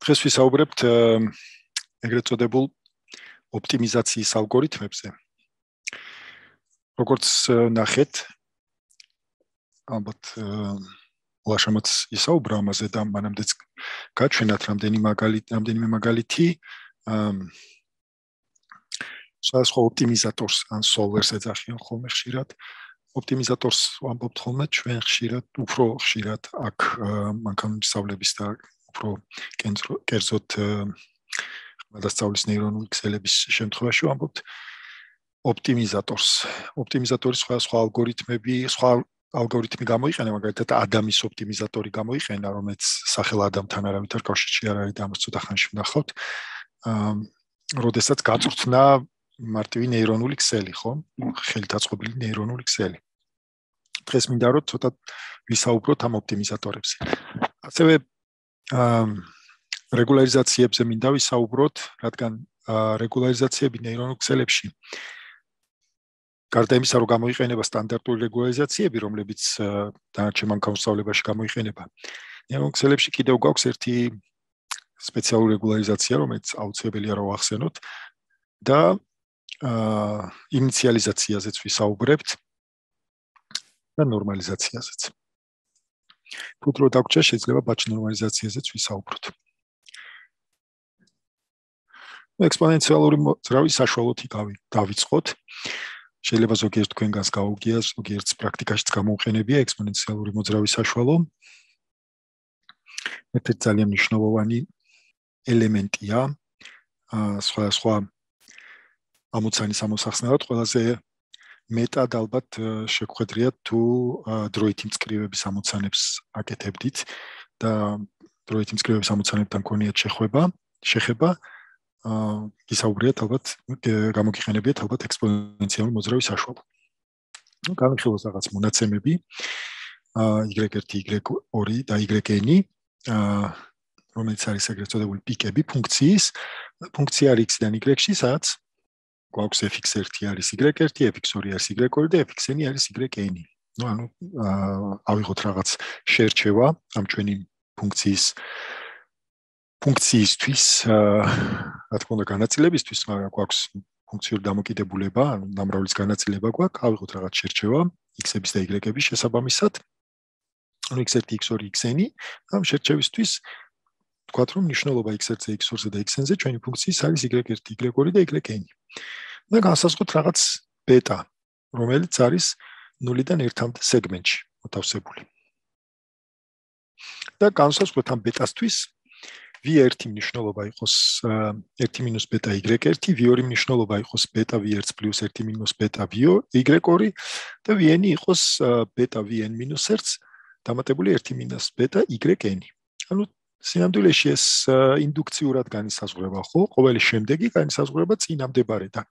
დღეს ვისაუბრებთ ეგრეთ წოდებულ ოპტიმიზაციის ალგორითმებზე. როგორც ნახეთ, ალბათ ლაშამაც ისაუბრა ამაზე და მანამდეც გაჩვენათ რამდენი მაგალითი, რამდენიმე მაგალითი სხვა ოპტიმიზატორს ან solver-ს ეძახიან ხოლმე ხშირად. ოპტიმიზატორს ვამბობთ ხოლმე ჩვენ ხშირად, უფრო ხშირად აქ მანქანის სწავლების და უფრო კერძოდ გადასწავლის ნეირონული ქსელების შემთხვევაში ვამბობთ ოპტიმიზატორს. ოპტიმიზატორის სხვა სხვა ალგორითმები, სხვა ალგორითმი გამოიყენა, მაგალითად ადამის ოპტიმიზატორი გამოიყენა, რომელიც სახელ ადამთან არავითარ კავშირში არ არის და ამას ცოტა ხანში ვნახავთ. აა, როდესაც გაწვრთნა მარტივი ნეირონული ქსელი, ხო? ხელით აწყობილი ნეირონული ქსელი. დღეს მინდა რომ ცოტა ვისაუბროთ ამ ოპტიმიზატორებზე. ასევე რეგულარიზაციებზე მინდა ვისაუბროთ, რადგან რეგულარიზაციები ნეირონულ ქსელებში გარდა იმისა, რომ გამოიყენება სტანდარტული რეგულარიზაციები, რომლებიც დანარჩენ მანქანასწავლებაში გამოიყენება, ნეირონულ ქსელებში კიდევ გვაქვს ერთი სპეციალური რეგულარიზაცია, რომელიც აუცილებელია რომ ახსენოთ და აა ინიციალიზაციაზეც ვისაუბრებთ და ნორმალიზაციაზეც. თუ დრო დაგჭირ შეიძლება ბაჩ ნორმალიზაციაზეც ვისაუბროთ. ექსპონენციალური ძრავის საშუალოთი დავიწყოთ. შეიძლება ზოგიერთ თქვენგანს გაუგიას, ზოგიერთ პრაქტიკაშიც გამოუყენებია ექსპონენციალური მოძრავის საშუალო. ერთ ძალიან მნიშვნელოვანი ელემენტია აა სხვა სხვა ამოცანის ამოსახსნელად ყველაზე მეტად ალბათ შეგხვედრიათ თუ დროითი მწკრივების ამოცანებს აკეთებდით და დროითი მწკრივების ამოცანებთან გქონიათ შეხება, შეხება აა ისაუბრეთ ალბათ გამოგიხენებიათ ალბათ ექსპონენციალური მოძრავი საშუალო. ну განხილოს რაღაც მონაცემები. აა y1 y2 და yn აა რომელიც არის ეგრეთ წოდებული პიკები ფუნქციის. ფუნქცია x-დან y-ში სადაც გვაქვს fx1 არის y1 fx2 არის y2 და fxn არის yn ну ანუ ავიღოთ რაღაც შერჩევა ამ ჩვენი ფუნქციის ფუნქციისთვის რა თქმა უნდა განაწილებისთვის მაგრამ გვაქვს ფუნქციური დამოკიდებულება ანუ ნამრავლის განაწილება გვაქვს. ავიღოთ რაღაც შერჩევა x-ების და y-ების შესაბამისად. ანუ x1 x2 xn ამ შერჩევისთვის ვთქვათ რომ ნიშნულობა x1-ზე x2-ზე და xn-ზე ჩვენი ფუნქციის არის y1 y2 და yn და განსაზღვროთ რაღაც ბეტა რომელიც არის 0-დან 1-მდე სეგმენტში მოთავსებული. და განსაზღვროთ ამ ბეტასთვის v1 მნიშვნელობა იყოს 1 - ბეტა y1, v2 მნიშვნელობა იყოს ბეტა v1 + 1 - ბეტა y2 და vn იყოს ბეტა vn - 1 დამატებული 1 - ბეტა yn. ანუ სინამდვილეში ეს ინდუქციურად განისაზღვრება, ხო? ყოველი შემდეგი განისაზღვრება წინამდებარედან.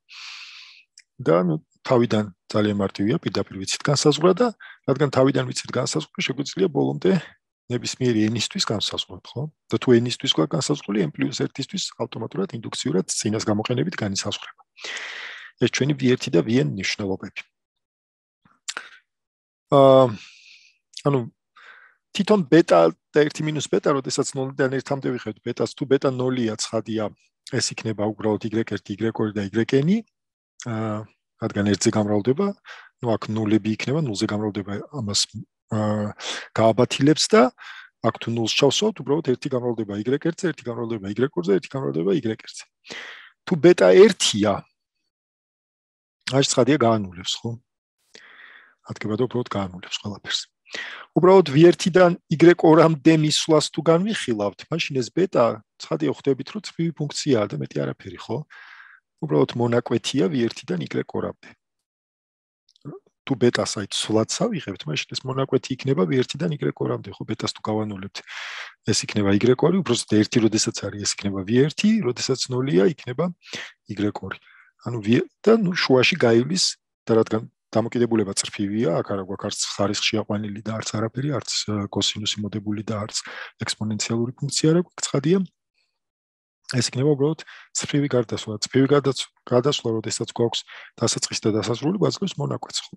და ნუ თავიდან ძალიან მარტივია, პირდაპირ ვიცით განსაზღვრა და რადგან თავიდან ვიცით განსაზღვრა, შეგვიძლია ბოლომდე ნებისმიერი n-ისთვის განსაზღვროთ, ხო? და თუ n-ისთვის გვაქვს განსაზღვრული, n+1-ისთვის ავტომატურად ინდუქციურად წინას გამოყენებით განისაზღვრება. ეს ჩვენი v1 და vn ნიშნულობები. აა ანუ თვითონ ბეტა და 1 ბეტა, როდესაც 0-დან 1-მდე ვიხევთ ბეტას, თუ ბეტა 0-ია, ცხადია, ეს იქნება უბრალოდ y1, y2 და yn. აა რადგან 1-ზე გამრავლდება, ну აქ 0-ები იქნება, 0-ზე გამრავლდება ამას აა გააბათილებს და აქ თუ 0-ს ჩავსვათ, უბრალოდ ერთი გამრავლდება y1-ზე, ერთი გამრავლდება y2-ზე, ერთი გამრავლდება y1-ზე. თუ ბეტა 1-ია, აი ცხადია გაანულებს, ხო? ადგებადო უბრალოდ გაანულებს ყველაფერს. უბრალოდ v1-დან y2-მდე მისვლას თუ განვიხილავთ, მაშინ ეს ბეტა ცხადია ხვდებით, რომ ცივი ფუნქციაა და მეტი არაფერი, ხო? უბრალოდ მონაკვეთია v1-დან y2-მდე. თუ ბეტას აი ცვლად სავიღებთ, მაშინ ეს მონაკვეთი იქნება v1-დან y2-მდე, ხო? ბეტას თუ გავანულებთ, ეს იქნება y2, უბრალოდ 1, როდესაც არის, ეს იქნება v1, როდესაც 0-ია, იქნება y2. ანუ v და ნუ შუაში გაივლის და რადგან დამოკიდებულება წრფივია, აქ არა გვაქვს არც ხარისხი აყვანილი და არც არაფერი, არც კოსინუსი მოდებული და არც ექსპონენციალური ფუნქცია რა გვაქვს ხადია. ეს იქნება უბრალოდ წრფივი გარდასვლა. წრფივი გარდასვლა, როდესაც გვაქვს დასაწყისი და დასასრული, გვაქვს მონაკვეთს ხო?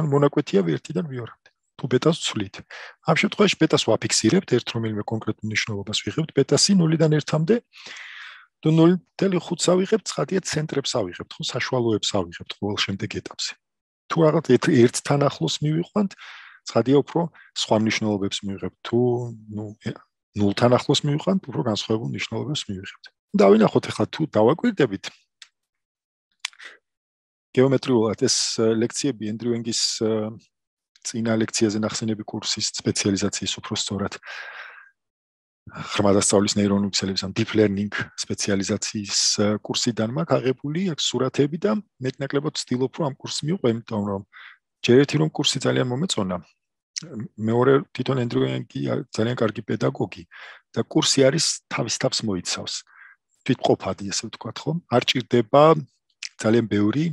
ანუ მონაკვეთია 1-დან 2-მდე. თუ ბეტას ვცვლით. ამ შემთხვევაში ბეტას ვაფიქსირებთ, ერთ რომელიმე კონკრეტულ მნიშვნელობას ვიღებთ, ბეტასი 0-დან 1-მდე. თუ 0.5-ს ავიღებთ, ცხადია ცენტრებს ავიღებთ, ხო, საშუალოებს ავიღებთ ყოველ შემდეგ ეტაპზე. თუ რაღაც ერთთან ახლოს მივიყვანთ, ცხადია უფრო სხვა მნიშვნელობებს მივიღებთ. თუ ნუ 0-თან ახლოს მივიყვანთ, უფრო განსხვავებულ მნიშვნელობებს მივიღებთ. დავინახოთ ახლა თუ დავაკვირდებით გეომეტრიულად ეს ლექციები ენდრიუენგის წინა ლექციაზე ნახსენები კურსის სპეციალიზაციის უფრო სწორად ხმადასწავლის ნეირონული ქსელების ან deep learning სპეციალიზაციის კურსიდან მაქვს აღებული აქ სურათები და მეტნაკლებად ვცდილობ რომ ამ კურსს მივყვე, იმიტომ რომ ჯერ ერთი რომ კურსი ძალიან მომეწონა. მეორე თვითონ ენდრიუენგი ძალიან კარგი პედაგოგი და კურსი არის თავის თავს მოიცავს. თვითყოფადი ესე ვთქვათ ხო? არ ჭირდება ძალიან ბევრი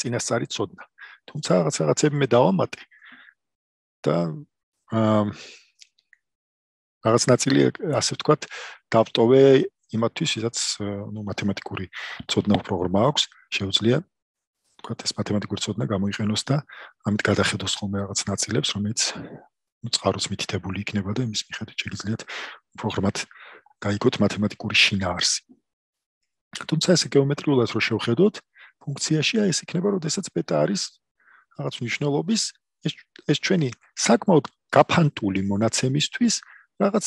წინასწარი ცოდნა. თუმცა რაღაც რაღაცები მე დავამატე და აა რაღაც ნაწილი ასე ვთქვათ დავტოვე იმათთვის, ვისაც ნუ მათემატიკური ცოდნა პროგრამა აქვს, შეუძლია ვთქვათ ეს მათემატიკური ცოდნა გამოიყენოს და ამით გადახედოს ხოლმე რაღაც ნაწილებს, რომელიც ნუ წყაროს მითითებული იქნება და იმის მიხედვით შეგიძლიათ პროგრამად გაიგოთ მათემატიკური შინაარსი. თუმცა ეს გეომეტრიულად რო შევხედოთ, ფუნქციაში აი ეს იქნება, როდესაც ბეტა არის რაღაც მნიშვნელობის ეს ეს ჩვენი საკმაოდ გაფანტული მონაცემისთვის რაღაც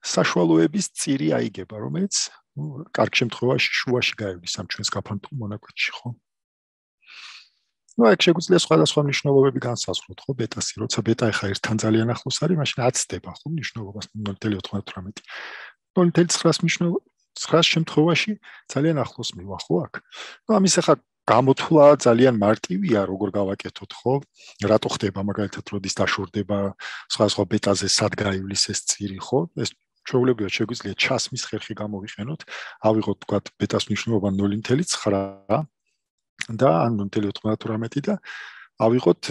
საშუალოების წირი აიგება, რომელიც ну, კარგ შემთხვევაში შუაში გაივლის ამ ჩვენს გაფანტულ მონაკვეთში, ხო? ну, აქ შეგვიძლია სხვადასხვა მნიშვნელობები განსაზღვროთ, ხო, ბეტასი, როცა ბეტა ახლა ერთთან ძალიან ახლოს არის, მაშინ აცდება, ხო, მნიშვნელობას 0.98. 0.9 მნიშვნელობა 9 შემთხვევაში ძალიან ახლოს მივა, ხო, აქ. ну, ამის ახლა გამოთვლა ძალიან მარტივია, როგორ გავაკეთოთ, ხო? რატო ხდება მაგალითად, როდის დაშორდება სხვა სხვა ბეტაზე სად გაივლის ეს წირი, ხო? ეს ჩვეულებრივად შეგვიძლია ჩასმის ხერხი გამოვიყენოთ, ავიღოთ თქვა ბეტას მნიშვნელობა 0.9 და ან 0.98 და ავიღოთ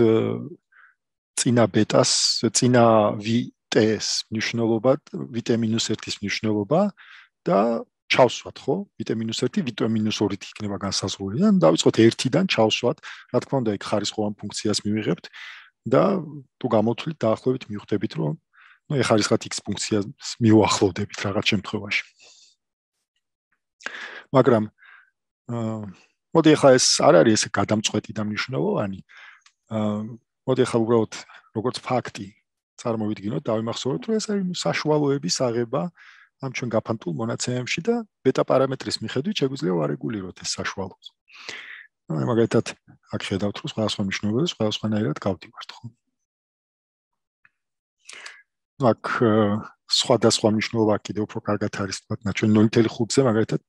წინა ბეტას, წინა VT-ს მნიშვნელობა, VT-1-ის მნიშვნელობა და ჩავსვათ ხო? ვიტამინუს 1 ვიტამინუს 2-ით იქნება განსაზღვრული და დავიწყოთ 1-დან ჩავსვათ. რა თქმა უნდა იქ ხარისხოვან ფუნქციას მივიღებთ და თუ გამოთვლით დაახლოებით მივხვდებით რომ ну არის ხათ x ფუნქციას მიუახლოვდებით რაღაც შემთხვევაში. მაგრამ აა მოდი ახლა ეს არ არის ესე გადამწყვეტი და მნიშვნელოვანი. აა მოდი ახლა უბრალოდ როგორც ფაქტი წარმოვიდგინოთ დავიმახსოვროთ რომ ეს არის საშუალოების აღება ამ ჩვენ გაფანტულ მონაცემებში და ბეტა პარამეტრის მიხედვით შეგვიძლია ვარეგულიროთ ეს საშუალოს. აი მაგალითად აქ ხედავთ რომ სხვადასხვა მნიშვნელობებს სხვადასხვანაირად გავდივართ ხო? აქ სხვადასხვა მნიშვნელობა კიდე უფრო კარგად არის თქვა ჩვენ 0.5-ზე მაგალითად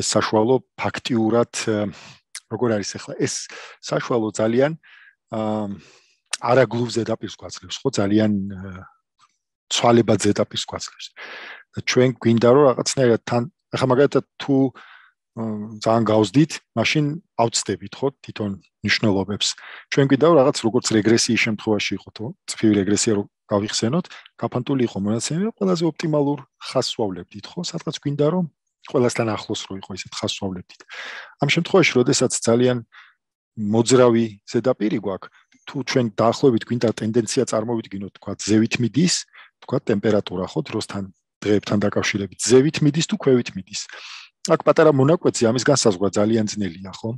ეს საშუალო ფაქტიურად როგორ არის ახლა ეს საშუალო ძალიან არაგლუვ ზედაპირს გვაძლევს ხო ძალიან ცვალება ზედაპირს გვაძლევს და ჩვენ გვინდა რომ რაღაცნაირად თან ახლა მაგალითად თუ ძალიან გავსდით, მაშინ ავწდებით ხო თვითონ ნიშნულობებს. ჩვენ გვინდა რომ რაღაც როგორც რეგრესიის შემთხვევაში იყო თუ წფივ რეგრესია რო გავიხსენოთ, გაფანტული იყო მონაცემები, ყველაზე ოპტიმალურ ხასს ვავლებდით ხო? სადღაც გვინდა რომ ყველასთან ახლოს რო იყო ისეთ ხასს ვავლებდით. ამ შემთხვევაში, როდესაც ძალიან მოძრავი ზედაპირი გვაქვს, თუ ჩვენ დაახლოებით გვინდა ტენდენცია წარმოვიდგინოთ, თქვა ზევით მიდის, თქვა ტემპერატურა ხო დროსთან დღეებთან დაკავშირებით. ზევით მიდის თუ ქვევით მიდის? აქ პატარა მონაკვეთზე ამის განსაზღვრა ძალიან ძნელია ხო?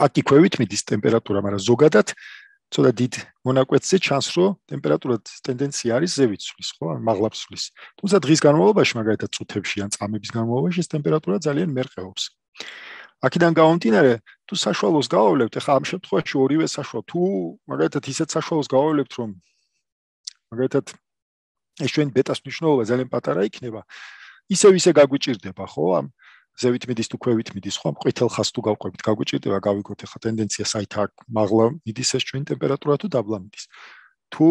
აქ კი ქვევით მიდის ტემპერატურა მაგრამ ზოგადად ცოტა დიდ მონაკვეთზე ჩანს რომ ტემპერატურა ტენდენცია არის ზევით სulis ხო? მაღლაც სulis თუმცა დღის განმავლობაში მაგალითად წუთებში ან წამების განმავლობაში ტემპერატურა ძალიან მერყეობს აქედან გამომდინარე თუ საშუალოს გავავლებთ ახლა ამ შემთხვევაში ორივე საშუალო თუ მაგალითად ისეთ საშუალოს გავავლებთ რომ მაგალითად ეს ჩვენ ბეტას მნიშვნელობა ძალიან პატარა იქნება. ისევ ისე გაგვიჭirdება, ხო? ამ ზევით მიდის თუ ქვევით მიდის, ხო? ყვითელ ხას თუ გავყვებით, გაგვიჭirdება, გავიგოთ ახლა ტენდენცია საით აქ მაღლა მიდის ეს ჩვენ ტემპერატურა თუ დაბლა მიდის. თუ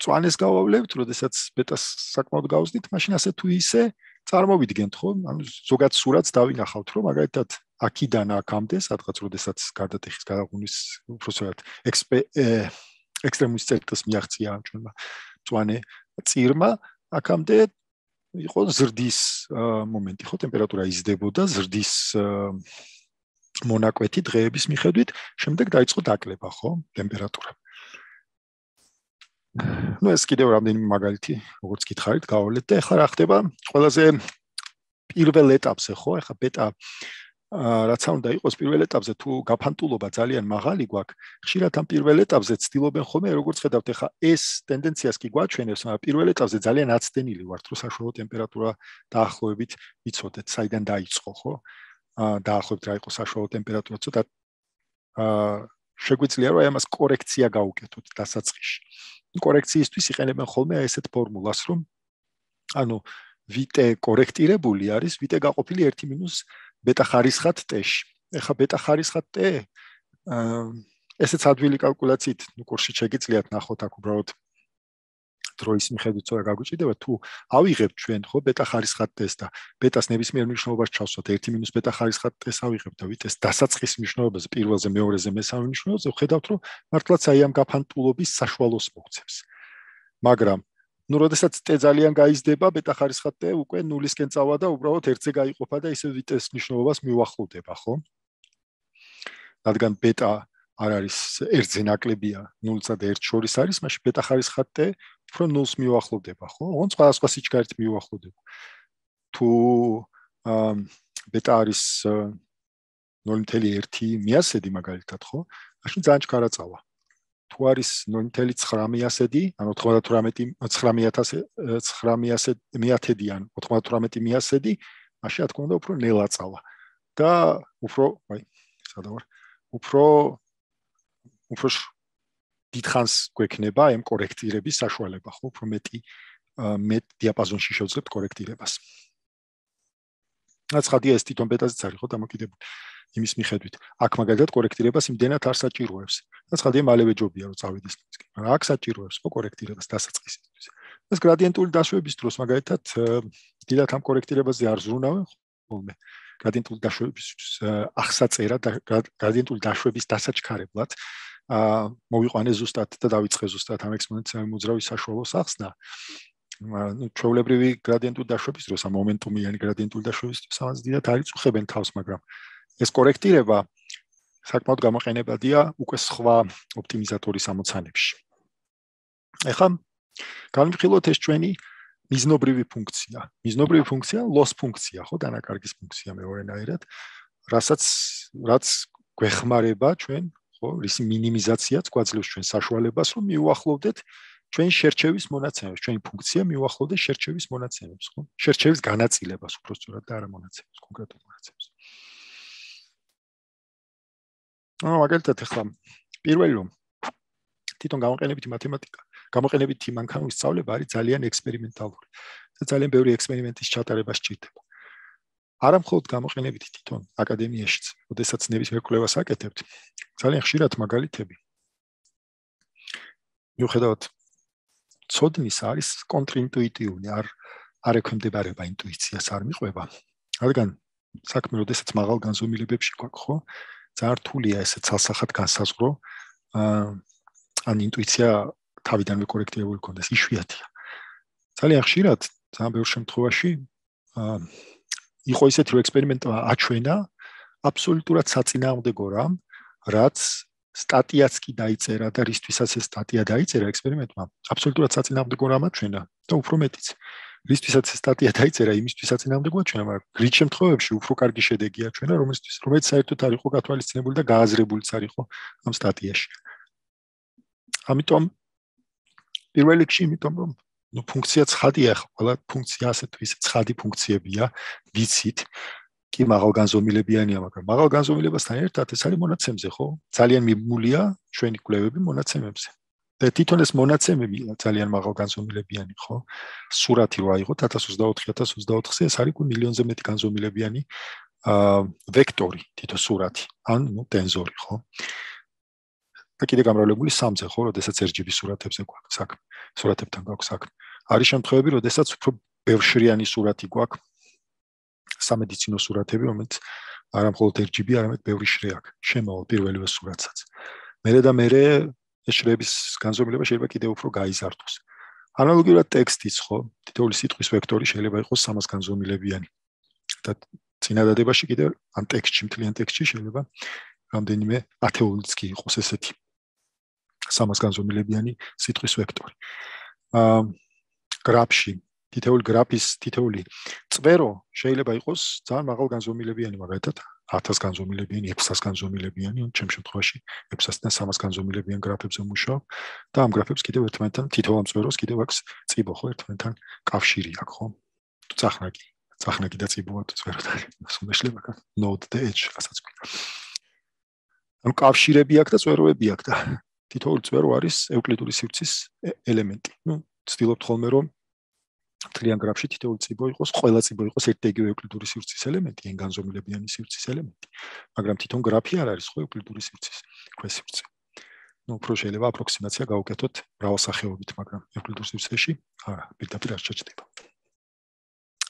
წვანეს გავავლებთ, როდესაც ბეტას საკმაოდ გავზდით, მაშინ ასე თუ ისე წარმოვიდგენთ, ხო? ანუ ზოგადად სურათს დავინახავთ, რომ მაგალითად აქიდან აქამდე, სადღაც როდესაც გადატეხის გადაღუნის უბრალოდ ექსტრემის წერტს მიაღწია ჩვენმა წვანე წირმა აქამდე იყო ზრდის მომენტი ხო ტემპერატურა იზრდებოდა ზრდის მონაკვეთი დღეების მიხედვით შემდეგ დაიწყო დაკლება ხო ტემპერატურა. ну ეს კიდევ რამდენი მაგალითი როგორც გითხარით გავავლეთ და ახლა რა ხდება? ყველაზე პირველ ეტაპზე ხო ახლა ბეტა რაც უნდა იყოს პირველ ეტაპზე თუ გაფანტულობა ძალიან მაღალი გვაქვს ხშირად ამ პირველ ეტაპზე ცდილობენ ხოლმე როგორც ხედავთ ახლა ეს ტენდენციას კი გვაჩვენებს მაგრამ პირველ ეტაპზე ძალიან აცდენილი ვართ რომ საშუალო ტემპერატურა დაახლოებით იცოდეთ საიდან დაიწყო ხო? აა დაახლოებით რა იყო საშუალო ტემპერატურა ცოტა აა შეგვიძლია რომ ამას კორექცია გაუკეთოთ დასაწყისში. კორექციისთვის იყენებენ ხოლმე ესეთ ფორმულას რომ ანუ ვიტე კორექტირებული არის ვიტე გაყოფილი 1 მინუს ბეტა ხარისხად ტეში. ეხა ბეტა ხარისხად ტე აა ესეც ადვილი კალკულაციით ნუ კურსში შეგიძლიათ ნახოთ აქ უბრალოდ დროის მიხედვით რა გაგვიჭირდება თუ ავიღებთ ჩვენ ხო ბეტა ხარისხად ტეს და ბეტას ნებისმიერ მნიშვნელობას ჩავსვათ 1 ბეტა ხარისხად ტეს ავიღებთ და ვიტეს დასაწყის მნიშვნელობაზე პირველზე მეორეზე მესამე მნიშვნელობაზე ხედავთ რომ მართლაც აი ამ გაფანტულობის საშუალოს მოგცემს მაგრამ ну, როდესაც t ძალიან გაიზრდება, ბეტა ხარისხად t უკვე ნულისკენ წავა და უბრალოდ ერთზე გაიყოფა და ისე ვიტეს ნიშნულობას მიუახლოვდება, ხო? რადგან ბეტა არ არის ერთზე ნაკლებია 0-სა და 1 შორის არის, მაშინ ბეტა ხარისხად t უფრო 0-ს მიუახლოვდება, ხო? ოღონდ სხვა სხვა სიჩქარით მიუახლოვდება. თუ ბეტა არის 0.1 მიასედი მაგალითად, ხო? მაშინ ძალიან ჩქარა წავა. თუ არის 0.900-დი, ანუ 98 9000 900-დი ან 98 მიასედი, მაშინ რა თქმა უნდა უფრო ნელა წავა. და უფრო, აი, სადა ვარ? უფრო უფრო დიდხანს გვექნება ამ კორექტირების საშუალება, ხო, უფრო მეტი მეტ დიაპაზონში შევძლებთ კორექტირებას. რაც ხადია ეს თვითონ ბეტაზეც არის, ხო, დამოკიდებული. იმის მიხედვით. აქ მაგალითად კორექტირებას იმდენად არ საჭიროებს. და ცხადია მალევე ჯობია რომ წავიდეს მაგრამ აქ საჭიროებს ხო კორექტირებას დასაწყისისთვის. ეს გრადიენტული დაშვების დროს მაგალითად დიდათ ამ კორექტირებაზე არ ზრუნავენ ხოლმე. გრადიენტული დაშვების ახსაწერა და გრადიენტული დაშვების დასაჩქარებლად აა მოვიყვანე ზუსტად და დავიწყე ზუსტად ამ ექსპონენციალური მოძრავის საშუალო სახსნა. Ну ჩვეულებრივი გრადიენტული დაშვების დროს ამ მომენტუმიანი გრადიენტული დაშვების დროს ამას დიდათ არ იწუხებენ თავს მაგრამ ეს კორექტირება საკმაოდ გამოყენებადია უკვე სხვა ოპტიმიზატორის ამოცანებში. ეხლა განვიხილოთ ეს ჩვენი მიზნობრივი ფუნქცია. მიზნობრივი ფუნქცია loss ფუნქცია, ხო, დანაკარგის ფუნქცია მეორენაირად, რასაც რაც გვეხმარება ჩვენ, ხო, რის მინიმიზაციაც გვაძლევს ჩვენ საშუალებას, რომ მიუახლოვდეთ ჩვენ შერჩევის მონაცემებს, ჩვენი ფუნქცია მიუახლოვდეს შერჩევის მონაცემებს, ხო? შერჩევის განაწილებას უბრალოდ და არა მონაცემებს, კონკრეტულ მონაცემებს. აა მაგალითად ახლა პირველი რომ თვითონ გამოყენებითი მათემატიკა, გამოყენებითი მანქანის სწავლება არის ძალიან ექსპერიმენტალური და ძალიან ბევრი ექსპერიმენტის ჩატარება სჭირდება. არა მხოლოდ გამოყენებითი თვითონ აკადემიაშიც, ოდესაც ნებისმიერ კვლევას აკეთებთ, ძალიან ხშირად მაგალითები. მიუხედავად ცოდნის არის კონტრინტუიტიული, არ არ ექვემდებარება ინტუიციას, არ მიყვება. რადგან საქმე ოდესაც მაღალ განზომილებებში გვაქვს, ხო? ძალიან რთულია ესე ცალსახად განსაზღვრო ან ინტუიცია თავიდანვე კორექტირებული კონდეს იშვიათია ძალიან ხშირად ძალიან ბევრ შემთხვევაში იყო ისეთი რომ ექსპერიმენტმა აჩვენა აბსოლუტურად საწინააღმდეგო რამ რაც სტატიაც კი დაიწერა და რისთვისაც ეს სტატია დაიწერა ექსპერიმენტმა აბსოლუტურად საწინააღმდეგო რამ აჩვენა და უფრო მეტიც რისთვისაც სტატია დაიწერა იმისთვისაც ინამდვილად ჩვენა მაგრამ გრით შემთხვევებში უფრო კარგი შედეგი აჩვენა რომელისთვის რომელიც საერთოდ არ იყო გათვალისწინებული და გააზრებულიც არ იყო ამ სტატიაში. ამიტომ პირველ რიგში იმიტომ რომ ნუ ფუნქცია ცხადია ყველა ფუნქცია ასე თუ ისე ცხადი ფუნქციებია ვიცით კი მაღალ განზომილებიანია მაგრამ მაღალ განზომილებასთან ერთად ეს არის მონაცემზე ხო ძალიან მიმულია ჩვენი კვლევები მონაცემებზე და თვითონ ეს მონაცემები ძალიან მაღალ განზომილებიანი ხო? სურათი რო აიღოთ 1024-1024-ზე ეს არის უკვე მილიონზე მეტი განზომილებიანი აა ვექტორი, თვითონ სურათი, ან ნუ ტენზორი ხო? და კიდე გამრავლებული 3-ზე ხო, როდესაც RGB სურათებზე გვაქვს საქმე, სურათებთან გვაქვს საქმე. არის შემთხვევები, როდესაც უფრო ბევრშრიანი სურათი გვაქვს სამედიცინო სურათები, რომელიც არა მხოლოდ RGB, არამედ ბევრი შრე აქვს. შემოვალ პირველივე სურათსაც. მერე და მერე ეს შრეების განზომილება შეიძლება კიდევ უფრო გაიზარდოს. ანალოგიურად ტექსტიც ხო, თითოეული სიტყვის ვექტორი შეიძლება იყოს 300 განზომილებიანი. და წინადადებაში კიდევ ამ ტექსტში, მთლიან ტექსტში შეიძლება რამდენიმე ათეულიც კი იყოს ესეთი. სამას განზომილებიანი სიტყვის ვექტორი. აა გრაფში თითოეული გრაფის თითოეული წვერო შეიძლება იყოს ძალიან მაღალ განზომილებიანი, მაგალითად 1000 განზომილებიანი, 600 განზომილებიანი, ან ჩემ შემთხვევაში 600-დან 300 განზომილებიან გრაფებზე მუშაობ და ამ გრაფებს კიდევ ერთმანეთთან თითოეულ წვეროს კიდევ აქვს წიბო ხო ერთმანეთთან კავშირი აქვს ხო? წახნაგი, წახნაგი და წიბოა წვეროთან. უნდა შეიძლება კა node და edge რასაც ქვია. ანუ კავშირები აქვს და წვეროები აქვს და თითოეული წვერო არის ევკლიდური სივრცის ელემენტი. ნუ ცდილობთ ხოლმე რომ თლიან გრაფში თითოეული ციბო იყოს, ყველა ციბო იყოს ერთდაიგივე ევკლიდური სივრცის ელემენტი, ან განზომილებიანი სივრცის ელემენტი. მაგრამ თვითონ გრაფი არ არის ხო ევკლიდური სივრცის ქვესივრცე. ну შეიძლება აპროქსიმაცია გავუკეთოთ მრავალსახეობით, მაგრამ ევკლიდურ სივრცეში არა, პირდაპირ არ შეჭდება.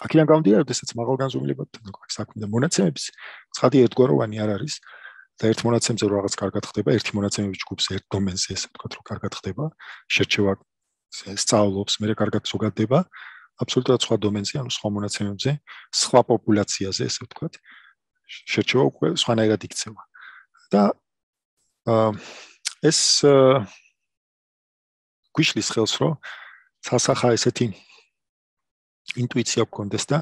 აქედან გამომდინარე, შესაძაც მაღალ განზომილებებთან აქვს საქმე და მონაცემების ცხადი ერთგვაროვანი არ არის და ერთ მონაცემზე რაღაც კარგად ხდება, ერთი მონაცემების ჯგუფს ერთ დომენზე ესე ვთქვათ, რო კარგად ხდება, შერჩევა სწავლობს, მე კარგად ზოგადდება, აბსოლუტურად სხვა დომენზე, ანუ სხვა მონაცემებზე, სხვა პოპულაციაზე, ესე ვთქვათ, შეჩევა უკვე სხვანაირად იქცევა. და აა ეს გვიშლის ხელს რო სასახა ესეთი ინტუიცია გქონდეს და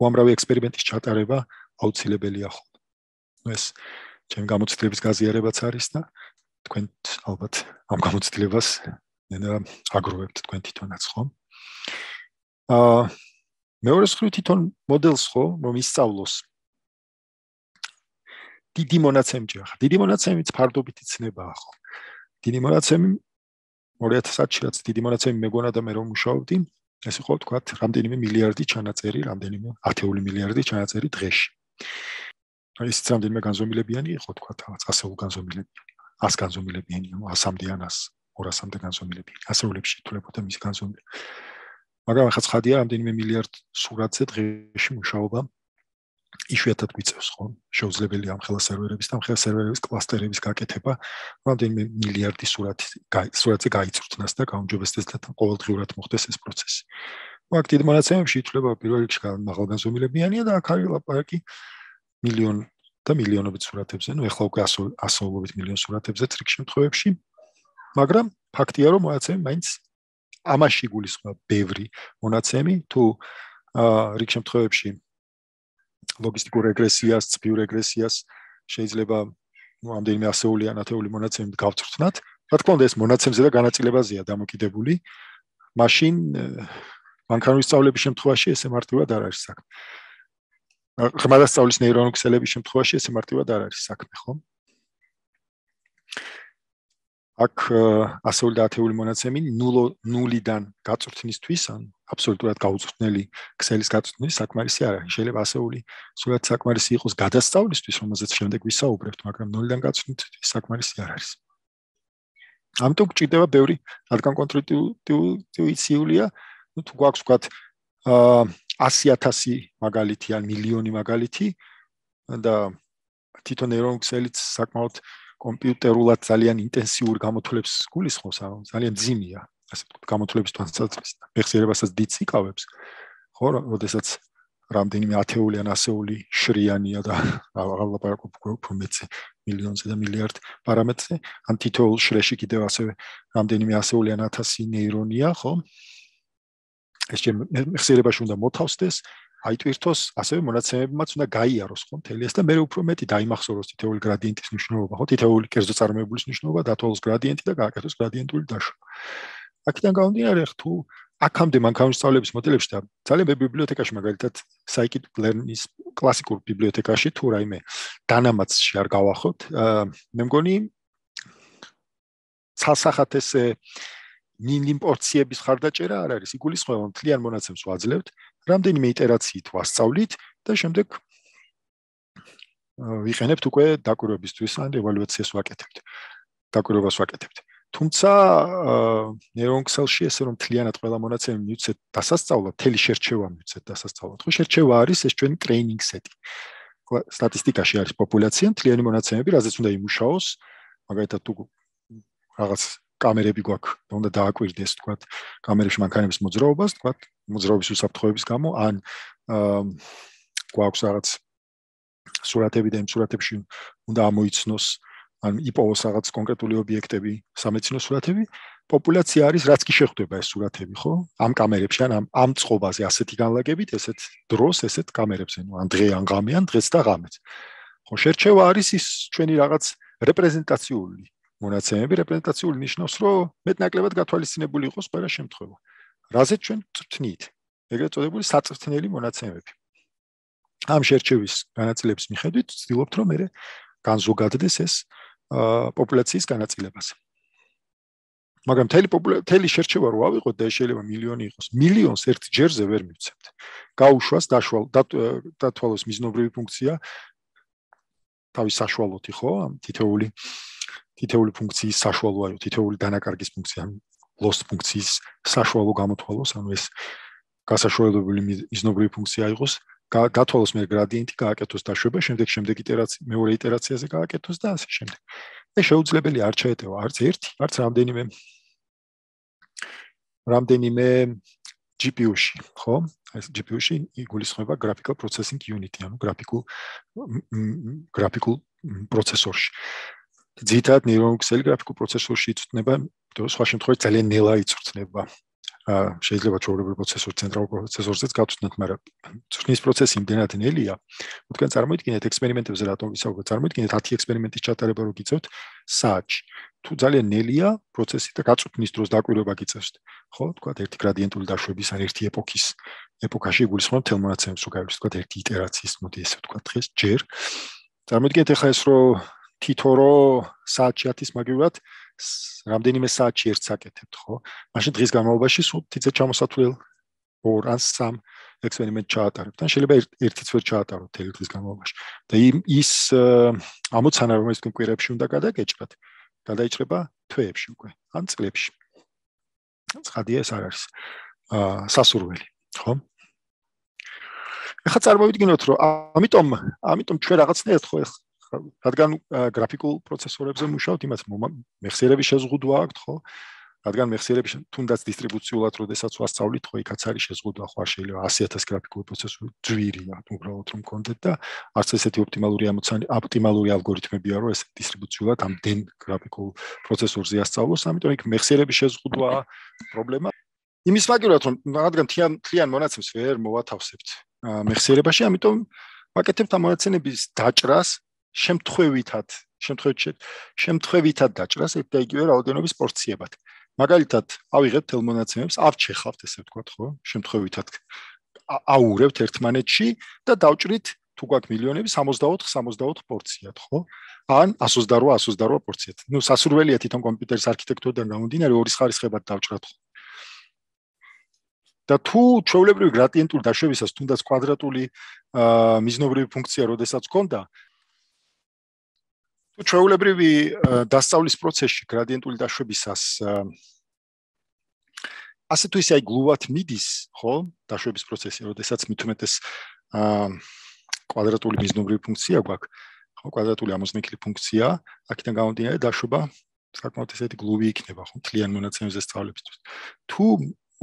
უამრავი ექსპერიმენტის ჩატარება აუცილებელია ხო. ეს ჩემ გამოცდილების გაზიარებაც არის და თქვენ ალბათ ამ გამოცდილებას აგროვებთ თქვენ თვითონაც ხო? აა მეორე მხრივ თვითონ მოდელს ხო რომ ისწავლოს. დიდი მონაცემია ხა დიდი მონაცემიც ფარდობით იცნებაა ხო დიდი მონაცემი 2010-ში რაც დიდი მონაცემი მეგონა და მე რომ მუშაობდი ეს იყო თქვა რამდენიმე მილიარდი ჩანაწერი რამდენიმე ათეული მილიარდი ჩანაწერი დღეში. ეს რამდენიმე განზომილებიანი იყო თქვა ასეულ განზომილებიანი. 100 განზომილებიანი 100-მდე ან 100 200-მდე განზომილები ასეულებში თულებოდა მის განზომილებას მაგრამ ახლა ცხადია რამდენიმე მილიარდ სურათზე დღეში მუშაობა იშვიათად გვიწევს ხო? შეუძლებელია ამ ხელა სერვერების და ამ ხელა სერვერების კლასტერების გაკეთება რამდენიმე მილიარდი სურათი სურათზე გაიწურთნას და გაუმჯობესდეს და ყოველდღიურად მოხდეს ეს პროცესი. მაგ დიდ მონაცემებში ითვლება პირველ რიგში მაღალგანზომილებიანია და აქ არის ლაპარაკი მილიონ და მილიონობით სურათებზე. ნუ ეხლა უკვე ასოულობით მილიონ სურათებზე წრიგ შემთხვევებში მაგრამ ფაქტია რომ მონაცემი მაინც ამაში გულისხმობ ბევრი მონაცემი თუ რიგ შემთხვევებში ლოგისტიკურ რეგრესიას, ცბიურ რეგრესიას შეიძლება ну ამდენიმე ასეული ან ათეული მონაცემით გავწრთნათ. რა თქმა უნდა ეს მონაცემზე და განაწილებაზეა დამოკიდებული. მაშინ მანქანური სწავლების შემთხვევაში ესე მარტივად არ არის საქმე. ღრმადასწავლის ნეირონული ქსელების შემთხვევაში ესე მარტივად არ არის საქმე, ხო? აქ ასეული და ათეული მონაცემი 0-დან გაწვრთნისთვის ან აბსოლუტურად გაუწვრთნელი ქსელის გაწვრთნის საკმარისი არ არის. შეიძლება ასეული სულად საკმარისი იყოს გადასწავლისთვის, რომელზეც შემდეგ ვისაუბრებთ, მაგრამ 0-დან გაწვრთნისთვის საკმარისი არ არის. ამიტომ გჭირდება ბევრი, რადგან კონტრიტუიტიულია, ну თუ გვაქვს ვთქვათ აა 100000 მაგალითი ან მილიონი მაგალითი და თვითონ ნეირონული ქსელიც საკმაოდ კომპიუტერულად ძალიან ინტენსიურ გამოთვლებს გულისხმობს, ანუ ძალიან ძიმია, ასე ვთქვათ, გამოთვლების თვალსაზრისით. მეხსიერებასაც დიდ ციკავებს. ხო, როდესაც რამდენიმე ათეული ან ასეული შრიანია და აღალაპარაკობ უფრო მეცე მილიონზე და მილიარდ პარამეტრზე, ან თითოეულ შრეში კიდევ ასევე რამდენიმე ასეული ან ათასი ნეირონია, ხო? ეს მეხსიერებაში უნდა მოთავსდეს, აი ტვირთოს ასევე მონაცემებმაც უნდა გაიაროს ხო? მთელი ეს და მე უფრო მეტი დაიმახსოვროს თითოეული გრადიენტის მნიშვნელობა ხო? თითოეული კერძო წარმოებულის მნიშვნელობა დათვალოს გრადიენტი და გააკეთოს გრადიენტული დაშლა. აქედან გამომდინარე თუ აქამდე მანქანური სწავლების მოდელებში და ძალიან მე ბიბლიოთეკაში მაგალითად scikit learn-ის კლასიკურ ბიბლიოთეკაში თუ რაიმე დანამატში არ გავახოთ მე მგონი ცალსახად ესე ნინიმ პორციების ხარდაჭერა არ არის იგულისხმება მთლიან მონაცემს ვაძლევთ რამდენიმე იტერაციით ვასწავლით და შემდეგ ვიყენებთ უკვე დაკვირვებისთვის ან ევალუაციას ვაკეთებთ. დაკვირვებას ვაკეთებთ. თუმცა ნეირონქსელში ესე რომ თლიანად ყველა მონაცემი მივცეთ დასასწავლად, თელი შერჩევა მივცეთ დასასწავლად. ხო შერჩევა არის ეს ჩვენი ტრეინინგ სეტი. სტატისტიკაში არის პოპულაცია, თლიანი მონაცემები, რაზეც უნდა იმუშაოს. მაგალითად თუ რაღაც კამერები გვაქვს და უნდა დააკვირდეს თქვა კამერებში მანქანების მოძრაობას თქვა მოძრაობის უსაფრთხოების გამო ან გვაქვს რაღაც სურათები და იმ სურათებში უნდა ამოიცნოს ან იპოვოს რაღაც კონკრეტული ობიექტები, სამეცნიერო სურათები, პოპულაცია არის რაც კი შეხვდება ეს სურათები, ხო? ამ კამერებში ან ამ ამ წყობაზე ასეთი განლაგებით, ესეთ დროს, ესეთ კამერებზე, ну, ან დღე ან ღამე, ან დღეს და ღამეც. ხო, შერჩევა არის ის ჩვენი რაღაც რეპრეზენტაციული მონაცემები, რეპრეზენტაციული ნიშნავს, რომ მეტნაკლებად გათვალისწინებული იყოს ყველა შემთხვევა. რაზე ჩვენ წვრთნით? ეგრეთ წოდებული საწვრთნელი მონაცემები. ამ შერჩევის განაწილების მიხედვით ვცდილობთ, რომ მე განზოგადდეს ეს პოპულაციის განაწილებას. მაგრამ თელი თელი შერჩევა რო ავიღოთ და შეიძლება მილიონი იყოს, მილიონს ერთ ჯერზე ვერ მივცემთ. გაუშვას დაშვალ დათვალოს მიზნობრივი ფუნქცია თავის საშუალოთი ხო? ამ თითეული თითეული ფუნქციის საშუალოა, თითეული დანაკარგის ფუნქცია, loss ფუნქციის საშუალო გამოთვალოს, ანუ ეს გასაშუალებელი მიზნობრივი ფუნქცია იყოს, დათვალოს მე გრადიენტი გააკეთოს დაშვება, შემდეგ შემდეგ იტერაცია, მეორე იტერაციაზე გააკეთოს და ასე შემდეგ. ეს შეუძლებელი არ ჩაეტევა არც ერთი, არც რამდენიმე რამდენიმე GPU-ში, ხო? ეს GPU-ში იგულისხმება graphical processing unit, ანუ გრაფიკულ გრაფიკულ პროცესორში. ძირითადად ნეირონული ქსელი გრაფიკულ პროცესორში იწვნება, თუ სხვა შემთხვევაში ძალიან ნელა იწვრთნება. შეიძლება ჩვეულებრივ პროცესორ ცენტრალურ პროცესორზეც გავწვნათ, მაგრამ წვნის პროცესი იმდენად ნელია, თქვენ წარმოიდგინეთ ექსპერიმენტებზე რატომ ვისაუბროთ, წარმოიდგინეთ 10 ექსპერიმენტის ჩატარება რო გიწევთ საათში. თუ ძალიან ნელია პროცესი და გაწვნის დროს დაკვირვება გიწევთ, ხო, თქვა ერთი გრადიენტული დაშვების ან ერთი ეპოქის ეპოქაში იგულისხმება თელ მონაცემებს რო გაივლისთ, თქვა ერთი იტერაციის მოდი ესე ვთქვა დღეს ჯერ. წარმოიდგინეთ ახლა ეს რო თითო რო საათში 10-ის მაგივრად რამდენიმე საათში ერთს აკეთებთ, ხო? მაშინ დღის განმავლობაში სულ თითზე ჩამოსათვლელ ორ ან სამ ექსპერიმენტ ჩაატარებთ. ან შეიძლება ერთიც ვერ ჩაატაროთ თელი დღის განმავლობაში. და ის ამოცანა რომელიც კვირებში უნდა გადაგეჭრათ, გადაიჭრება თვეებში უკვე, ან წლებში. ცხადია ეს არ არის აა სასურველი, ხო? ეხლა წარმოვიდგინოთ, რომ ამიტომ ამიტომ ჩვენ რაღაცნაირად ხო ეხლა რადგან გრაფიკულ პროცესორებზე მუშაობთ, იმას მეხსიერების შეზღუდვა აქვს, ხო? რადგან მეხსიერების თუნდაც დისტრიბუციულად როდესაც ვასწავლით, ხო, იქაც არის შეზღუდვა, ხო, შეიძლება 100000 გრაფიკული პროცესორი ძვირია, უბრალოდ რომ კონდეთ და არც ესეთი ოპტიმალური ამოცანი, ოპტიმალური ალგორითმებია, რომ ეს დისტრიბუციულად ამდენ გრაფიკულ პროცესორზე ასწავლოს, ამიტომ იქ მეხსიერების შეზღუდვა პრობლემა. იმის მაგივრად რომ რადგან თიან თლიან მონაცემს ვერ მოვათავსებთ მეხსიერებაში, ამიტომ ვაკეთებთ ამ მონაცემების დაჭრას შემთხვევითად შემთხვევით შემთხვევითად დაჭრას ერთ და იგივე რაოდენობის პორციებად. მაგალითად, ავიღებთ თელმონაცემებს, ავჩეხავთ ესე ვთქვათ, ხო? შემთხვევითად აურევთ ერთმანეთში და დავჭრით თუ გვაქვს მილიონები 64-64 პორციად, ხო? ან 128-128 პორციად. ნუ სასურველია თვითონ კომპიუტერის არქიტექტურიდან გამომდინარე ორი ხარისხებად დავჭრათ. და თუ ჩვეულებრივი გრადიენტული დაშვებისას თუნდაც კვადრატული აა მიზნობრივი ფუნქცია როდესაც გქონდა, ჩვეულებრივი დასწავლის პროცესში გრადიენტული დაშვებისას ასე თუ ისე აი გლუვათ მიდის, ხო? დაშვების პროცესი, როდესაც მithumetes კვადრატული მიზნობრივი ფუნქცია გვაქვს, ხო, კვადრატული ამოზნექილი ფუნქცია, აქედან გამომდინარე დაშვება საკმაოდ ესეთი გლუვი იქნება, ხო, თლიან მონაცემებზე სწავლებისთვის. თუ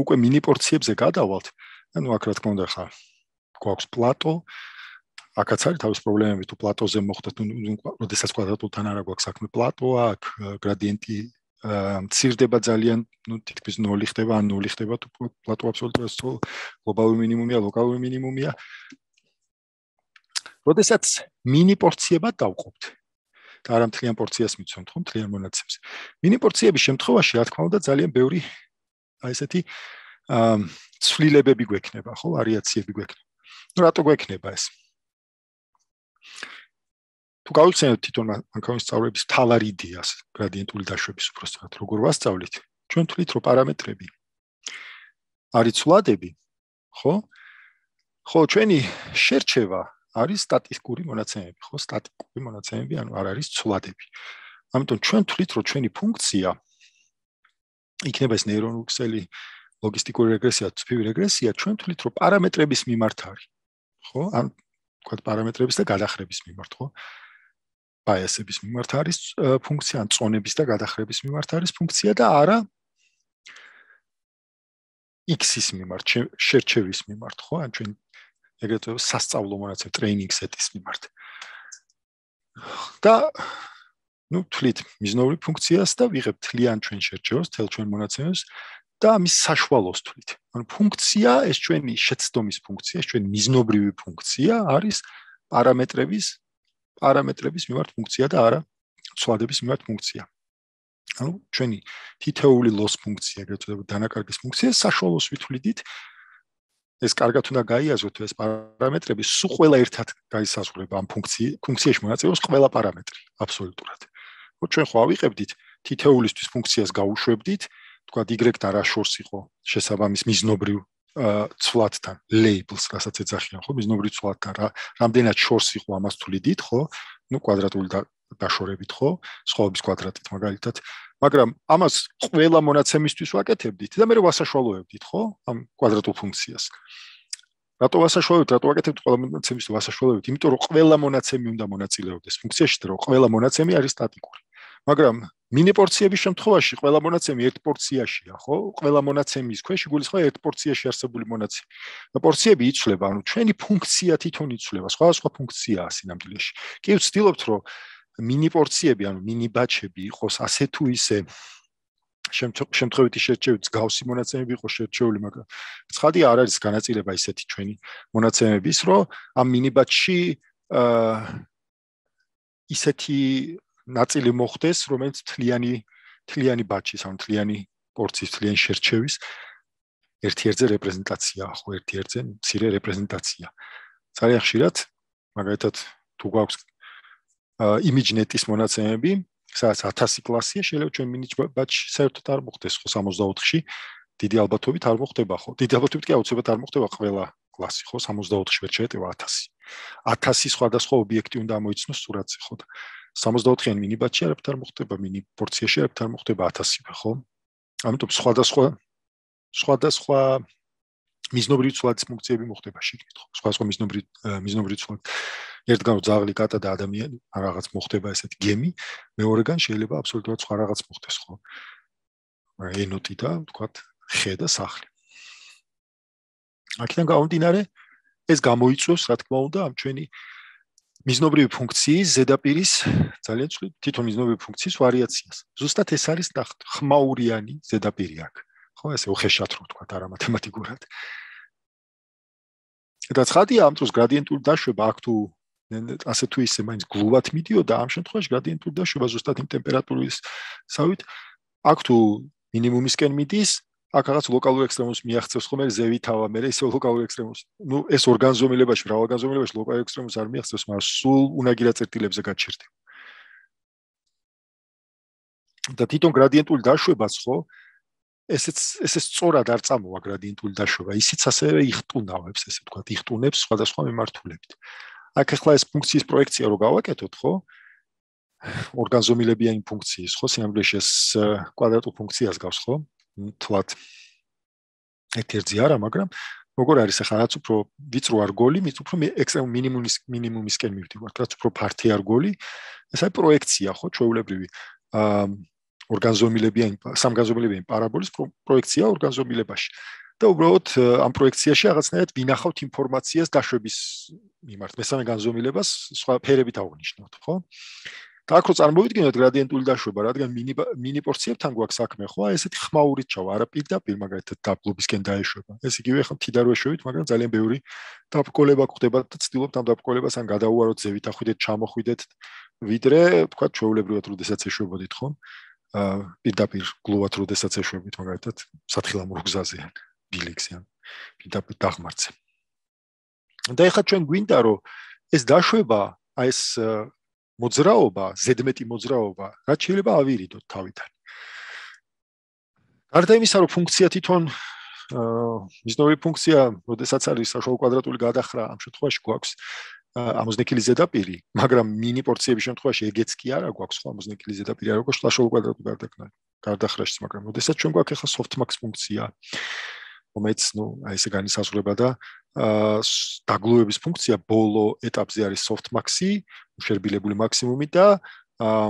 უკვე მინი პორციებზე გადავალთ, ანუ აქ რა თქმა უნდა ხა გვაქვს პლატო, აქაც არის თავის პრობლემები თუ პლატოზე მოხდა თუ როდესაც კვადრატულთან არა გვაქვს საქმე პლატოა აქ გრადიენტი მცირდება ძალიან ну თითქმის 0 ხდება ან 0 ხდება თუ პლატო აბსოლუტურად თუ გლობალური მინიმუმია ლოკალური მინიმუმია როდესაც მინი პორციებად დავყოფთ და არა მთლიან პორციას მიცემთ ხო მთლიან მონაცემს მინი პორციების შემთხვევაში რა თქმა უნდა ძალიან ბევრი აი ესეთი აა ცვლილებები გვექნება ხო ვარიაციები გვექნება ну რატო გვექნება ეს თუ გავიხსენებთ თვითონ მანქანის სწავლების თავარი იდეას გრადიენტული დაშვების უბრალოდ როგორ ვასწავლით? ჩვენ თვლით რომ პარამეტრები არის ცვლადები ხო? ხო ჩვენი შერჩევა არის სტატისტიკური მონაცემები ხო? სტატიკური მონაცემები ანუ არ არის ცვლადები. ამიტომ ჩვენ თვლით რომ ჩვენი ფუნქცია იქნება ეს ნეირონული ქსელი ლოგისტიკური რეგრესია ცფივი რეგრესია ჩვენ თვლით რომ პარამეტრების მიმართ არის ხო? ან თქვა პარამეტრების და გადახრების მიმართ ხო ბაიასების მიმართ არის ფუნქცია, ან წონების და გადახრების მიმართ არის ფუნქცია და არა x-ის მიმართ, შერჩევის მიმართ, ხო? ან ჩვენ ეგრეთ წოდებული სასწავლო მონაცემ ტრეინინგ სეტის მიმართ. და ну თვლით მიზნობრივ ფუნქციას და ვიღებ თლიან ჩვენ შერჩევას, თელ ჩვენ მონაცემებს და ამის საშუალოს თვლით. ანუ ფუნქცია ეს ჩვენი შეცდომის ფუნქცია, ჩვენი მიზნობრივი ფუნქცია არის პარამეტრების პარამეტრების მიმართ ფუნქცია და არა ცვლადების მიმართ ფუნქცია. ანუ ჩვენი თითეული loss ფუნქცია, ეგრეთ წოდებული დანაკარგის ფუნქცია საშუალოს ვითვლიდით ეს კარგად უნდა გაიაზროთ ეს პარამეტრები სულ ყველა ერთად გაისაზღვრება ამ ფუნქციაში ფუნქციაში მონაწილეობს ყველა პარამეტრი აბსოლუტურად. ხო ჩვენ ხო ავიყებდით თითეულისთვის ფუნქციას გაუშვებდით, თქვა y-დან რა შორს იყო შესაბამის მიზნობრივ ცვლადთან labels, რასაც ეძახიან ხო მიზნობრივ ცვლადთან რა რამდენად შორს იყო ამას თვლიდით ხო? ну კვადრატული დაშორებით ხო? სხვაობის კვადრატით მაგალითად. მაგრამ ამას ყველა მონაცემისთვის ვაკეთებდით და მე ვასაშუალოებდით ხო ამ კვადრატულ ფუნქციას. რატო ვასაშუალოებთ, რატო ვაკეთებთ ყველა მონაცემისთვის ვასაშუალოებთ? იმიტომ რომ ყველა მონაცემი უნდა მონაწილეობდეს ფუნქციაში და რომ ყველა მონაცემი არის სტატიკური. მაგრამ მინი პორციების შემთხვევაში ყველა მონაცემი ერთ პორციაშია, ხო? ყველა მონაცემის ქვეშ იგულისხმება ერთ პორციაში არსებული მონაცემი. და პორციები იცვლება, ანუ ჩვენი ფუნქცია თვითონ იცვლება, სხვა სხვა ფუნქციაა სინამდვილეში. კი ვცდილობთ, რომ მინი პორციები, ანუ მინი ბაჩები იყოს ასე თუ ისე შემთხვევითი შერჩევით გავსი მონაცემები იყოს შერჩეული, მაგრამ ცხადი არ არის განაწილება ისეთი ჩვენი მონაცემების, რომ ამ მინი ბაჩში აა ისეთი ნაწილი მოხდეს, რომელიც თლიანი თლიანი ბაჩის, ანუ თლიანი პორციის თლიანი შერჩევის ერთ-ერთზე რეპრეზენტაციაა, ხო, ერთ-ერთზე მცირე რეპრეზენტაცია. ძალიან ხშირად, მაგალითად, თუ გვაქვს image.net-ის მონაცემები, სადაც 1000 კლასია, შეიძლება ჩვენ mini-batch საერთოდ არ მოხდეს ხო 64-ში. დიდი ალბათობით არ მოხდება ხო? დიდი ალბათობით კი აუცილებლად არ მოხდება ყველა კლასი ხო 64-ში ვერ შეეტევა 1000. 1000 სხვადასხვა ობიექტი უნდა მოიცნოს სურათზე ხო? 64-იანი mini-batch-ი არაფერ არ მოხდება, mini-პორციაში არაფერ არ მოხდება 1000-ი ხო? ამიტომ სხვადასხვა სხვადასხვა მიზნობრივი ცვლადის ფუნქციები მოხდება შეკით ხო? სხვადასხვა მიზნობრივი მიზნობრივი ცვლადი ერთგან ძაღლი კატა და ადამიანი რაღაც მოხდება ესეთი გემი მეორეგან შეიძლება აბსოლუტურად სხვა რაღაც მოხდეს ხო ენოტი და თქვა ხე და სახლი აქედან გამომდინარე ეს გამოიწვევს რა თქმა უნდა ამ ჩვენი მიზნობრივი ფუნქციის ზედაპირის ძალიან ცუდ თვითონ მიზნობრივი ფუნქციის ვარიაციას. ზუსტად ეს არის ხმაურიანი ზედაპირი აქ. ხო ესე უხეშად რო თქვა არა მათემატიკურად. და ცხადია ამ დროს გრადიენტული დაშვება აქ თუ ასე თუ ისე მაინც გლუვად მიდიოდა ამ შემთხვევაში გრადიენტული დაშვება ზუსტად იმ ტემპერატურის სავით აქ თუ მინიმუმისკენ მიდის აქ რაღაც ლოკალურ ექსტრემუმს მიაღწევს ხოლმე ზევითავა მე ისე ლოკალურ ექსტრემუმს ნუ ეს ორგანზომილებაში მრავალგანზომილებაში ლოკალურ ექსტრემუმს არ მიაღწევს მაგრამ სულ უნაგირა წერტილებზე გაჩერდება და თვითონ გრადიენტული დაშვებაც ხო ესეც ესე სწორად არ წამოვა გრადიენტული დაშვება ისიც ასევე იხტუნავებს ესე ვთქვა იხტუნებს სხვადასხვა მიმართულებით აქ ახლა ეს ფუნქციის პროექცია რო გავაკეთოთ, ხო? ორგანზომილებიანი ფუნქციის, ხო, სინამდვილეში ეს კვადრატულ ფუნქციას გავს, ხო? თვათ ერთ-ერთი არა, მაგრამ როგორ არის ახლა რაც უფრო ვიწრო არგოლი, მით უფრო ექსტრემ მინიმუმის მინიმუმისკენ მივდივართ, რაც უფრო ფართი არგოლი, ეს არის პროექცია, ხო, ჩვეულებრივი აა ორგანზომილებიანი სამგანზომილებიანი პარაბოლის პროექცია ორგანზომილებაში. და უბრალოდ ამ პროექციაში რაღაცნაირად ვინახავთ ინფორმაციას დაშვების მიმართ მესამე განზომილებას სხვა ფერებით აღნიშნოთ, ხო? აქ რო წარმოვიდგინოთ გრადიენტული დაშვება, რადგან მინი მინი პორციებთან გვაქვს საქმე, ხო? ესეთი ხმაურით ჩავა, არა პირდაპირ მაგალითად დაბლობისკენ დაეშვება. ეს იგივე ხა თიდაროეშვებით, მაგრამ ძალიან ბევრი დაბკოლება ხდება და ცდილობთ ამ დაბკოლებას ან გადაუაროთ ზევით ახვიდეთ, ჩამოხვიდეთ, ვიდრე თქვა ჩვეულებრივად როდესაც ეშვებოდით, ხო? აა პირდაპირ გლუვად როდესაც ეშვებით, მაგალითად სათხილამურო გზაზე. ბილექსიან პირდაპირ დაღმართზე. და ეხლა ჩვენ გვინდა რომ ეს დაშვება, აი ეს მოძრაობა, ზედმეტი მოძრაობა, რაც შეიძლება ავირიდოთ თავიდან. გარდა იმისა, რომ ფუნქცია თვითონ აა მიზნობრივი ფუნქცია, როდესაც არის საშუალო კვადრატული გადახრა, ამ შემთხვევაში გვაქვს ამოზნექილი ზედაპირი, მაგრამ მინი პორციების შემთხვევაში ეგეც კი არა გვაქვს ხო ამოზნექილი ზედაპირი, არ გვაქვს საშუალო კვადრატული გადახრა. გარდახრაში, მაგრამ როდესაც ჩვენ გვაქვს ახლა softmax ფუნქცია, რომელიც ნუ აი ესე განისაზღვრება და აა დაგლუების ფუნქცია ბოლო ეტაპზე არის softmax-ი, უშერბილებული მაქსიმუმი და აა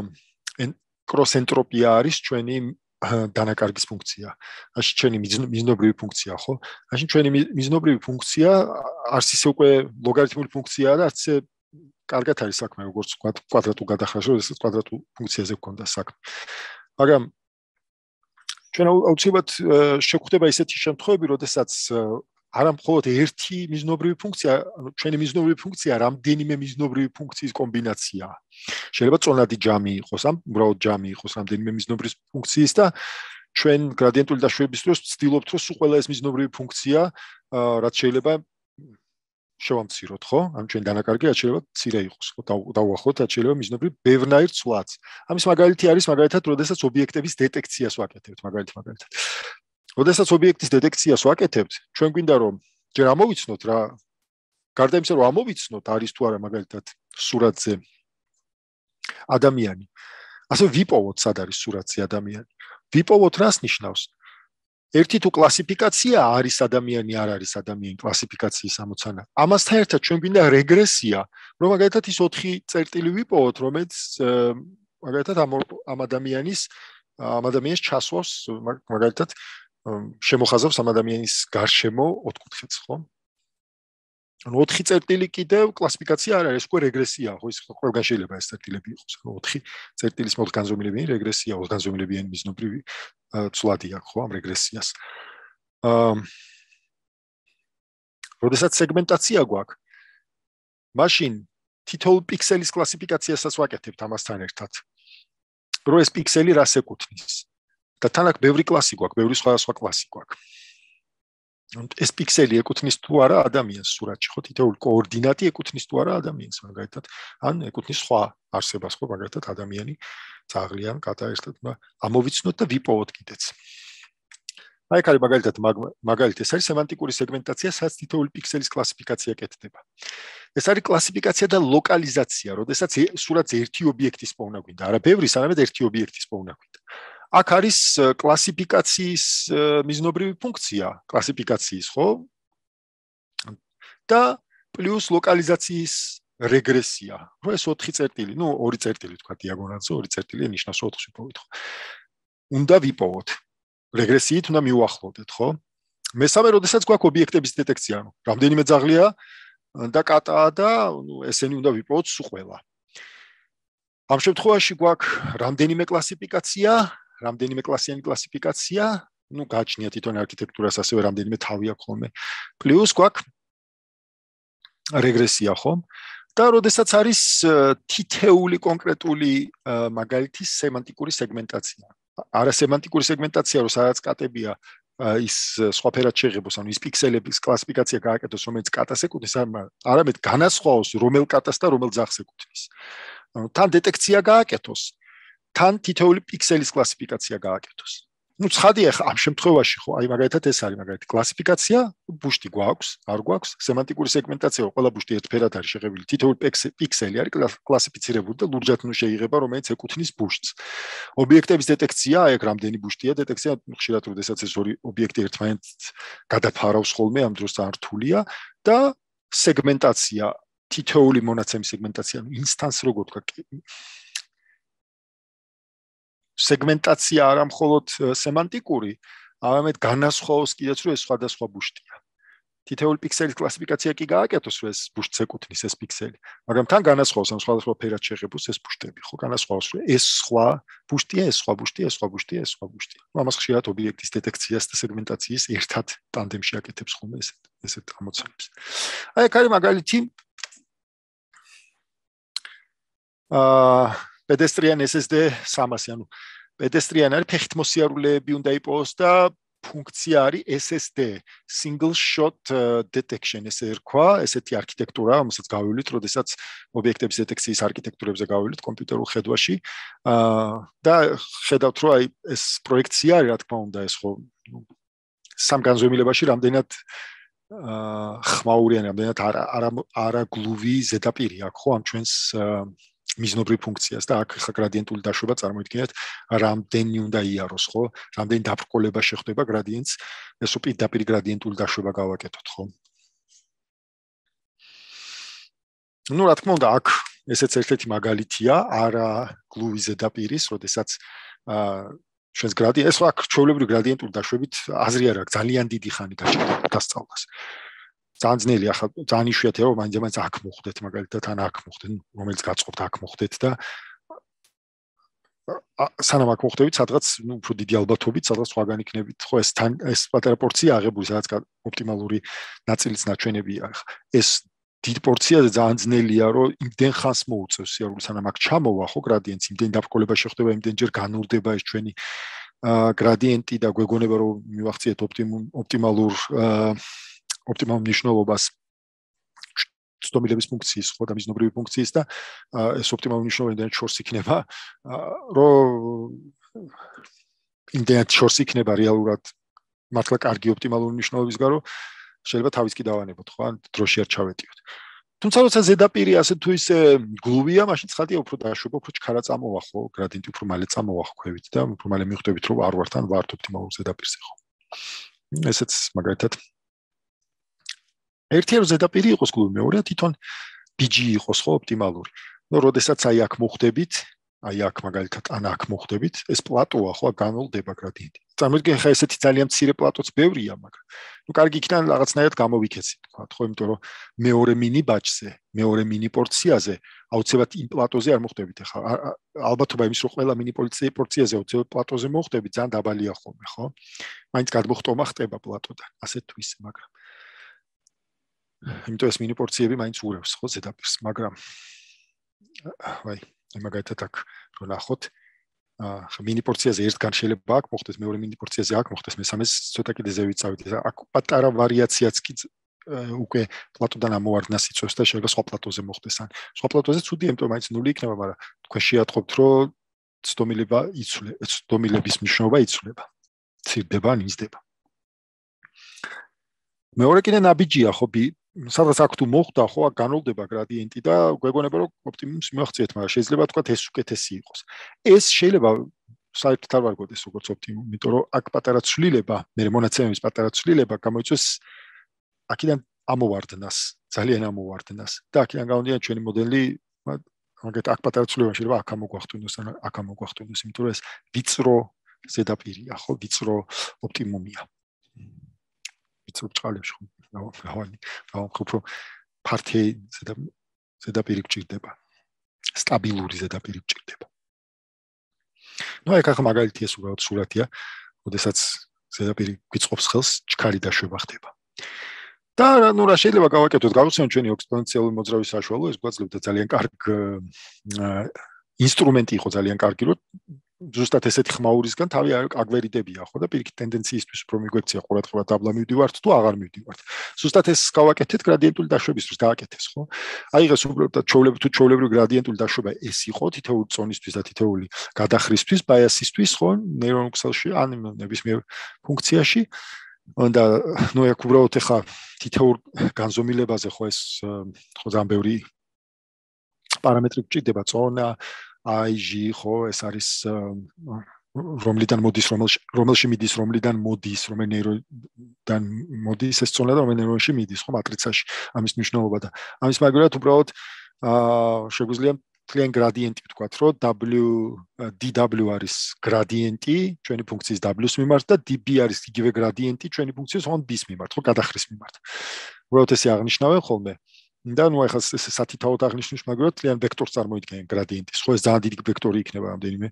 entropia არის ჩვენი დანაკარგის ფუნქცია. აშ ჩვენი მიზნობრივი ფუნქცია, ხო? აშ ჩვენი მიზნობრივი ფუნქცია არც ისე უკვე ლოგარითმული ფუნქციაა და არც ისე კარგად არის საქმე, როგორც ვთქვა, კვადრატულ გადახრაში, როდესაც კვადრატულ ფუნქციაზე გქონდა საქმე. მაგრამ ჩვენ აუცილებლად შეგვხვდება ისეთი შემთხვევები, როდესაც არა მხოლოდ ერთი მიზნობრივი ფუნქცია, ანუ ჩვენი მიზნობრივი ფუნქცია რამდენიმე მიზნობრივი ფუნქციის კომბინაციაა. შეიძლება წონადი ჯამი იყოს, ამ უბრალოდ ჯამი იყოს რამდენიმე მიზნობრივი ფუნქციის და ჩვენ გრადიენტული დაშვების დროს ვცდილობთ, რომ სულ ყველა ეს მიზნობრივი ფუნქცია, რაც შეიძლება შევამციროთ, ხო? ან ჩვენ დანაკარგი რაც შეიძლება ცირე იყოს, ხო? დავუახლოთ, რაც შეიძლება მიზნობრივი ბევრნაირ ცვლაც. ამის მაგალითი არის მაგალითად, როდესაც ობიექტების დეტექციას ვაკეთებთ, მაგალითად, მაგალითად. როდესაც ობიექტის დეტექციას ვაკეთებთ, ჩვენ გვინდა რომ ჯერ ამოვიცნოთ რა გარდა იმისა რომ ამოვიცნოთ არის თუ არა მაგალითად სურათზე ადამიანი. ასე ვიპოვოთ სად არის სურათზე ადამიანი. ვიპოვოთ რას ნიშნავს? ერთი თუ კლასიფიკაცია არის ადამიანი არ არის ადამიანი კლასიფიკაციის ამოცანა. ამასთან ერთად ჩვენ გვინდა რეგრესია, რომ მაგალითად ის 4 წერტილი ვიპოვოთ, რომელიც მაგალითად ამ ამ ადამიანის ამ ადამიანის ჩასვავს მაგალითად შემოხაზავს ამ ადამიანის გარშემო ოთხკუთხედს, ხო? ანუ 4 წერტილი კიდევ კლასიფიკაცია არ არის, უკვე რეგრესია, ხო ის ყველგან შეიძლება ეს წერტილები იყოს, ხო? 4 წერტილის მოდ განზომილებიანი რეგრესია, 4 განზომილებიანი მიზნობრივი ცვლადი აქვს, ხო, ამ რეგრესიას. აა როდესაც სეგმენტაცია გვაქვს, მაშინ თითოეულ პიქსელის კლასიფიკაციასაც ვაკეთებთ ამასთან ერთად. რო ეს პიქსელი რას ეკუთვნის? და თან აქ ბევრი კლასი გვაქვს, ბევრი სხვადასხვა კლასი გვაქვს. ეს პიქსელი ეკუთვნის თუ არა ადამიანს სურათში, ხო, თითოეული კოორდინატი ეკუთვნის თუ არა ადამიანს, მაგალითად, ან ეკუთვნის სხვა არსებას, ხო, მაგალითად, ადამიანი ძაღლიან კატაერთად, ამოვიცნოთ და ვიპოვოთ კიდეც. აი, ხარი მაგალითად, მაგალითად, ეს არის სემანტიკური სეგმენტაცია, სადაც თითოეული პიქსელის კლასიფიკაცია კეთდება. ეს არის კლასიფიკაცია და ლოკალიზაცია, როდესაც სურათს ერთი ობიექტის პოვნა გვინდა, არა, ბევრი, არამედ ერთი ობიექტის პოვნა გვინდა. აქ არის კლასიფიკაციის მიზნობრივი ფუნქცია, კლასიფიკაციის, ხო? და პლუს ლოკალიზაციის რეგრესია. რო ეს 4 წერტილი, ну, 2 წერტილი თქვა დიაგონალზე, 2 წერტილი ნიშნავს 4-ში პოვით, ხო? უნდა ვიპოვოთ. რეგრესიით უნდა მიუახლოვდეთ, ხო? მესამე, როდესაც გვაქვს ობიექტების დეტექცია, ну, რამდენიმე ძაღლია და კატაა და ну, ესენი უნდა ვიპოვოთ სულ ყველა. ამ შემთხვევაში გვაქვს რამდენიმე კლასიფიკაცია, რამდენიმე კლასიანი კლასიფიკაცია, ну, გაჩნია თვითონ არქიტექტურას ასევე რამდენიმე თავი აქვს ხოლმე. პლუს გვაქვს რეგრესია, ხო? და როდესაც არის თითეული კონკრეტული მაგალითი სემანტიკური სეგმენტაცია. არა სემანტიკური სეგმენტაცია, რომ სადაც კატებია ის სხვაფერად შეღებოს, ანუ ის პიქსელების კლასიფიკაცია გააკეთოს, რომელიც კატას ეკუთვნის, არამედ განასხვაოს, რომელ კატას და რომელ ძაღლს ეკუთვნის. ანუ თან დეტექცია გააკეთოს. თან თითოეული პიქსელის კლასიფიკაცია გააკეთოს. ну ცხადია ხა ამ შემთხვევაში ხო აი მაგალითად ეს არის მაგალითად კლასიფიკაცია ბუშტი გვაქვს არ გვაქვს სემანტიკური სეგმენტაცია ყველა ბუშტი ერთფერად არის შეღებილი თითოეული პიქსელი არის კლასიფიცირებული და ლურჯად ნუ შეიღება რომელიც ეკუთვნის ბუშტს ობიექტების დეტექცია აი რამდენი ბუშტია დეტექცია ხშირად როდესაც ეს ორი ობიექტი ერთმანეთს გადაფარავს ხოლმე ამ დროს ართულია და სეგმენტაცია თითოეული მონაცემის სეგმენტაცია ინსტანს როგორ თქვა სეგმენტაცია არა მხოლოდ სემანტიკური, არამედ განასხვაოს კიდეც რომ ეს სხვადასხვა ბუშტია. თითოეული პიქსელის კლასიფიკაცია კი გააკეთოს რომ ეს ბუშტს ეკუთვნის ეს პიქსელი, მაგრამ თან განასხვაოს ამ სხვადასხვა ფერად შეღებოს ეს ბუშტები, ხო, განასხვაოს რომ ეს სხვა ბუშტია, ეს სხვა ბუშტია, ეს სხვა ბუშტია, ეს სხვა ბუშტია. ნუ ამას ხშირად ობიექტის დეტექციას და სეგმენტაციის ერთად ტანდემში აკეთებს ხოლმე ეს ესეთ ამოცანებს. აი, კარი მაგალითი აა პედესტრიან SSD 300, ანუ პედესტრიან არის ფეხით მოსიარულეები უნდა იყოს და ფუნქცია არის SSD, single shot detection ესე რქვა, ესეთი არქიტექტურა, რომელსაც გავივლით, როდესაც ობიექტების დეტექციის არქიტექტურებზე გავივლით კომპიუტერულ ხედვაში. აა და ხედავთ, რომ აი ეს პროექცია არის, რა თქმა უნდა, ეს ხო სამ განზომილებაში რამდენად აა ხმაურიანი, რამდენად არა არა გლუვი ზედაპირი აქვს ხო ამ ჩვენს მიზნობრივ ფუნქციას და აქ ხა გრადიენტული დაშვება წარმოიდგინეთ რამდენი უნდა იაროს ხო? რამდენი დაბრკოლება შეხვდება გრადიენტს? ეს უპირდაპირ გრადიენტული დაშვება გავაკეთოთ ხო? ну რა თქმა უნდა აქ ესეც ერთ-ერთი მაგალითია არა გლუვი ზედაპირის როდესაც აა ჩვენს გრადიენტ ეს აქ ჩვეულებრივი გრადიენტული დაშვებით აზრი არ აქვს. ძალიან დიდი ხანი გაჭირდება დასწავლას ძალიან ძნელია ხა ძალიან იშვიათია რომ მაინც აქ მოხდეთ მაგალითად ან აქ მოხდეთ რომელიც გაწყობთ აქ მოხდეთ და სანამ აქ მოხდებით სადღაც ნუ უფრო დიდი ალბათობით სადღაც სხვაგან იქნებით ხო ეს თან ეს პატარა პორცია აღებული სადაც ოპტიმალური ნაწილის ნაჩვენებია ეს დიდ პორციაზე ძალიან ძნელია რომ იმდენ ხანს მოუწევს სიარული სანამ აქ ჩამოვა ხო გრადიენტი იმდენ დაბრკოლება შეხვდება იმდენჯერ განურდება ეს ჩვენი გრადიენტი და გვეგონება რომ მივახციეთ ოპტიმალურ ოპტიმალურ ნიშნულობას სტომილების ფუნქციის ხო და მიზნობრივი ფუნქციის და ეს ოპტიმალური ნიშნულობიდან შორს იქნება რომ იმდენად შორს იქნება რეალურად მართლა კარგი ოპტიმალური ნიშნულობის გარო შეიძლება თავის კი დავანებოთ ხო? ან დროში არ ჩავეტიოთ. თუმცა როცა ზედაპირი ასე თუ ისე გლუვია მაშინ ცხადია უფრო დაშვება უფრო ჩქარა წამოვა ხო? გრადიენტი უფრო მალე წამოვა ხო ქვევით და უფრო მალე მიხვდებით რომ არ ვართ ან ვართ ოპტიმალურ ზედაპირზე ხო? ესეც მაგალითად ერთი რომ ზედაპირი იყოს გლუვი მეორე თვითონ ბიჯი იყოს ხო ოპტიმალური. ნუ როდესაც აი აქ მოხდებით, აი აქ მაგალითად ან აქ მოხდებით, ეს პლატოა ხო განოლდება გრადიენტი. წარმოიდგინე ხა ესეთი ძალიან მცირე პლატოც ბევრია, მაგრამ ნუ კარგი იქიდან რაღაცნაირად გამოვიქეცით, თქვა ხო, იმიტომ რომ მეორე მინი ბაჭზე, მეორე მინი პორციაზე აუცილებლად იმ პლატოზე არ მოხდებით ხა. ალბათობა იმის რომ ყველა მინი პორციაზე აუცილებლად პლატოზე მოხდებით, ძალიან დაბალია ხოლმე, ხო? მაინც გადმოხტომა ხდება პლატოდან, ასე თუ ისე, მაგრამ იმიტომ ეს მინი პორციები მაინც ურევს ხო ზედაპირს, მაგრამ აი, მაგალითად აქ რო ნახოთ, აა მინი პორციაზე ერთგან შეიძლება აქ მოხდეს, მეორე მინი პორციაზე აქ მოხდეს, მესამეს ცოტა კიდე ზევით წავიდეთ. აქ პატარა ვარიაციაც კი უკვე პლატოდან ამოვარდნას იწევს და შეიძლება სხვა პლატოზე მოხდეს ან სხვა პლატოზე ცუდი, იმიტომ მაინც ნული იქნება, მაგრამ თქვენ შეატყობთ, რომ ცდომილება იცვლება, ცდომილების მნიშვნელობა იცვლება. ცირდება, ნიზდება. მეორე კიდე ნაბიჯია ხო სადღაც აქ თუ მოხდა ხო აქ განოლდება გრადიენტი და გვეგონება რომ ოპტიმუმს მივახციეთ მაგრამ შეიძლება თქვა ეს უკეთესი იყოს. ეს შეიძლება საერთოდ არ ვარგოდეს როგორც ოპტიმუმი იმიტომ რომ აქ პატარა ცვლილება მე მონაცემების პატარა ცვლილება გამოიწვევს აქიდან ამოვარდნას ძალიან ამოვარდნას და აქიდან გამოდიან ჩვენი მოდელი მაგათ აქ პატარა ცვლილება შეიძლება აქ ამოგვახტუნოს ან აქ ამოგვახტუნოს იმიტომ რომ ეს ვიწრო ზედაპირია ხო ვიწრო ოპტიმუმია. ვიწრო ჭალებში ხო გავანი გავამხობ ფართი ზედაპირი გჭირდება სტაბილური ზედაპირი გჭირდება ну აი ხა მაგალითი ეს უბრალოდ სურათია ოდესაც ზედაპირი გიწყობს ხელს ჩქარი დაშვება ხდება და ну რა შეიძლება გავაკეთოთ გავხსენოთ ჩვენი ექსპონენციალური მოძრავის საშუალო ეს გვაძლევდა ძალიან კარგ ინსტრუმენტი იყო ძალიან კარგი რომ ზუსტად ესეთი ხმაურისგან თავი აგვერიდებია ხო და პირიქით ტენდენციისთვის უფრო მიგვექცია ყურადღება დაბლა მივდივართ თუ აღარ მივდივართ. ზუსტად ეს გავაკეთეთ გრადიენტული დაშვებისთვის გააკეთეს ხო? აი ეს უბრალოდ ჩოვლებთ თუ ჩოვლებრივ გრადიენტული დაშვება ეს იყო თითოეული წონისთვის და თითოეული გადახრისთვის ბაიასისთვის ხო ნეირონ ქსელში ან ნებისმიერ ფუნქციაში. და ნუ აქ უბრალოდ ეხა თითოეულ განზომილებაზე ხო ეს ხო ძალიან ბევრი პარამეტრი გჭირდება წონა IG ხო ეს არის რომლიდან მოდის რომელში რომელში მიდის რომლიდან მოდის რომელნაიროდან მოდის ეს წონა და რომელნაიროში მიდის ხო მატრიცაში ამის მნიშვნელობა და ამის მაგალითად უბრალოდ აა შეგვიძლია კლიენ გრადიენტი ვთქვათ რომ W DW არის გრადიენტი ჩვენი ფუნქციის W-ს მიმართ და DB არის იგივე გრადიენტი ჩვენი ფუნქციის on B-ს მიმართ ხო გადახრის მიმართ. უბრალოდ ესე აღნიშნავენ ხოლმე და ნუ ახლა ეს სათითაოდ აღნიშნავს მაგრამ ძალიან ვექტორს წარმოიდგენენ გრადიენტის ხო ეს ძალიან დიდი ვექტორი იქნება რამდენიმე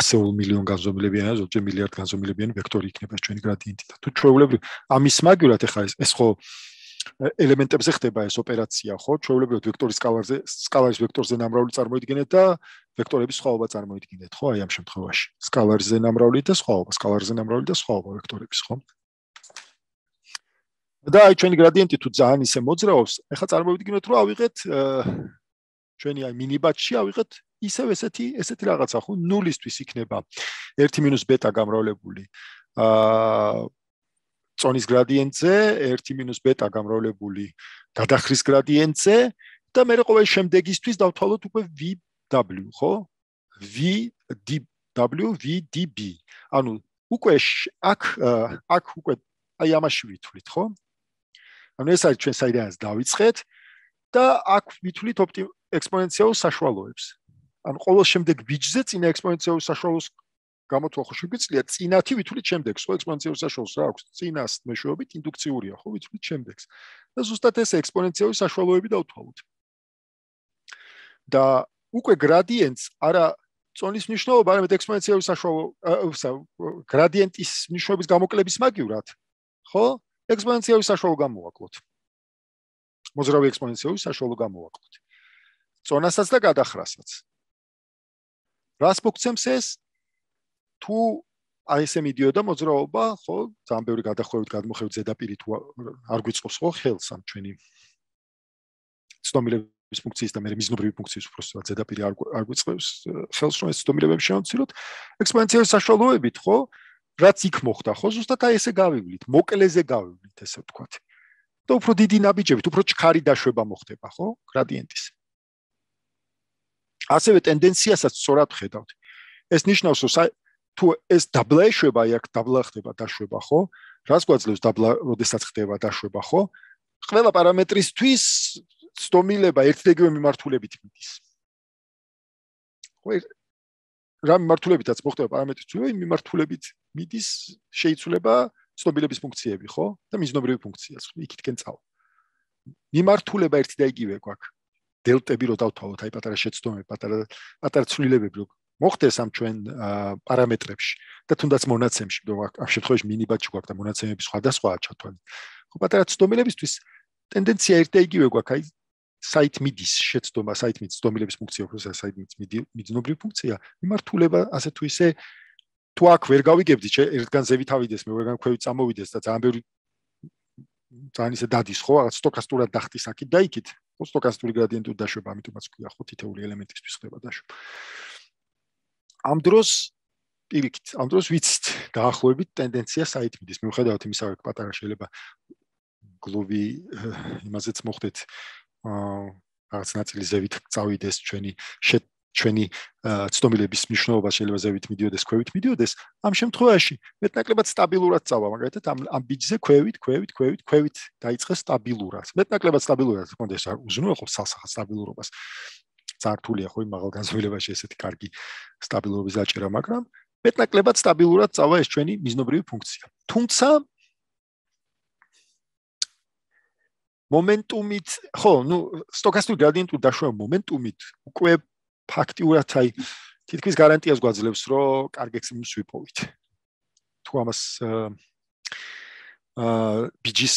ასეულ მილიონ განზომილებიანი ან ზოგჯერ მილიარდ განზომილებიანი ვექტორი იქნება ჩვენი გრადიენტი და თუ ჩვეულებრივ ამის მაგივრად ახლა ეს ეს ხო ელემენტებზე ხდება ეს ოპერაცია ხო? ჩვეულებრივ ვექტორის სკალარზე სკალარის ვექტორზე ნამრავლი წარმოიდგინეთ და ვექტორების სხვაობა წარმოიდგინეთ ხო აი ამ შემთხვევაში. სკალარზე ნამრავლი და სხვაობა სკალარზე ნამრავლი და სხვაობა ვექტორების ხო და აი ჩვენი გრადიენტი თუ ძალიან ისე მოძრაობს, ეხლა წარმოვიდგინოთ, რომ ავიღეთ ჩვენი აი მინიბატში ავიღეთ ისევ ესეთი ესეთი რაღაცა, ხო, ნულისთვის იქნება 1 ბეტა გამრავლებული აა წონის გრადიენტზე, 1 ბეტა გამრავლებული გადახრის გრადიენტზე და მე ყოველ შემდეგისთვის დავთვალოთ უკვე VW, ხო? VDW, VDB. ანუ უკვე აქ აქ უკვე აი ამაში ვითვლით, ხო? ანუ ეს არის ჩვენ საიდანაც დავიწყეთ და აქ ვითვლით ოპტიმ ექსპონენციალურ საშუალოებს. ანუ ყოველ შემდეგ ბიჯზე წინა ექსპონენციალურ საშუალოს გამოთვალ ხო შეგვიძლია წინათი ვითვლით შემდეგს, ხო ექსპონენციალურ საშუალოს რა აქვს? წინას მეშვეობით ინდუქციურია, ხო ვითვლით შემდეგს. და ზუსტად ეს ექსპონენციალური საშუალებები დავთვალოთ. და უკვე გრადიენტს არა წონის მნიშვნელობა, არამედ ექსპონენციალური საშუალო გრადიენტის მნიშვნელობის გამოკლების მაგივრად, ხო? ექსპონენციალური საშუალო გამოვაკლოთ. მოძრავი ექსპონენციალური საშუალო გამოვაკლოთ. წონასაც და გადახრასაც. რას მოგცემს ეს? თუ აი ესე მიდიოდა მოძრაობა, ხო, ძალიან ბევრი გადახვევით გადმოხევით ზედაპირი თუ არ გვიწყობს ხო ხელს ამ ჩვენი ცნობილების ფუნქციის და მე მიზნობრივი ფუნქციის უბრალოდ ზედაპირი არ არ გვიწყებს ხელს რომ ეს ცნობილებები შევამციროთ ექსპონენციალური საშუალოებით, ხო? რაც იქ მოხდა, ხო, ზუსტად აი ესე გავივლით, მოკლეზე გავივლით, ესე ვთქვათ. და უფრო დიდი ნაბიჯებით, უფრო ჩქარი დაშვება მოხდება, ხო? გრადიენტის. ასევე ტენდენციასაც სწორად ხედავთ. ეს ნიშნავს, რომ თუ ეს დაბლა ეშვება, აქ დაბლა ხდება დაშვება, ხო? რას გვაძლევს დაბლა, როდესაც ხდება დაშვება, ხო? ყველა პარამეტრისთვის სტომილება ერთდეგივე მიმართულებით მიდის. ხო? რა მიმართულებითაც მოხდება პარამეტრის ცვლილება, იმ მიმართულებით მიდის შეიცვლება სტომილების ფუნქციები, ხო? და მიზნობრივი ფუნქციაც, იქითკენ წავა. მიმართულება ერთი და იგივე გვაქვს. დელტები რო დავთვალოთ, აი პატარა შეცდომები, პატარა პატარა ცვლილებები რო მოხდეს ამ ჩვენ პარამეტრებში და თუნდაც მონაცემში, ამ შემთხვევაში მინიბაჩი გვაქვს და მონაცემები სხვადასხვაა ჩათვალე. ხო პატარა ცდომილებისთვის ტენდენცია ერთ და იგივე გვაქვს, აი საით მიდის შეცდომა, საით მიდის ცდომილების ფუნქცია, უფრო საით მიდის მიძნობრივი ფუნქცია, მიმართულება ასე თუ ისე თუ აქ ვერ გავიგებდი, ერთგან ზევით ავიდეს, მე ვერგან ქვევით წამოვიდეს და ძალიან ბევრი ძალიან ისე დადის ხო, რაღაც სტოქასტურად დახტის აქით და იქით. ხო, სტოქასტური გრადიენტი დაშვება, ამიტომაც ქვია ხო, თითეული ელემენტისთვის ხდება დაშვება. ამ დროს პირიქით, ამ დროს ვიცით დაახლოებით ტენდენცია საით მიდის. მიუხედავად იმისა, რომ პატარა შეიძლება გლოვი იმაზეც მოხდეთ აა რაღაც ნაწილი ზევით წავიდეს ჩვენი ჩვენი ცნობილების მნიშვნელობა შეიძლება ზევით მიდიოდეს, ქვევით მიდიოდეს. ამ შემთხვევაში მეტნაკლებად სტაბილურად წავა, მაგალითად ამ ამ ბიჯზე ქვევით, ქვევით, ქვევით, ქვევით დაიწყეს სტაბილურად. მეტნაკლებად სტაბილურად კონდეს უზრუნველყოფს სასახა სტაბილურობას. ძართულია ხო იმ მაღალ განზომილებაში ესეთი კარგი სტაბილურობის დაჭერა, მაგრამ მეტნაკლებად სტაბილურად წავა ეს ჩვენი მიზნობრივი ფუნქცია. თუმცა მომენტუმით, ხო, ну, სტოქასტური გრადიენტული დაშვება მომენტუმით უკვე ფაქტიურად აი თითქმის გარანტიას გვაძლევს, რომ კარგ ექსიმს ვიპოვით. თუ ამას აა ბიჯის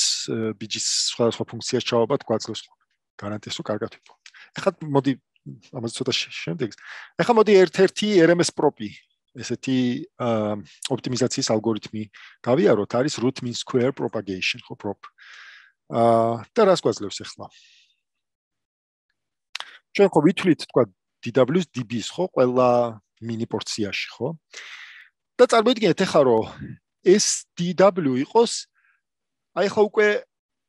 ბიჯის სხვადასხვა ფუნქციას ჩავაბათ, გვაძლევს გარანტიას, რომ კარგად ვიპოვოთ. ეხლა მოდი ამას ცოტა შემდეგ. ეხლა მოდი ერთ-ერთი RMS პროპი ესეთი ოპტიმიზაციის ალგორითმი გავიაროთ, არის root mean square propagation, ხო prop. აა და რას გვაძლევს ახლა? ჩვენ ხო ვითვლით, თქვა DW-ს DB-ს ხო, ყველა მინი პორციაში, ხო? და წარმოიდგინეთ ახლა რომ ეს DW იყოს აი ხა უკვე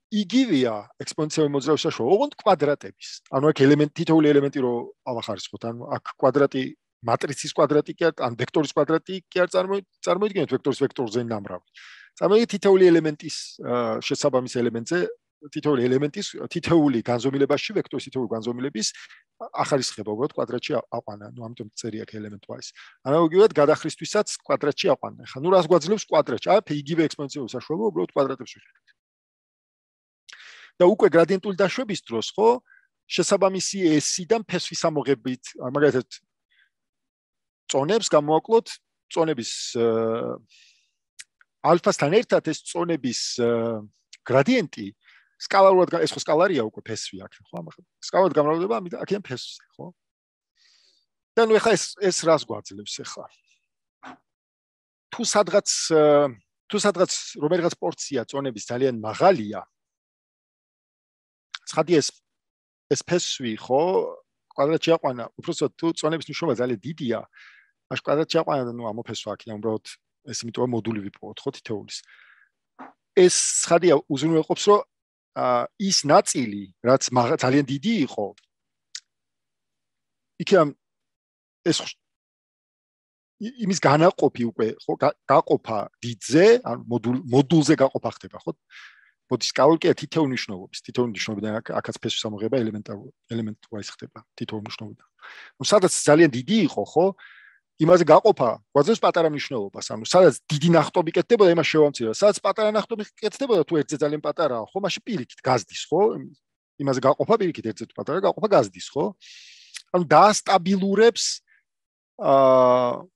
იგივეა ექსპონენციალური მოძრაობის საშუალო, ოღონდ კვადრატების. ანუ აქ ელემენტი, თითოეული ელემენტი რო ავახარისხოთ, ანუ აქ კვადრატი მატრიცის კვადრატი კი არ, ან ვექტორის კვადრატი კი არ წარმოიდგინეთ ვექტორის ვექტორზე ნამრავი. წარმოიდგინეთ თითოეული ელემენტის შესაბამის ელემენტზე თითოეული ელემენტის თითოეული განზომილებაში ვექტორის თითოეული განზომილების ახარისხება უბრალოდ კვადრატში აყვანა. ნუ ამიტომ წერი აქ ელემენტ wise. ანალოგიურად გადახრისთვისაც კვადრატში აყვანა. ხა ნუ რას გვაძლევს კვადრატში? აი იგივე ექსპონენციური საშუალო უბრალოდ კვადრატებს ვიხილავთ. და უკვე გრადიენტული დაშვების დროს ხო შესაბამისი S-დან ფესვის ამოღებით მაგალითად წონებს გამოვაკლოთ წონების ალფასთან ერთად ეს წონების გრადიენტი სკალარულად ეს ხო სკალარია უკვე ფესვი აქ ხო ამახ სკალარულად გამრავლდება ამიტომ აქიან ფესვი ხო? და ნუ ეხლა ეს ეს რას გვაძლევს ეხლა თუ სადღაც თუ სადღაც რომელიღაც პორცია წონების ძალიან მაღალია ცხადი ეს ეს ფესვი ხო კვადრატში აყვანა უბრალოდ თუ წონების მნიშვნელობა ძალიან დიდია აშ კვადრატში აყვანა ნუ ამოფესვა აქია უბრალოდ ეს იმიტომ მოდული ვიპოვოთ ხო თითოეულის. ეს ცხადია უზრუნველყოფს რომ ის ნაწილი რაც ძალიან დიდი იყო იქა ეს იმის განაყოფი უკვე ხო გაყოფა დიდზე ან მოდულ მოდულზე გაყოფა ხდება ხო მოდი სკალკია თითოეული მნიშვნელობის, თითოეული მნიშვნელობიდან აქაც ფესვის ამოღება ელემენტარ ელემენტ ვაის ხდება თითოეული მნიშვნელობიდან. ნუ სადაც ძალიან დიდი იყო, ხო? იმაზე გაყოფა გვაძლევს პატარა მნიშვნელობას. ანუ სადაც დიდი ნახტომი კეთდებოდა, იმას შევამცირა. სადაც პატარა ნახტომი კეთდებოდა, თუ ერთზე ძალიან პატარაა, ხო, მაშინ პირიქით გაზდის, ხო? იმაზე გაყოფა პირიქით ერთზე პატარა, გაყოფა გაზდის, ხო? ანუ დაასტაბილურებს აა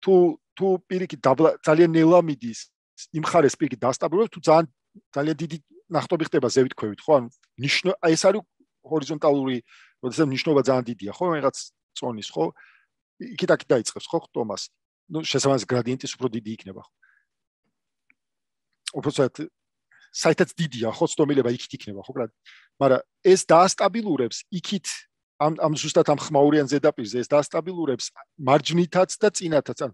თუ თუ პირიქით ძალიან ნელა მიდის იმ ხარეს პირიქით დაასტაბილურებს, თუ ძალიან ძალიან დიდი ნახტომი ხდება ზევით ქვევით, ხო? ანუ ნიშნო ეს არის ჰორიზონტალური, როდესაც ნიშნობა ძალიან დიდია, ხო? რაღაც წონის, ხო? იქით აქ დაიწყებს ხო ხტომას ну შესაბამის გრადიენტის უფრო დიდი იქნება ხო? უბრალოდ საერთოდ დიდია ხო ცდომილება იქით იქნება ხო გრად მაგრამ ეს დაასტაბილურებს იქით ამ ამ ზუსტად ამ ხმაურიან ზედაპირზე ეს დაასტაბილურებს მარჯვნითაც და წინათაც. ან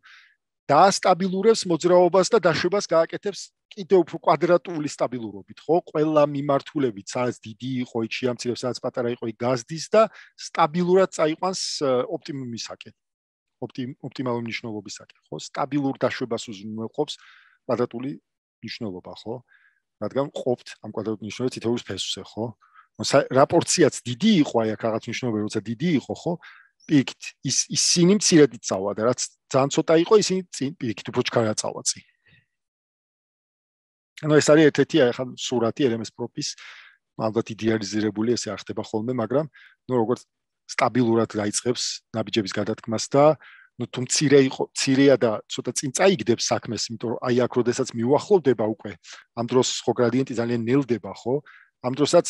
დაასტაბილურებს მოძრაობას და დაშვებას გააკეთებს კიდევ უფრო კვადრატული სტაბილურობით ხო? ყველა მიმართულებით სადაც დიდი იყო იქ შეამცირებს სადაც პატარა იყო იქ გაზდის და სტაბილურად წაიყვანს ოპტიმუმისაკენ ოპტიმალური მნიშვნელობისაკენ, ხო? სტაბილურ დაშვებას უზრუნველყოფს კვადრატული მნიშვნელობა, ხო? რადგან ყოფთ ამ კვადრატულ მნიშვნელობას თითოეულ ფესვზე, ხო? რაპორციაც დიდი იყო, აი აქ რაღაც მნიშვნელობა, როცა დიდი იყო, ხო? პიკთ ის ისინი მცირედ იწავა და რაც ძალიან ცოტა იყო, ისინი წინ პიკთ უფრო ჩქარა წავაცი. ანუ ეს არის ერთ-ერთი აი ხან სურათი RMS პროფის ალბათ იდეალიზირებული ესე არ ხდება ხოლმე, მაგრამ ნუ როგორც სტაბილურად დაიწყებს ნაბიჯების გადათქმას და ну თუ მცირე იყო მცირეა და ცოტა წინ წაიგდებს საქმეს იმიტომ რომ აი აქ როდესაც მიუახლოვდება უკვე ამ დროს ხო გრადიენტი ძალიან ნელდება ხო? ამ დროსაც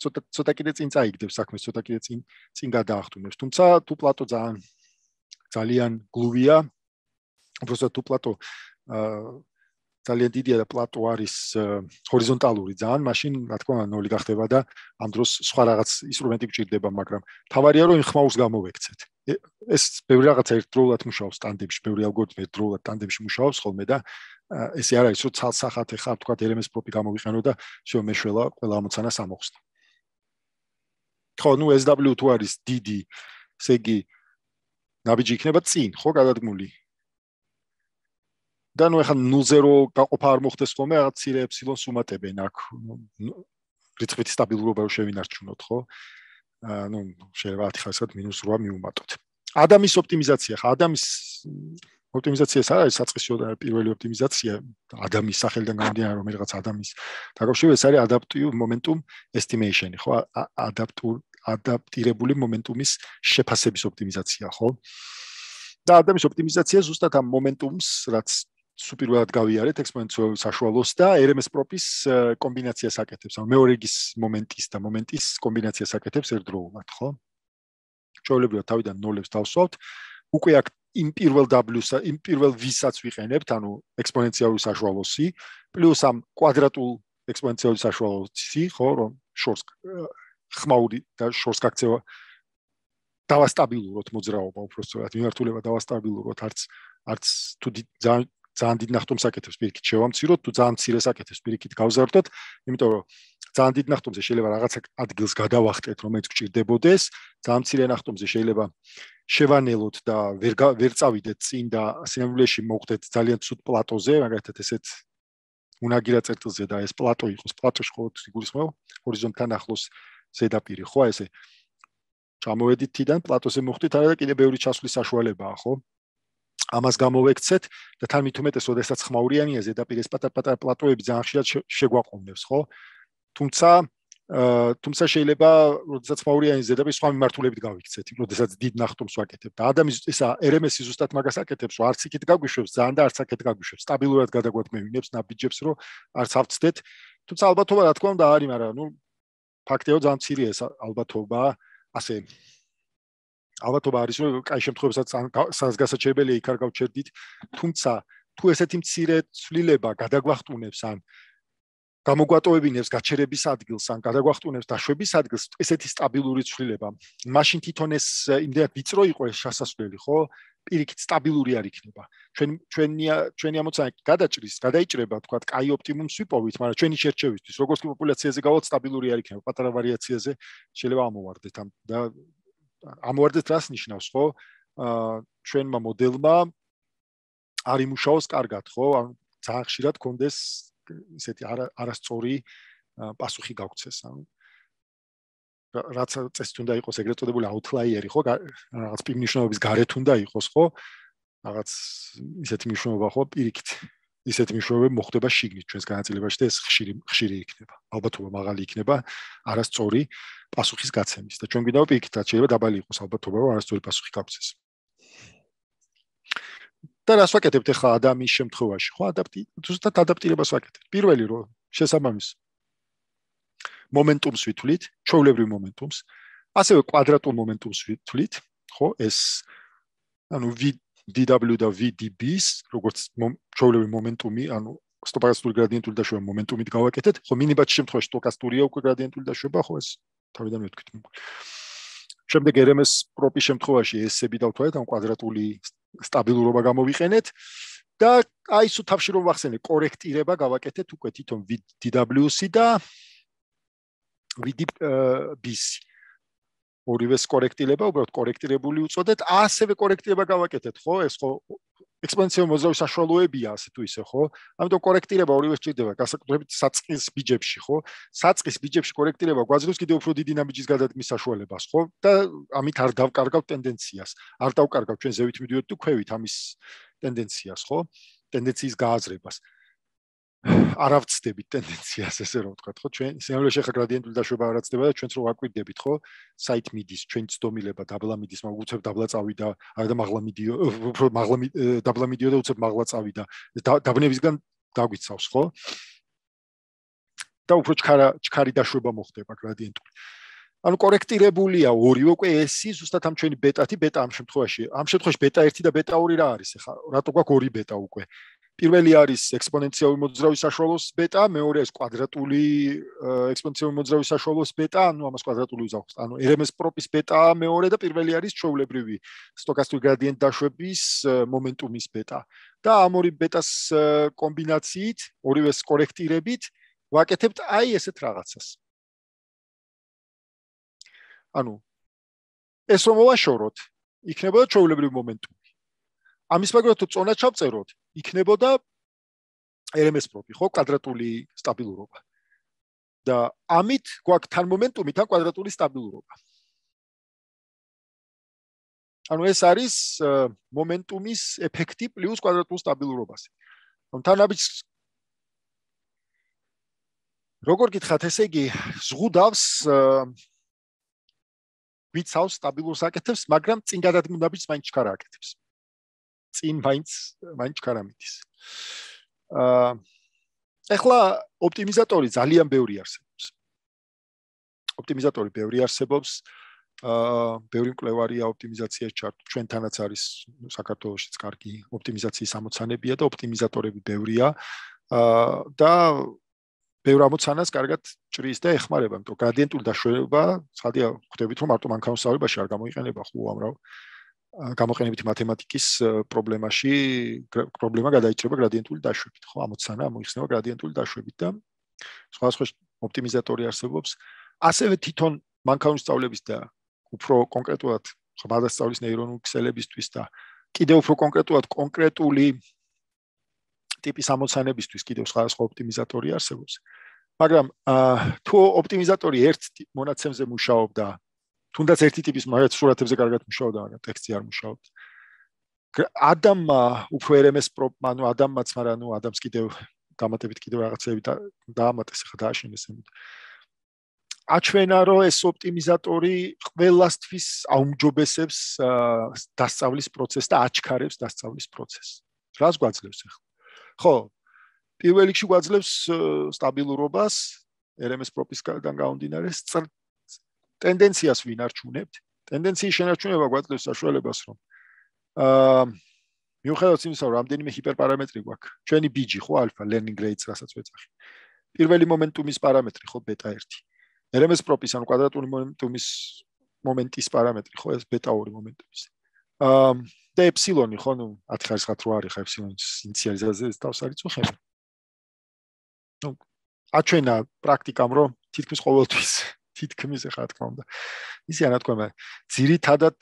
ცოტა ცოტა კიდე წინ წაიგდებს საქმეს ცოტა კიდე წინ წინ გადაახტუნებს თუმცა თუ პლატო ძალიან ძალიან გლუვია უბრალოდ თუ პლატო აა ძალიან დიდია და პლატო არის ჰორიზონტალური ძალიან, მაშინ რა თქმა უნდა ნოლი გახდება და ამ დროს სხვა რაღაც ინსტრუმენტი გჭირდება, მაგრამ თავარია რომ იმ ხმაურს გამოვექცეთ. ეს ბევრი რაღაცა ერთდროულად მუშაობს ტანდემში, ბევრი ალგორითმი ერთდროულად ტანდემში მუშაობს ხოლმე და ესე არ არის, რომ ცალსახად ეხა თქვა RMS პროპი გამოვიყენო და შევ მეშველა ყველა ამოცანას ამოხსნა. ხო, ნუ SW თუ არის დიდი, ესე იგი ნაბიჯი იქნება წინ, ხო, გადადგმული და ნუ ეხლა 0-0 გაყოფა არ მოხდეს ხოლმე, რაღაც ცირე ეფსილონს უმატებენ აქ. რიცხვითი სტაბილურობა შევინარჩუნოთ, ხო? აა ნუ შეიძლება 10 ხარისხად -8 მიუმატოთ. ადამის ოპტიმიზაცია, ხა ადამის ოპტიმიზაცია ეს არის საწყისი პირველი ოპტიმიზაცია ადამის სახელიდან გამომდინარე რომ რაღაც ადამის დაკავშირება ეს არის adaptive momentum estimation ხო adaptur adaptირებული მომენტუმის შეფასების ოპტიმიზაცია ხო და ადამიანის ოპტიმიზაცია ზუსტად ამ მომენტუმს რაც სუპერულად გავიარეთ ექსპონენციალურ საშუალოს და RMS პროპის კომბინაციას აკეთებს. ანუ მეორე რიგის მომენტის და მომენტის კომბინაციას აკეთებს ერთდროულად, ხო? ჩვეულებრივად თავიდან ნოლებს დავსვავთ. უკვე აქ იმ პირველ W-სა, იმ პირველ V-საც ვიყენებთ, ანუ ექსპონენციალური საშუალოსი, პლუს ამ კვადრატულ ექსპონენციალური საშუალოსი, ხო, რომ შორს ხმაური და შორს გაქცევა დავასტაბილუროთ მოძრაობა უბრალოდ მიმართულება დავასტაბილუროთ არც არც თუ ძალიან ძალიან დიდ ნახტომს აკეთებს პირიქით შევამციროთ თუ ძალიან მცირეს აკეთებს პირიქით გავზარდოთ. იმიტომ რომ ძალიან დიდ ნახტომზე შეიძლება რაღაცა ადგილს გადავახტეთ რომელიც გჭირდებოდეს. ძალიან მცირე ნახტომზე შეიძლება შევანელოთ და ვერ ვერ წავიდეთ წინ და სინამდვილეში მოხდეთ ძალიან ცუდ პლატოზე მაგალითად ესეთ უნაგირა წერტილზე და ეს პლატო იყოს. პლატოში ხო სიგურისმეო ჰორიზონტთან ახლოს ზედაპირი ხო? ესე. ჩამოვედით თიდან პლატოზე მოხდით არა და კიდე ბევრი ჩასვლის საშუალებაა ხო ამას გამოვექცეთ და თან მით უმეტეს, ოდესაც ხმაურიანია ზედაპირეს პატარ-პატარ პლატოები ძალიან ხშირად შეგვაყოლებს, ხო? თუმცა თუმცა შეიძლება, ოდესაც ხმაურიანი ზედაპირი სხვა მიმართულებით გავიქცეთ, ოდესაც დიდ ნახტომს ვაკეთებ და ადამის ესა RMS-ი ზუსტად მაგას აკეთებს, რომ არც იქით გაგვიშვებს ძალიან და არც აქეთ გაგვიშვებს. სტაბილურად გადაგვეთმევინებს ნაბიჯებს, რომ არც ავწდეთ. თუმცა ალბათობა რა თქმა უნდა არის, მაგრამ ნუ ფაქტია, ძალიან მცირეა ეს ალბათობა, ასე ალბათობა არის რომ კაი შემთხვევებსაც სადაც გასაჩერებელია იქ არ გავჩერდით თუმცა თუ ესეთი მცირე ცვლილება გადაგვახტუნებს ან გამოგვატოვებინებს გაჩერების ადგილს ან გადაგვახტუნებს დაშვების ადგილს ესეთი სტაბილური ცვლილება. მაშინ თვითონ ეს იმდენად ვიწრო იყო ეს შესასვლელი ხო? პირიქით სტაბილური არ იქნება. ჩვენ ჩვენი ჩვენი ამოცანა გადაჭრის გადაიჭრება თქვა კაი ოპტიმუმს ვიპოვით მაგრამ ჩვენი შერჩევისთვის როგორც კი პოპულაციაზე გავალთ სტაბილური არ იქნება. პატარა ვარიაციაზე შეიძლება ამოვარდეთ ამ და ამოვარდეთ რას ნიშნავს ხო აა ჩვენმა მოდელმა არ იმუშაოს კარგად ხო ან ძალიან ხშირად კონდეს ისეთი არასწორი პასუხი გაგვცეს ანუ რაც წესი უნდა იყოს ეგრეთ წოდებული outlier-ი, ხო? რაღაც პირ მნიშვნელობის გარეთ უნდა იყოს, ხო? რაღაც ისეთი მნიშვნელობა ხო პირიქით ისეთი მნიშვნელობა მოხდება შიგნით ჩვენს განაწილებაში და ეს ხშირი ხშირი იქნება. ალბათობა მაღალი იქნება არასწორი პასუხის გაცემის და ჩვენ გვინდა პირიქით რაც შეიძლება დაბალი იყოს ალბათობა რომ არასწორი პასუხი გაგცეს. და რას ვაკეთებთ ახლა ადამიანის შემთხვევაში? ხო, ადაპტი ზუსტად ადაპტირებას ვაკეთებთ. პირველი რო შესაბამის მომენტუმს ვითვლით, ჩოვლებრივ მომენტუმს, ასევე კვადრატულ მომენტუმს ვითვლით, ხო, ეს ანუ dw და vdb-ს, როგორც ჩოვლებრივ მომენტუმი, ანუ სტოკასტური გრადიენტული დაშვება მომენტუმით გავაკეთეთ, ხო, მინიბატში შემთხვევაში სტოკასტურია უკვე გრადიენტული დაშვება, ხო, ეს თავიდან მეთქვით. შემდეგ RMS პროპის შემთხვევაში S-ები დავთვალეთ, ან კვადრატული სტაბილურობა გამოვიყენეთ და აი სულ თავში რომ ვახსენე, კორექტირება გავაკეთეთ უკვე თვითონ dw-სი და vdb-ს. ორივეს კორექტირება, უბრალოდ კორექტირებული უწოდეთ, ასევე კორექტირება გავაკეთეთ, ხო? ეს ხო ექსპონენციალური მოძრაობის საშუალოებია, ასე თუ ისე, ხო? ამიტომ კორექტირება ორივეს ჭირდება, გასაკუთრებით საწყის ბიჯებში, ხო? საწყის ბიჯებში კორექტირება გვაძლევს კიდევ უფრო დიდი ნაბიჯის გადადგმის საშუალებას, ხო? და ამით არ დავკარგავ ტენდენციას. არ დავკარგავ ჩვენ ზევით მიდიოთ თუ ქვევით ამის ტენდენციას, ხო? ტენდენციის გააზრებას. არ ავწდებით ტენდენციას ესე რომ ვთქვა ხო? ჩვენ სიმბოლოში ხა გრადიენტული დაშვება არ აცდება და ჩვენც რო აკვირდებით ხო? საით მიდის ჩვენ ცდომილება დაბლა მიდის მაგრამ უცებ დაბლა წავიდა არა და მაღლა მიდიო უფრო მაღლა დაბლა მიდიო და უცებ მაღლა წავიდა. დაბნებისგან დაგვიცავს ხო? და უფრო ჩქარა ჩქარი დაშვება მოხდება გრადიენტული ანუ კორექტირებულია ორივე უკვე ესი ზუსტად ამ ჩვენი ბეტათი ბეტა ამ შემთხვევაში ამ შემთხვევაში ბეტა 1 და ბეტა 2 რა არის? ახლა რატო გვაქვს ორი ბეტა უკვე პირველი არის ექსპონენციალური მოძრაობის საშუალოს ბეტა, მეორე არის კვადრატული ექსპონენციალური მოძრაობის საშუალოს ბეტა, ანუ ამას კვადრატული უძახს. ანუ RMS პროპის ბეტა მეორე და პირველი არის ჩვეულებრივი სტოკასტური გრადიენტ დაშვების მომენტუმის ბეტა. და ამ ორი ბეტას კომბინაციით, ორივეს კორექტირებით ვაკეთებთ აი ესეთ რაღაცას. ანუ ეს რომ მოვაშოროთ, იქნება ჩვეულებრივი მომენტუმი. ამის მაგალითად თუ წონა ჩავწეროთ, იქნებოდა RMS პროფი, ხო, კვადრატული სტაბილურობა. და ამით გვაქვს თან მომენტუმი თან კვადრატული სტაბილურობა. ანუ ეს არის მომენტუმის ეფექტი პლუს კვადრატულ სტაბილურობაზე. ანუ თანაბიც როგორ გითხათ, ესე იგი, ზღუდავს ვიცავს სტაბილურს აკეთებს, მაგრამ წინ გადადგმუნდაბიც მაინც ჩქარა აკეთებს. წინ მაინც მაინც კარამიტის. აა ეხლა ოპტიმიზატორი ძალიან ბევრი არსებობს. ოპტიმიზატორი ბევრი არსებობს. აა ბევრი მკვლევარია ოპტიმიზაციაში ჩართული. ჩვენთანაც არის საქართველოსიც კარგი ოპტიმიზაციის ამოცანებია და ოპტიმიზატორები ბევრია. აა და ბევრ ამოცანას კარგად ჭრის და ეხმარება, იმიტომ გრადიენტული დაშვება, ხადია ხვდებით რომ მარტო მანქანის სწავლებაში არ გამოიყენება ხო უამრავ გამოყენებით მათემატიკის პრობლემაში პრობლემა გადაიჭრება გრადიენტული დაშვებით, ხო? ამოცანა მოიხსნება გრადიენტული დაშვებით და სხვა სხვა ოპტიმიზატორი არსებობს. ასევე თვითონ მანქანის სწავლების და უფრო კონკრეტულად ხმადასწავლის ნეირონული ქსელებისთვის და კიდევ უფრო კონკრეტულად კონკრეტული ტიპის ამოცანებისთვის კიდევ სხვა სხვა ოპტიმიზატორი არსებობს. მაგრამ თუ ოპტიმიზატორი ერთ მონაცემზე მუშაობდა თუნდაც ერთი ტიპის მაგათ სურათებზე კარგად მუშაობდა, მაგრამ ტექსტი არ მუშაობდა. ადამმა უფრო RMS პროპ, ანუ ადამმაც, მაგრამ ნუ ადამს კიდევ დამატებით კიდევ რაღაცები დაამატეს ხა დააშენეს ამით. აჩვენა რომ ეს ოპტიმიზატორი ყველასთვის აუმჯობესებს დასწავლის პროცესს და აჩქარებს დასწავლის პროცესს. რას გვაძლევს ახლა? ხო, პირველ რიგში გვაძლევს სტაბილურობას RMS პროპისგან გამომდინარე ტენდენციას ვინარჩუნებთ. ტენდენციის შენარჩუნება გვაძლევს საშუალებას, რომ აა მიუხედავად იმისა, რომ რამდენიმე ჰიპერპარამეტრი გვაქვს, ჩვენი ბიჯი ხო ალფა learning rates რასაც ვეძახი. პირველი მომენტუმის პარამეტრი ხო ბეტა 1. RMS პროპის ანუ კვადრატული მომენტუმის მომენტის პარამეტრი ხო ეს ბეტა 2 მომენტუმის. აა და ეფსილონი ხო ნუ 10 ხარისხად რო არის ხა ეფსილონის ინიციალიზაციაზე თავს არის წუხები. ნუ აჩვენა პრაქტიკამ რომ თითქმის ყოველთვის თითქმის ახლა თქმა უნდა. ისე რა თქმა უნდა, ძირითადად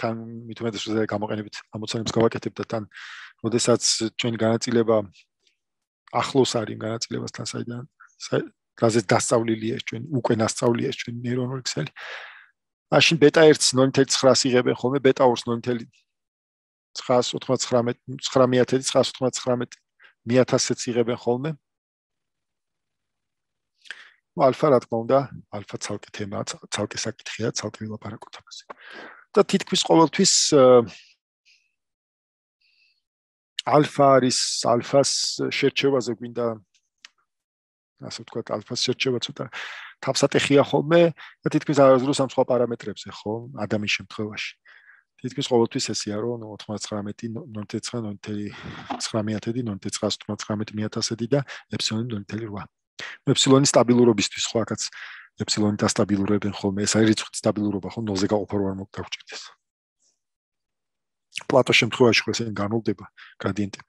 თან მithumetes რომ გამოყენებით ამოცანებს გავაკეთებ და თან როდესაც ჩვენი განაწილება ახლოს არის განაწილებასთან საიდან რაზეც დასწავლილია ეს ჩვენ უკვე დასწავლილია ეს ჩვენ ნეირონული ქსელი. მაშინ ბეტა 1-ს 0.900 იღებენ ხოლმე, ბეტა 2-ს 0.999 9999 1000-ს იღებენ ხოლმე. ალფა რა თქმა უნდა, ალფა ცალკე თემაა, ცალკე საკითხია, ცალკე ვილაპარაკოთ ამაზე. და თითქმის ყოველთვის ალფა არის ალფას შერჩევაზე გვინდა ასე ვთქვათ, ალფას შერჩევა ცოტა თავსატეხია ხოლმე და თითქმის არასდროს ამ სხვა პარამეტრებზე ხო, ადამიანის შემთხვევაში. თითქმის ყოველთვის ესეა, რომ 99 0.999 და ეფსილონი 0.8. ეფსილონის სტაბილურობისთვის ხო აქაც ეფსილონი დასტაბილურებენ ხოლმე, ეს არის რიცხვის სტაბილურობა ხო, ნოლზე გაყოფა რო არ მოგდაგჭირდეს. პლატო შემთხვევაში ხო ესე განოლდება გრადიენტები.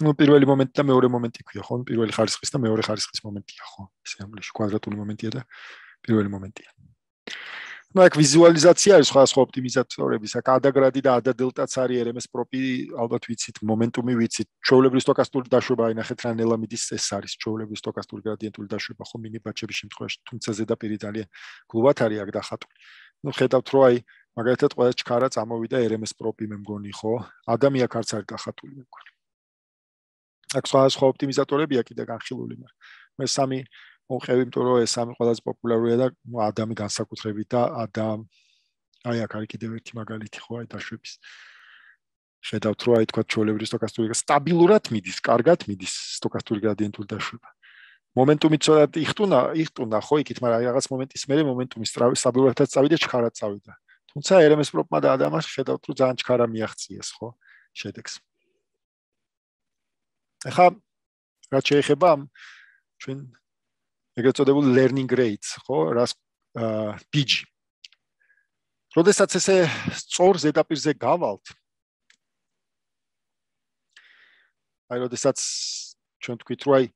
ну პირველი მომენტი და მეორე მომენტი ქვია ხო პირველი ხარისხის და მეორე ხარისხის მომენტია ხო ესე ამბლში კვადრატული მომენტია და პირველი მომენტია ну აქ ვიზუალიზაცია არის სხვა სხვა ოპტიმიზატორების აქ ადაგრადი და ადა დელტაც არის RMS პროპი ალბათ ვიცით მომენტუმი ვიცით ჩოვლებრივი სტოკასტური დაშვება აი ნახეთ რა ნელამიდის ეს არის ჩოვლებრივი სტოკასტური გრადიენტული დაშვება ხო მინი ბაჩების შემთხვევაში თუმცა ზედაპირი ძალიან გლუვად არის აქ დახატული ну ხედავთ რომ აი მაგალითად ყველა ჩქარა წამოვიდა RMS პროპი მე მგონი ხო ადამია კარც არის დახატული მე მგონი აქ სხვა სხვა ოპტიმიზატორებია კიდე განხილული, მაგრამ მე სამი მოყევი, იმიტომ რომ ეს სამი ყველაზე პოპულარულია და ადამი განსაკუთრებით და ადამ აი აქ არის კიდევ ერთი მაგალითი ხო აი დაშვების. ხედავთ რომ აი თქვა ჩოლებრი სტოკასტური სტაბილურად მიდის, კარგად მიდის სტოკასტური გრადიენტული დაშვება. მომენტუმი ცოტა იხტუნა, იხტუნა ხო იქით, მაგრამ აი რაღაც მომენტის მერე მომენტუმი სტაბილურადაც წავიდა, ჩქარად წავიდა. თუმცა RMS პროპმა და ადამას ხედავთ რომ ძალიან ჩქარა მიაღწიეს ხო შედეგს. ახლა რაც შეეხება ჩვენ ეგრეთ წოდებულ learning rates, ხო, რას PG. როდესაც ესე სწორ ზედაპირზე გავალთ აი როდესაც ჩვენ თქვით რომ აი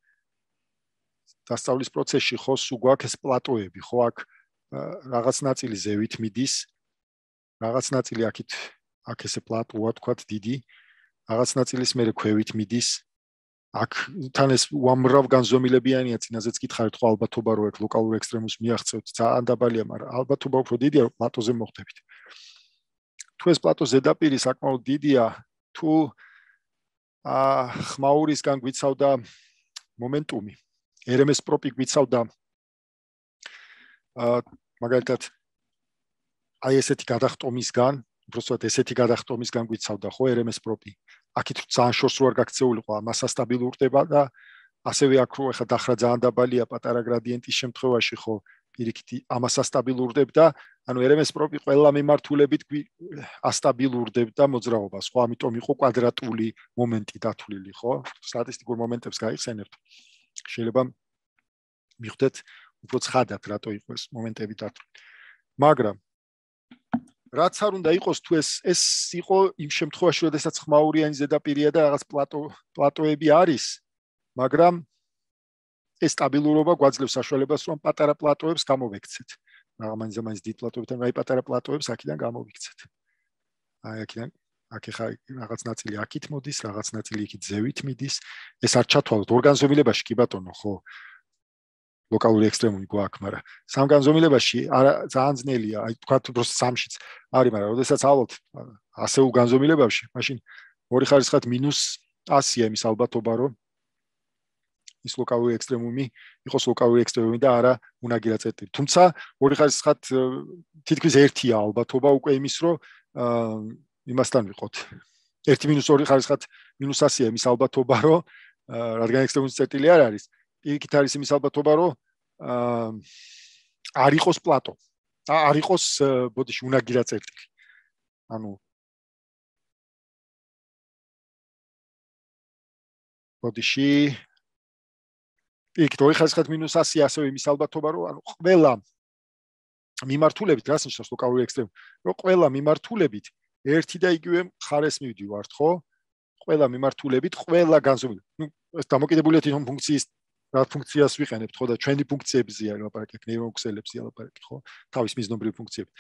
დასწავლის პროცესში ხო სულ გვაქვს ეს პლატოები, ხო? აქ რაღაც ნაწილი ზევით მიდის, რაღაც ნაწილი აქით აქ ესე პლატოა თქვათ დიდი, რაღაც ნაწილის მერე ქვევით მიდის, აქ თან ეს უამრავ განზომილებიანია წინაზეც გითხარით ხო ალბათობა რო ერთ ლოკალურ ექსტრემუმს მიაღწევთ. ძალიან დაბალია მაგრამ ალბათობა უფრო დიდია პლატოზე მოხდებით. თუ ეს პლატო ზედაპირი საკმაოდ დიდია თუ ა ხმაურისგან გვიცავდა მომენტუმი. RMS პროპი გვიცავდა ა მაგალითად აი ესეთი გადახტომისგან უბრალოდ ესეთი გადახტომისგან გვიცავდა ხო RMS პროპი აქეთ ძალიან შორს რო არ გაქცეულიყო მასა სტაბილურდება და ასევე აქ რო ეხა დახრა ძალიან დაბალია პატარა გრადიენტის შემთხვევაში ხო პირიქით ამასა სტაბილურდებდა ანუ RMS პროპი ყველა მიმართულებით ასტაბილურდებდა მოძრაობას ხო ამიტომ იყო კვადრატული მომენტი დათვლილი ხო? სტატისტიკურ მომენტებს გაიხსენებთ. შეიძლება მიხვდეთ უფრო ცხადად რატო იყო ეს მომენტები დათვლილი. მაგრამ რაც არ უნდა იყოს თუ ეს ეს იყო იმ შემთხვევაში, როდესაც ხმაურიანი ზედაპირია და რაღაც პლატო პლატოები არის, მაგრამ ეს სტაბილურობა გვაძლევს საშუალებას, რომ პატარა პლატოებს გამოვექცეთ. მაინც მაინც დიდ პლატოებთან აი პატარა პლატოებს აქედან გამოვიქცეთ. აი აქედან აქ ხა რაღაც ნაწილი აქით მოდის, რაღაც ნაწილი იქით ზევით მიდის. ეს არ ჩათვალოთ ორგანიზმილებაში კი ბატონო, ხო? ლოკალური ექსტრემუმი გვაქვს, მაგრამ სამ განზომილებაში არა ძალიან ძნელია, აი თქვა თუ просто სამშიც არის, მაგრამ ოდესაც ავალთ ასეულ განზომილებაში, მაშინ ორი ხარისხად მინუს 100-ია იმის ალბათობა, რომ ის ლოკალური ექსტრემუმი იყოს ლოკალური ექსტრემუმი და არა უნაგირა წერტილი. თუმცა ორი ხარისხად თითქმის ერთია ალბათობა უკვე იმის, რომ იმასთან ვიყოთ. 1-2 ხარისხად -100-ია იმის ალბათობა, რომ რადგან ექსტრემუმის წერტილი არ არის, იქით არის იმის ალბათობა, რომ აა არ იყოს პლატო. არ იყოს ბოდიში უნაგირა წერტილი. ანუ ბოდიში იქით ორი ხარისხად მინუს 100 ასევე იმის ალბათობა, რომ ანუ ყველა მიმართულებით რას ნიშნავს ლოკალური ექსტრემ, რომ ყველა მიმართულებით ერთი და იგივე ხარეს მივდივართ, ხო? ყველა მიმართულებით, ყველა განზომილი. ნუ ეს დამოკიდებულია თვითონ ფუნქციის რა ფუნქციას ვიყენებთ ხო და ჩვენი ფუნქციებზია ლაპარაკი ნეირონქსელებზია ლაპარაკი ხო თავის მიზნობრივი ფუნქციები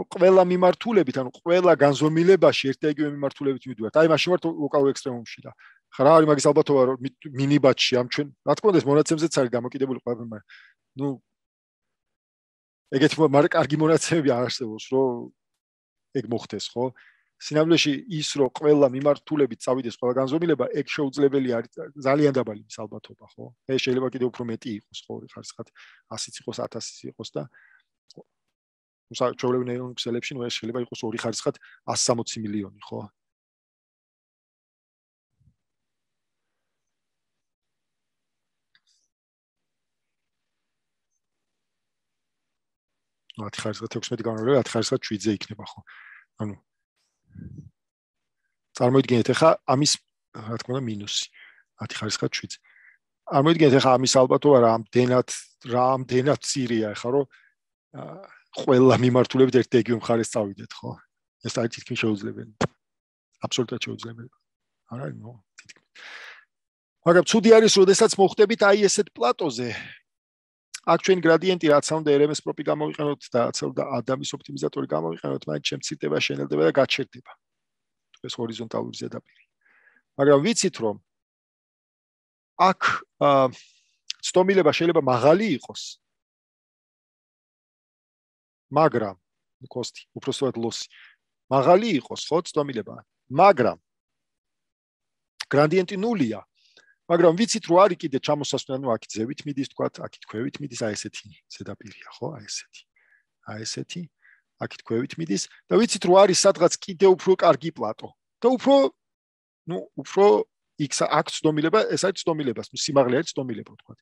ყველა მიმართულებით ანუ ყველა განზომილებაში ერთ და იგივე მიმართულებით მივიდივართ აი მაშინ ვართ ლოკალურ ექსტრემუმში და ხარა არის მაგის ალბათობა რომ მინიბატში ამ ჩვენ რა თქმა უნდა ეს მონაცემზეც არის დამოკიდებული ყველაფერი მაგრამ ნუ ეგეთი მაგრამ კარგი მონაცემები არ არსებობს რომ ეგ მოხდეს ხო სინამდვილეში ის რომ ყველა მიმართულებით წავიდეს ყველა განზომილება ეგ შეუძლებელი არის ძალიან დაბალი ის ალბათობა ხო? ეს შეიძლება კიდევ უფრო მეტი იყოს ხო? ხარისხად 100-იც იყოს 1000-იც იყოს და უსა ჩვეულებრივ ნეირონ ქსელებში ნუ ეს შეიძლება იყოს ორი ხარისხად 160 მილიონი ხო? ну 10 ხარისხად 16 განმავლობა 10 ხარისხად 7-ზე იქნება ხო? ანუ წარმოიდგინეთ ახლა ამის რა თქმა უნდა მინუსი 10 ხარისხად 7. წარმოიდგინეთ ახლა ამის ალბათობა რამდენად რამდენად ცირია ახლა რომ ყველა მიმართულებით ერთ რეგიონ მხარეს წავიდეთ ხო? ეს არის თითქმის შეუძლებელი. აბსოლუტურად შეუძლებელი. არა, ნო, თითქმის. მაგრამ ცუდი არის, როდესაც მოხდებით აი ესეთ პლატოზე. აქ ჩვენ გრადიენტი რაც უნდა RMS პროპი გამოვიყენოთ და რაც უნდა ადამის ოპტიმიზატორი გამოვიყენოთ, მან შემცირდება, შენელდება და გაჩერდება. ეს ჰორიზონტალური ზედაპირი. მაგრამ ვიცით რომ აქ ცდომილება შეიძლება მაღალი იყოს. მაგრამ კოსტი, უпростоად ლოსი მაღალი იყოს, ხო, ცდომილება. მაგრამ გრადიენტი ნულია. მაგრამ ვიცით რომ არის კიდე ჩამოსასვლელი, ანუ აქ ძევით მიდის თქვა, აქ თქვევით მიდის, აი ესეთი ზედაპირია ხო, აი ესეთი. აი ესეთი. აქ თქვევით მიდის და ვიცით რომ არის სადღაც კიდე უფრო კარგი პლატო. და უფრო ну უფრო x აქ ცდომილება ეს არის ცდომილებას სიმაღლე არის ცდომილება თქვა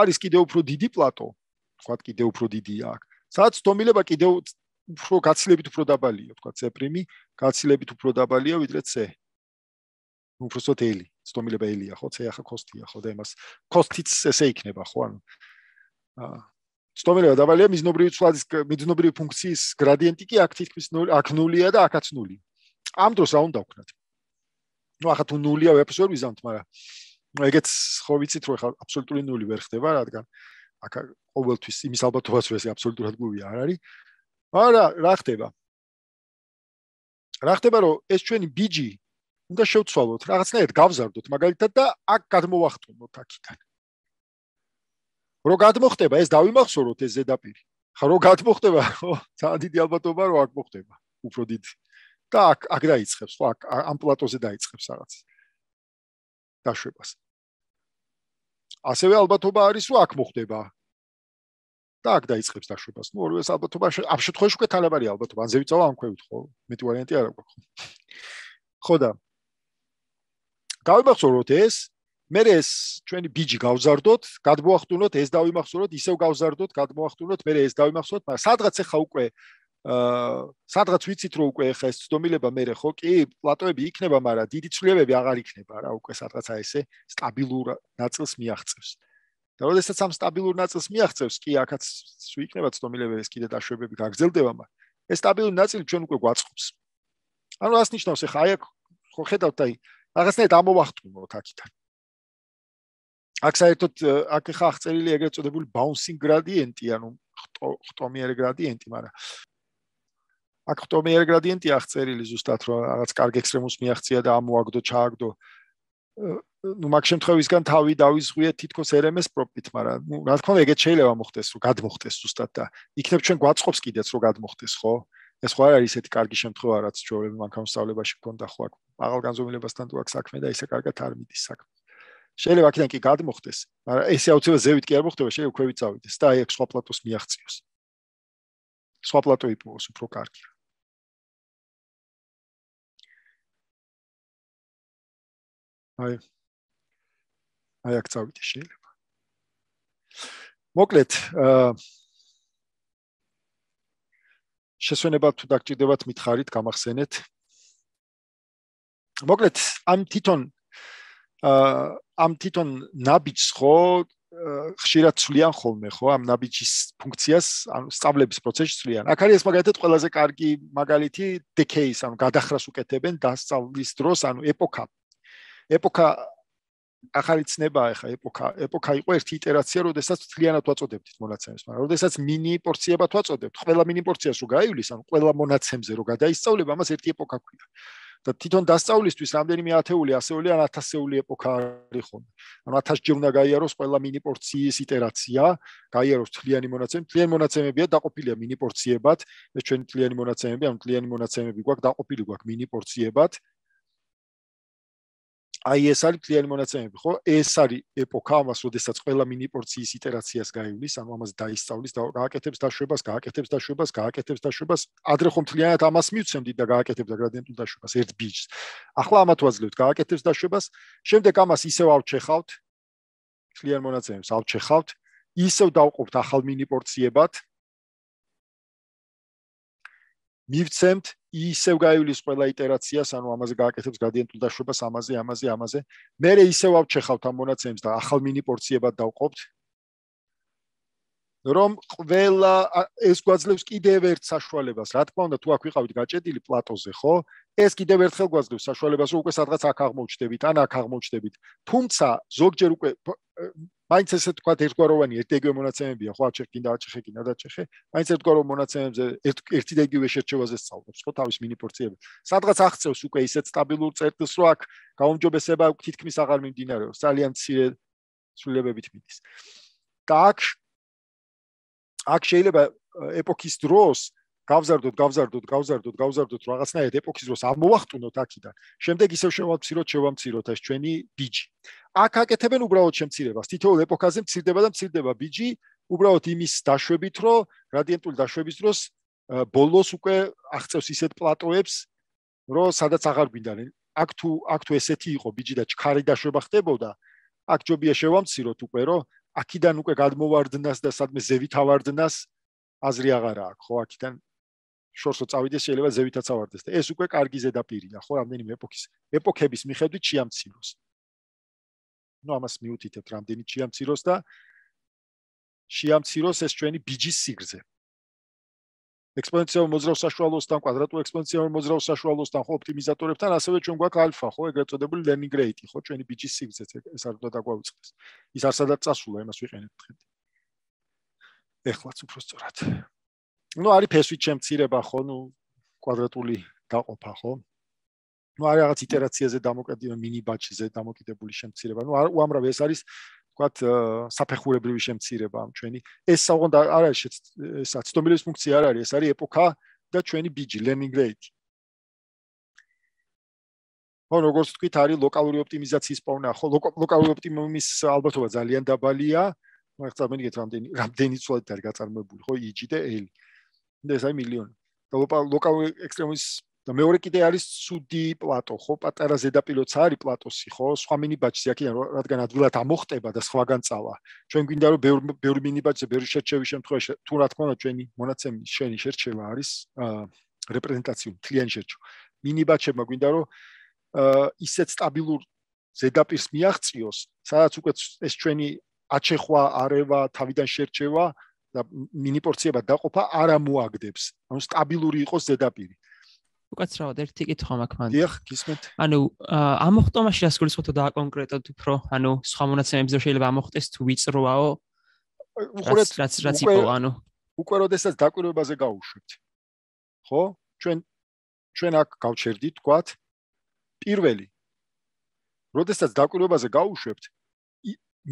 არის კიდე უფრო დიდი პლატო თქვა კიდე უფრო დიდია აქ. სადაც ცდომილება კიდე უფრო გაცილებით უფრო დაბალია თქვა c გაცილებით უფრო დაბალია ვიდრე c უფრო სოტელი ცდომილება ელია ხო ცეახა კოსტია ხო და იმას კოსტიც ესე იქნება ხო ანუ ცდომილება დაბალია მიზნობრივი ცვლადის მიზნობრივი ფუნქციის გრადიენტი კი აქ თითქმის აქ ნულია და აქაც ნული. ამ დროს რა უნდა ვქნათ? ну ახლა თუ ნულია ვერაფერს ვერ ვიზამთ მაგრამ ეგეც ხო ვიცით რომ ახლა აბსოლუტური ნული ვერ ხდება რადგან აქ ყოველთვის იმის ალბათობაც რომ ესე აბსოლუტურად გული არ არის. მაგრამ რა ხდება? რა ხდება რომ ეს ჩვენი ბიჯი უნდა შევცვალოთ, რაღაცნაირად გავზარდოთ მაგალითად და აქ გადმოვახტუნოთ აქიდან. რო გადმოხდება ეს დავიმახსოვროთ ეს ზედაპირი. ხა რო გადმოხდება ხო ძალიან დიდი ალბათობა რომ აქ მოხდება უფრო დიდი. და აქ აქ დაიწყებს ხო აქ ამ პლატოზე დაიწყებს რაღაც დაშვებას. ასევე ალბათობა არის რომ აქ მოხდება. და აქ დაიწყებს დაშვებას. ნუ ორივე ალბათობა ამ შემთხვევაში უკვე თანაბარი ალბათობა ან ზევიწავა ან ქვევით ხო? მეტი ვარიანტი არ აქვს ხო და დავიმახსოვროთ ეს მე ეს ჩვენი ბიჯი გავზარდოთ, გადმოახტუნოთ, ეს დავიმახსოვროთ, ისევ გავზარდოთ, გადმოახტუნოთ, მე ეს დავიმახსოვროთ, მაგრამ სადღაც ახლა უკვე აა სადღაც ვიცით რომ უკვე ახლა ეს ცდომილება მე ხო კი პლატოები იქნება, მაგრამ დიდი ცვლილებები აღარ იქნება რა, უკვე სადღაც აი ესე სტაბილურ ნაწილს მიაღწევს. და როდესაც ამ სტაბილურ ნაწილს მიაღწევს, კი აქაც ვიქნება ცდომილებები, ეს კიდე დაშვებები გაგრძელდება, მაგრამ ეს სტაბილური ნაწილი ჩვენ უკვე გვაწყობს. ანუ რას ნიშნავს ახლა აი ხო ხედავთ აი რაღაცნაირად ამოვახტუნოთ აქიდან. აქ საერთოდ აქ ხა აღწერილი ეგრეთ წოდებული bouncing gradient-ი, ანუ ხტომიერი gradient-ი, მაგრამ აქ ხტომიერი gradient-ი აღწერილი ზუსტად რომ რაღაც კარგ ექსტრემუმს მიაღწია და ამოაგდო, ჩააგდო. ну მაგ შემთხვევისგან თავი დავიზღვიეთ თითქოს RMS პროპით, მაგრამ ну რა თქმა უნდა ეგეც შეიძლება მოხდეს, რომ გადმოხდეს ზუსტად და იქნებ ჩვენ გვაწყობს კიდეც რომ გადმოხდეს, ხო? ეს ხო არის ესეთი კარგი შემთხვევა, რაც ჩვეულებრივ მანქანის სწავლებაში გქონდა ხო აქ აღალ განზომილებასთან თუ აქ საქმე და ისე კარგად არ მიდის საქმე. შეიძლება აქედან კი გადმოხდეს, მაგრამ ესე აუცილებლად ზევით კი არ მოხდება, შეიძლება ქვევით წავიდეს და აი აქ სხვა პლატოს მიაღწიოს. სხვა პლატო იპოვოს უფრო კარგი. აი აი აქ წავიდეს შეიძლება. მოკლედ, აა შესვენება თუ დაგჭირდებათ მითხარით, გამახსენეთ. მოკლედ, ამ თვითონ ამ თვითონ ნაბიჯს ხო ხშირად ცვლიან ხოლმე ხო ამ ნაბიჯის ფუნქციას ანუ სწავლების პროცესში ცვლიან. აქ არის მაგალითად ყველაზე კარგი მაგალითი decades ანუ გადახრას უკეთებენ დასწავლის დროს ანუ ეპოქა. ეპოქა ახალი ცნება ახლა ეპოქა ეპოქა იყო ერთი იტერაცია, როდესაც თლიანად ვაწოდებდით მონაცემებს, მაგრამ როდესაც მინი პორციებად ვაწოდებთ, ყველა მინი პორციას რო გაივლის, ანუ ყველა მონაცემზე რო გადაისწავლება, ამას ერთი ეპოქა ქვია. და თვითონ დასწავლისთვის რამდენიმე ათეული ასეული ან ათასეული ეპოქა არის ხოლმე. ანუ 1000 ჯერ უნდა გაიაროს ყველა მინი პორციის იტერაცია, გაიაროს თლიანი მონაცემები, თლიანი მონაცემებია დაყოფილია მინი პორციებად, ეს ჩვენი თლიანი მონაცემები, ანუ თლიანი მონაცემები გვაქვს დაყოფილი გვაქვს მინი პორციებად. აი ეს არის კლიენტ მონაცემები, ხო? ეს არის ეპოქა, ამას როდესაც ყველა მინი პორციის იტერაციას გაივლის, ანუ ამას დაისწავლის და გააკეთებს დაშვებას, გააკეთებს დაშვებას, გააკეთებს დაშვებას. ადრე ხომ თლიანად ამას მივცემდით და გააკეთებდა გრადიენტულ დაშვებას ერთ ბიჯს. ახლა ამათ ვაძლევთ, გააკეთებს დაშვებას, შემდეგ ამას ისევ ავჩეხავთ კლიენტ მონაცემებს, ავჩეხავთ, ისევ დავყოფთ ახალ მინი პორციებად. მივცემთ ისევ გაივლის ყველა იტერაციას, ანუ ამაზე გააკეთებს გრადიენტულ დაშვებას, ამაზე, ამაზე, ამაზე. მე ისევ ავჩეხავთ ამ მონაცემებს და ახალ მინი პორციებად დავყოფთ. რომ ყველა ეს გვაძლევს კიდევ ერთ საშუალებას, რა თქმა უნდა, თუ აქ ვიყავით გაჭედილი პლატოზე, ხო? ეს კიდევ ერთხელ გვაძლევს საშუალებას, რომ უკვე სადღაც აქ აღმოჩნდებით, ან აქ აღმოჩნდებით. თუმცა ზოგჯერ უკვე მაინც ესე თქვა ერთგვაროვანი ერთეგივე მონაცემებია ხო აჭეხ კიდე აჭეხე კიდე დაჭეხე მაინც ერთგვარო მონაცემებზე ერთ ერთი დეგივე შერჩევაზე სწავლობს ხო თავის მინიპორციები სადღაც აღწევს უკვე ისეთ სტაბილურ წერტილს რომ აქ გაუმჯობესება თითქმის აღარ მიმდინარეობს ძალიან ცირე სრულებებით მიდის. და აქ აქ შეიძლება ეპოქის დროს გავზარდოთ, გავზარდოთ, გავზარდოთ, გავზარდოთ რაღაცნაირად ეპოქის დროს ამოვახტუნოთ აქიდან. შემდეგ ისევ შევამციროთ, შევამციროთ ეს ჩვენი ბიჯი. აქ აკეთებენ უბრალოდ შემცირებას. თითოეულ ეპოქაზე მცირდება და მცირდება ბიჯი, უბრალოდ იმის დაშვებით, რომ გრადიენტული დაშვების დროს ბოლოს უკვე აღწევს ისეთ პლატოებს, რომ სადაც აღარ გვინდა. აქ თუ აქ თუ ესეთი იყო ბიჯი და ჩქარი დაშვება ხდებოდა, აქ ჯობია შევამციროთ უკვე, რომ აქიდან უკვე გადმოვარდნას და სადმე ზევით ავარდნას აზრი აღარა აქვს, ხო, აქიდან შორსო წავიდეს შეიძლება ზევითაც ავარდეს და ეს უკვე კარგი ზედაპირია ხო რამდენიმე ეპოქის ეპოქების მიხედვით შეამციროს ну ამას მიუთითებთ რამდენი შეამციროს და შეამციროს ეს ჩვენი ბიჯის სიგრძე. ექსპონენციალურ მოძრაობის საშუალოსთან კვადრატულ ექსპონენციალურ მოძრაობის საშუალოსთან ხო ოპტიმიზატორებთან ასევე ჩვენ გვაქვს ალფა ხო ეგრეთ წოდებული learning rate ხო ჩვენი ბიჯის სიგრძეც ეს არ უნდა დაგვაუწყდეს. ის არ სადაც წასულა იმას ვიყენებთ ხეთ ეხლაც უფრო სწორად ну არის ფესვით შემცირება ხო ну კვადრატული დაყოფა ხო ну არის რაღაც იტერაციაზე დამოკიდებული მინი ბაჩზე დამოკიდებული შემცირება ну უამრავ ეს არის თქვათ საფეხურებრივი შემცირება ამ ჩვენი ეს საერთოდ არ არის ეს ცნობილების ფუნქცია არ არის ეს არის ეპოქა და ჩვენი ბიჯი learning rate ხო როგორც თქვით არის ლოკალური ოპტიმიზაციის პოვნა ხო ლოკალური ოპტიმუმის ალბათობა ძალიან დაბალია ну ახლა მე მიგეთ რამდენი რამდენი ცვლად არის გაწარმოებული ხო EG და L და ეს აი მილიონი. და ლოკალური ექსტრემის და მეორე კიდე არის სუდი პლატო, ხო, პატარა ზედაპიროც არის პლატოსი, ხო, სხვა მინიბაჩი აქედან რადგან ადვილად ამოხტება და სხვაგან წავა. ჩვენ გვინდა რომ ბევრი ბევრი მინიბაჩზე ბევრი შერჩევის შემთხვევაში თუ რა თქმა უნდა ჩვენი მონაცემი შენი შერჩევა არის აა რეპრეზენტაციული თლიანი შერჩევა. მინიბაჩებმა გვინდა რომ ისეთ სტაბილურ ზედაპირს მიაღწიოს, სადაც უკვე ეს ჩვენი აჩეხვა, არევა, თავიდან შერჩევა და მინი პორციებად დაყოფა არ ამოაგდებს. ანუ სტაბილური იყოს ზედაპირი. უკაცრავად ერთი კითხვა მაქვს მანდ. დიახ, გისმენთ. ანუ ამოხტომაში ასკულისხმოთ და აკონკრეტოთ უფრო, ანუ სხვა მონაცემებზე შეიძლება ამოხტეს თუ ვიწროაო. უყურეთ, რაც რაც იყო, ანუ უკვე როდესაც დაკვირვებაზე გავუშვებთ. ხო? ჩვენ ჩვენ აქ გავჩერდით, თქვათ, პირველი. როდესაც დაკვირვებაზე გავუშვებთ,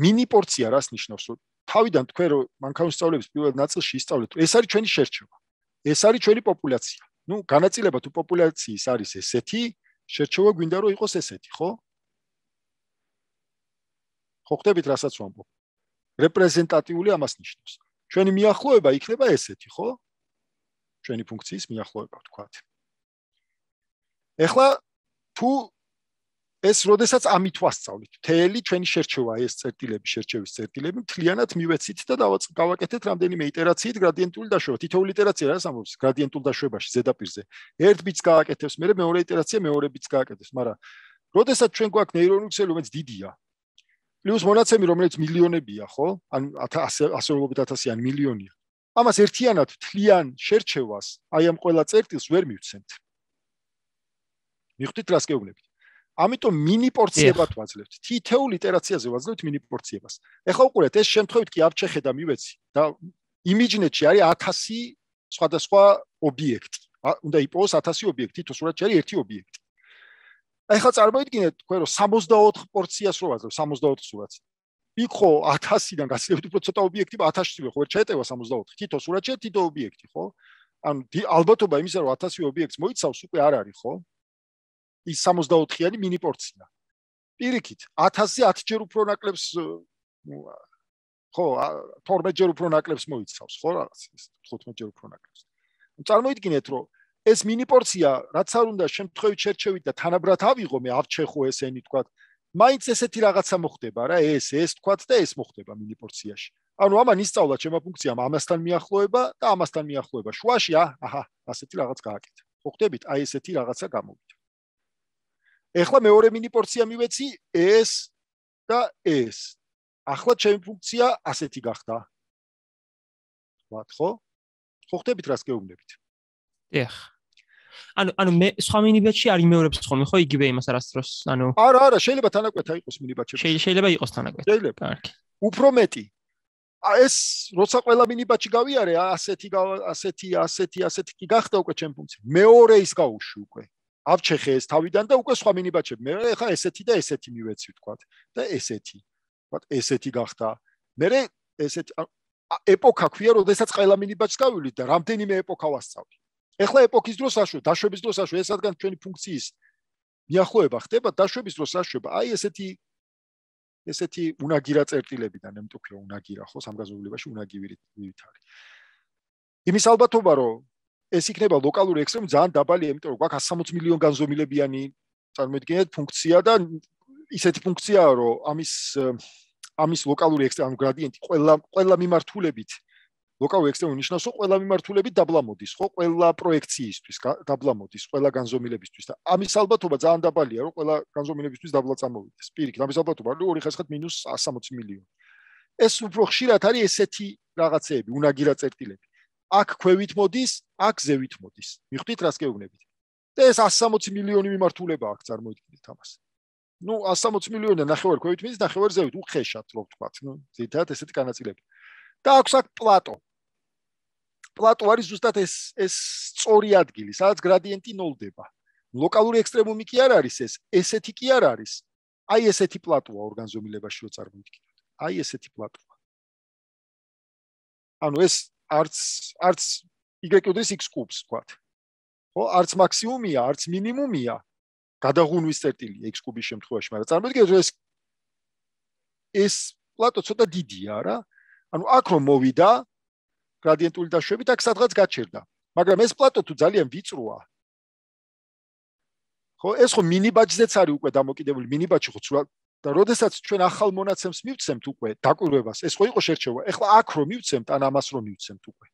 მინი პორცია რას ნიშნავს? თავიდან თქვენ რომ მანქანის სწავლების პირველ ნაწილში ისწავლეთ, ეს არის ჩვენი შერჩევა. ეს არის ჩვენი პოპულაცია. ნუ განაწილება თუ პოპულაციის არის ესეთი, შერჩევა გვინდა რომ იყოს ესეთი, ხო? ხო ხდებით რასაც ვამბობ. რეპრეზენტატიული ამას ნიშნავს. ჩვენი მიახლოება იქნება ესეთი, ხო? ჩვენი ფუნქციის მიახლოება ვთქვათ. ეხლა თუ ეს როდესაც ამით ვასწავლით. თელი ჩვენი შერჩევა ეს წერტილები, შერჩევის წერტილები მთლიანად მივეცით და დავაკეთეთ რამდენიმე იტერაციით გრადიენტული დაშვება. თითოეული იტერაცია რა სამობს გრადიენტულ დაშვებაში ზედაპირზე. ერთ ბიტს გააკეთებს, მე მეორე იტერაცია მეორე ბიტს გააკეთებს, მაგრამ როდესაც ჩვენ გვაქვს ნეირონული ქსელი, რომელიც დიდია. პლუს მონაცემი, რომელიც მილიონებია, ხო? ან ასეულობით ათასი ან მილიონია. ამას ერთიანად თლიან შერჩევას აი ამ ყველა წერტილს ვერ მივცემთ. მიხვდით რას გეუბნებით? ამიტომ მინი პორციებად ვაძლევთ. თითოეულ იტერაციაზე ვაძლევთ მინი პორციებას. ეხლა უყურეთ, ეს შემთხვევით კი აფჩეხე და მივეცი და იმიჯნეტში არის 1000 სხვადასხვა ობიექტი. უნდა იპოვოს 1000 ობიექტი, თუ სურათში არის ერთი ობიექტი. ხა წარმოიდგინეთ თქვენ რომ 64 პორციას რო ვაძლევ 64 სურათს იქ ხო 1000-დან გასილებით უფრო ცოტა ობიექტი 1000-ში ხო ვერ ჩაეტევა 64 თითო სურათში თითო ობიექტი ხო ანუ ალბათობა იმისა რომ 1000 ობიექტს მოიცავს უკვე არ არის ხო ის 64-იანი მინი პორცია პირიქით 1000-ზე 10 ჯერ უფრო ნაკლებს ხო 12 ჯერ უფრო ნაკლებს მოიცავს ხო რაღაც 15 ჯერ უფრო ნაკლებს. წარმოიდგინეთ რომ ეს მინი პორცია რაც არ უნდა შემთხვევით შერჩევით და თანაბრად ავიღო მე ავჩეხო ესენი თქვა მაინც ესეთი რაღაცა მოხდება რა ეს ეს თქვა და ეს მოხდება მინი პორციაში. ანუ ამან ისწავლა ჩემო ფუნქციამ ამასთან მიახლოება და ამასთან მიახლოება. შუაში აჰა ასეთი რაღაც გააკეთა. ხო ხდებით აი ესეთი რაღაცა გამოვიდა ეხლა მეორე მინი პორცია მივეცი ეს და ეს. ახლა ჩემი ფუნქცია ასეთი გახდა. ვთქვათ ხო? ხო ხდებით რას გეუბნებით? ეხ. ანუ ანუ მე სხვა მინიბატში არ იმეორებს ხოლმე ხო? იგივე იმას არასდროს ანუ არა არა შეიძლება თანაკვეთა იყოს მინიბატში შეიძლება იყოს თანაკვეთა. შეიძლება. კარგი. უფრო მეტი. ეს როცა ყველა მინიბატში გავიარე ასეთი ასეთი ასეთი ასეთი კი გახდა უკვე ჩემ ფუნქცია. მეორე ის გავუშვი უკვე ავჩეხე ეს თავიდან და უკვე სხვა მინიბატში მე ხა ესეთი და ესეთი მივეცი ვთქვათ და ესეთი ვთქვათ ესეთი გახდა მე ესეთი ეპოქა ქვია როდესაც ყველა მინიბატს გავივლით და რამდენიმე ეპოქა ვასწავლი ეხლა ეპოქის დროს აშვე, დაშვების დროს აშვე, ეს რადგან ჩვენი ფუნქციის მიახლოება ხდება, დაშვების დროს აშვება. აი ესეთი ესეთი უნაგირა წერტილებიდან, ემტუქიო უნაგირა ხო სამგაზოვრებაში უნაგივი ვითარი. იმის ალბათობა, რომ ეს იქნება ლოკალური ექსტრემი ძალიან დაბალი, იმიტომ რომ გვაქვს 160 მილიონი განზომილებიანი წარმოიდგინეთ ფუნქცია და ისეთი ფუნქციაა, რომ ამის ამის ლოკალური ექსტრემი გრადიენტი ყველა ყველა მიმართულებით ლოკალური ექსტრემი ნიშნავს, რომ ყველა მიმართულებით დაბლა მოდის, ხო, ყველა პროექციისთვის დაბლა მოდის, ყველა განზომილებისთვის და ამის ალბათობა ძალიან დაბალია, რომ ყველა განზომილებისთვის დაბლა წამოვიდეს. პირიქით, ამის ალბათობა 2.5-160 მილიონი. ეს უფრო ხშირად არის ესეთი რაღაცეები, უნაგირა წერტილები. აქ ქვევით მოდის, აქ ზევით მოდის. მიხვდით რას გეუბნებით? და ეს 160 მილიონი მიმართულება აქვს წარმოიდგინეთ ამას. ну 160 მილიონი ნახევარ ქვევით მიდის, ნახევარ ზევით უხეშად რო ვთქვათ, ну ზედათ ესეთი განაწილება. და აქვს აქ პლატო. პლატო არის ზუსტად ეს ეს სწორი ადგილი, სადაც გრადიენტი ნოლდება. ლოკალური ექსტრემუმი კი არ არის ეს, ესეთი კი არ არის. აი ესეთი პლატოა ორგანზომილებაში რო წარმოვიდგინოთ. აი ესეთი პლატოა. ანუ ეს არც არც y-ს x კუბს ვთქვათ. ხო, არც მაქსიმუმია, არც მინიმუმია. გადაღუნვის წერტილი x კუბის შემთხვევაში, მაგრამ წარმოვიდგინოთ ეს ეს პლატო ცოტა დიდია რა. ანუ აქ რომ მოვიდა გრადიენტული დაშვებით აქ სადღაც გაჩერდა. მაგრამ ეს პლატო თუ ძალიან ვიწროა. ხო, ეს ხო მინიბაჯზეც არის უკვე დამოკიდებული მინიბაჯი ხო ცურა და როდესაც ჩვენ ახალ მონაცემს მივცემთ უკვე დაკვირვებას, ეს ხო იყო შერჩევა. ეხლა აქ რომ მივცემთ, ან ამას რომ მივცემთ უკვე.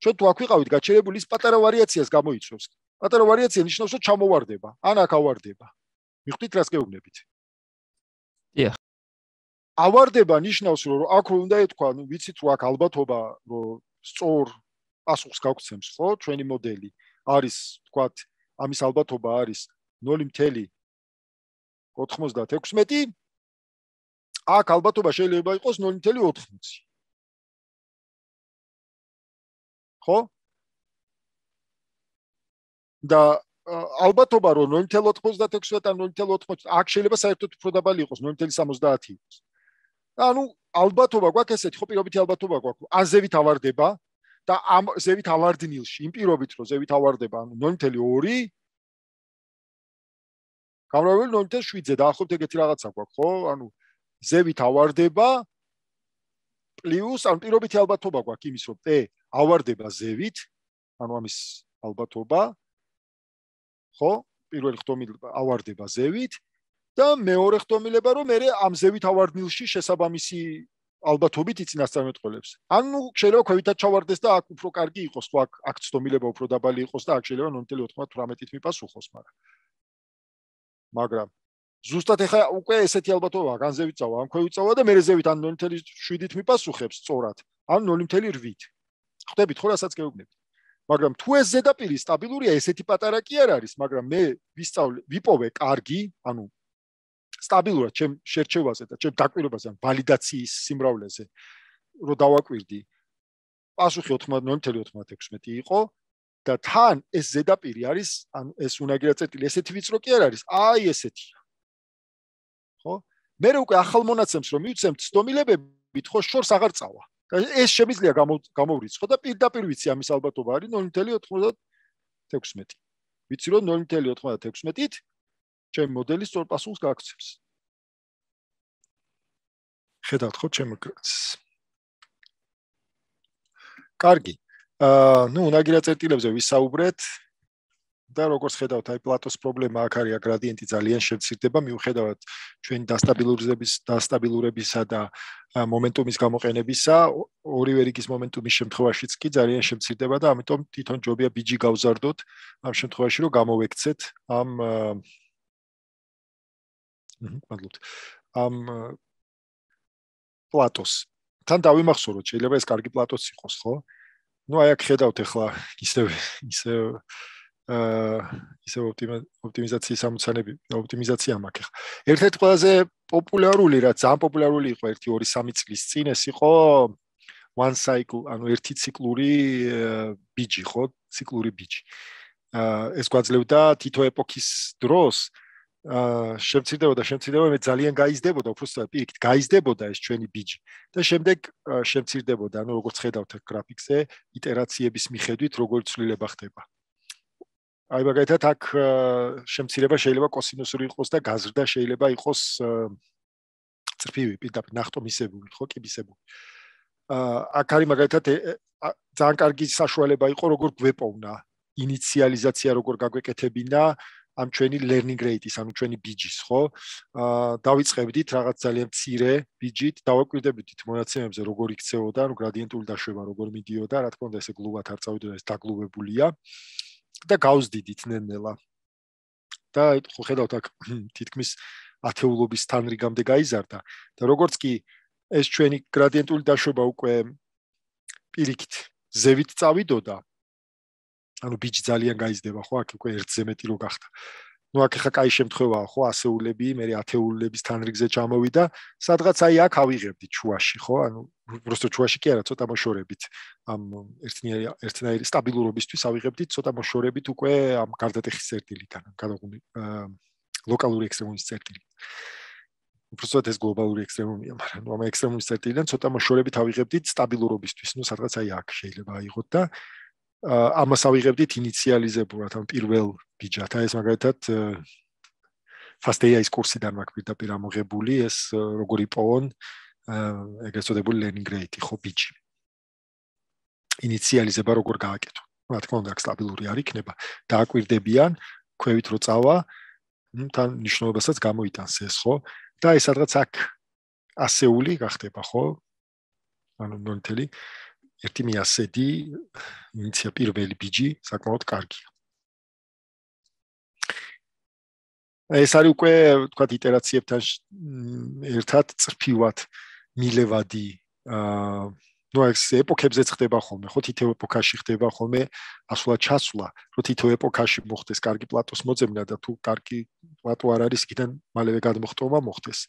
ჩვენ თუ აქ ვიყავით გაჩერებული ის პატარა ვარიაციას გამოიწვევს. პატარა ვარიაცია ნიშნავს რომ ჩამოვარდება, ან აქ ავარდება. მიხვდით რას გეუბნებით? დიახ. ავარდება ნიშნავს რომ აქ უნდა ეთქვა, ну ვიცით რომ აქ ალბათობა რომ სწორ პასუხს გაგვცემს, ხო? ჩვენი მოდელი არის, თქვათ, ამის ალბათობა არის 0.96. აქ ალბათობა შეიძლება იყოს 0.80. ხო? და ალბათობა რომ 0.96 ან 0.80 აქ შეიძლება საერთოდ უფრო დაბალი იყოს 0.70 იყოს. ანუ ალბათობა გვაქვს ესეთი, ხო პირობითი ალბათობა გვაქვს. ან ზევით ავარდება და ამ ზევით ავარდნილში, იმ პირობით რომ ზევით ავარდება, ანუ 0.2 გამრაველი 0.7-ზე დაახლოებით ეგეთი რაღაცა გვაქვს, ხო? ანუ ზევით ავარდება პლუს ან პირობითი ალბათობა გვაქვს იმის, რომ ტ ავარდება ზევით, ანუ ამის ალბათობა ხო? პირველი ხდომილება ავარდება ზევით და მეორე ხდომილება რომ მე ამ ზევით ავარდნილში შესაბამისი ალბათობით იწინასწარმეტყველებს. ანუ შეიძლება ქვევითაც ჩავარდეს და აქ უფრო კარგი იყოს, ხო აქ აქ ხდომილება უფრო დაბალი იყოს და აქ შეიძლება 0.98-ით მიპასუხოს, მაგრამ მაგრამ ზუსტად ეხა უკვე ესეთი ალბათობა განზევით წავა, ამ ქვევითაც წავა და მე ზევით ან 0.7-ით მიპასუხებს სწორად, ან 0.8-ით. ხვდებით ხო რასაც გეუბნებით? მაგრამ თუ ეს ზედაპირი სტაბილურია, ესეთი პატარა კი არ არის, მაგრამ მე ვისწავლე, ვიპოვე კარგი, ანუ სტაბილურად ჩემ შერჩევაზე და ჩემ დაკვირვებაზე, ვალიდაციის სიმრავლეზე რო დავაკვირდი. პასუხი 90.96 იყო და თან ეს ზედაპირი არის ან ეს უნაგირა წერტილი ესეთი ვიწრო კი არ არის. აი ესეთია ხო? მე უკვე ახალ მონაცემს რომ მივცემთ სტომილებებით ხო შორს აღარ წავა. და ეს შემიძლია გამოვრიცხო და პირდაპირ ვიცი ამის ალბათობა არის 0.96 ვიცი რომ 0.96-ით ჩემ მოდელის სწორპასუხს გააქცევს. ხედავთ ხო ჩემ გრაფს კარგი აა ნუ ნაგირა წერტილებზე ვისაუბრეთ და როგორც ხედავთ აი პლატოს პრობლემა აქ არის აგრადიენტი ძალიან შეცირდება მიუხედავად ჩვენი დასტაბილურების დასტაბილურებისა და მომენტუმის გამოყენებისა ორივე რიგის მომენტუმის შემთხვევაშიც კი ძალიან შეცირდება და ამიტომ თვითონ ჯობია ბიჯი გავზარდოთ ამ შემთხვევაში რომ გამოვექცეთ ამ მადლობთ. ამ პლატოს. თან დავიმახსოვროთ შეიძლება ეს კარგი პლატოც იყოს ხო ну აი აქ ხედავთ ახლა ისე ისე აა ისე ოპტიმიზაციის ამოცანები ოპტიმიზაცია მაქვს ახლა ერთ-ერთი ყველაზე პოპულარული რაც ძალიან პოპულარული იყო 1-2-3 წლის წინ ეს იყო one cycle ანუ ერთი ციკლური ბიჯი ხო? ციკლური ბიჯი. აა ეს გვაძლევდა თითო ეპოქის დროს აა შემცირდებოდა შემცირდებოდა მე ძალიან გაიზდებოდა უბრალოდ პირიქით გაიზდებოდა ეს ჩვენი ბიჯი. და შემდეგ შემცირდებოდა ანუ როგორც ხედავთ გრაფიკზე იტერაციების მიხედვით როგორ ცვლილება ხდება. აი მაგალითად აქ შემცირება შეიძლება კოსინუსური იყოს და გაზრდა შეიძლება იყოს წრფივი პირდაპირ ნახტომისებული ხო კიბისებული. აა აქ არის მაგალითად ძალიან კარგი საშუალება იყო როგორ გვეპოვნა ინიციალიზაცია როგორ გაგვეკეთებინა ამ ჩვენი learning rate-ის, ანუ ჩვენი ბიჯის, ხო? აა დავიწყებდით რაღაც ძალიან მცირე ბიჯით, დავაკვირდებოდით მონაცემებზე, როგორ იქცეოდა, ანუ გრადიენტული დაშვება როგორ მიდიოდა, რა თქმა უნდა, ესე გლუვად არ წავიდოდა, ეს დაგლუვებულია და გავზდიდით ნენელა. და ხო ხედავთ აქ თითქმის ათეულობის თანრიგამდე გაიზარდა და როგორც კი ეს ჩვენი გრადიენტული დაშვება უკვე პირიქით ზევით წავიდოდა, ანუ ბიჭი ძალიან გაიზდება ხო აქ უკვე ერთზე მეტი რო გახდა ну აქ ხა кай შემთხვევაა ხო ასეულები მე ათეულების თანრიგზე ჩამოვიდა სადღაც აი აქ ავიღებდი ჩუაში ხო ანუ просто ჩუაში კი არა ცოტა მოშორებით ამ ერთნაირი ერთნაირი სტაბილურობისთვის ავიღებდი ცოტა მოშორებით უკვე ამ გარდატეხის წერტილიდან გადაღუნი ლოკალური ექსტრემუმის წერტილი просто ეს გლობალური ექსტრემუმია მაგრამ ნუ ამ ექსტრემუმის წერტილიდან ცოტა მოშორებით ავიღებდი სტაბილურობისთვის ну სადღაც აი აქ შეიძლება აიღოთ და ამას ავიღებდით ინიციალიზებურად ამ პირველ ბიჯათ. აი ეს მაგალითად ფასტეიაის კურსიდან მაქვს პირდაპირ ამოღებული ეს როგორი პოონ ეგრეთ წოდებული learning rate ხო ბიჯი. ინიციალიზება როგორ გააკეთო. რა თქმა უნდა, სტაბილური არ იქნება. დააკვირდებიან, ქვევით რო წავა, თან ნიშნულობასაც გამოიტანს ეს ხო? და ეს სადღაც აქ ასეული გახდება ხო? ანუ ნოლთელი ერთი მიასედი ინიცია პირველი ბიჯი საკმაოდ კარგია. ეს არის უკვე თქვა იტერაციებთან ერთად წრფივად მილევადი აა ნუ ეს ეპოქებზე ხდება ხოლმე, ხო თითო ეპოქაში ხდება ხოლმე ასვლა ჩასვლა, რომ თითო ეპოქაში მოხდეს კარგი პლატოს მოძებნა და თუ კარგი პლატო არ არის, კიდენ მალევე გადმოხტომა მოხდეს.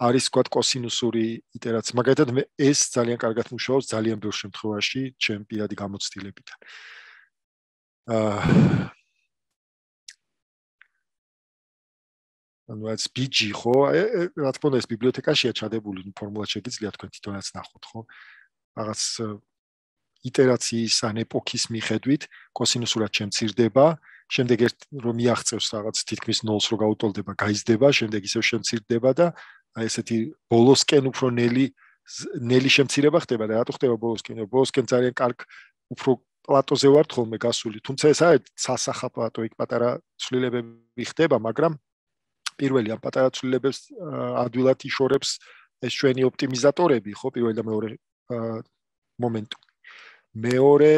არის თქვა კოსინუსური იტერაცია. მაგალითად მე ეს ძალიან კარგად მუშაობს ძალიან ბევრ შემთხვევაში ჩემ პირადი გამოცდილებიდან. აა ანუ ეს BG ხო? რა თქმა უნდა ეს ბიბლიოთეკაშია ჩადებული, ფორმულა შეგიძლია თქვენ თვითონაც ნახოთ, ხო? რაღაც იტერაციის ან ეპოქის მიხედვით კოსინუსურად შემცირდება, შემდეგ ერთ რომ მიაღწევს რაღაც თითქმის 0-ს რო გაუტოლდება, გაიზრდება, შემდეგ ისევ შემცირდება და აი ესეთი ბოლოსკენ უფრო ნელი ნელი შემცირება ხდება და რატო ხდება ბოლოსკენ? ბოლოსკენ ძალიან კარგ უფრო პლატოზე ვარ ხოლმე გასული. თუმცა ეს არის სასახა პლატო, იქ პატარა ცვლილებები ხდება, მაგრამ პირველი ამ პატარა ცვლილებებს ადვილად იშორებს ეს ჩვენი ოპტიმიზატორები, ხო, პირველი და მეორე მომენტი. მეორე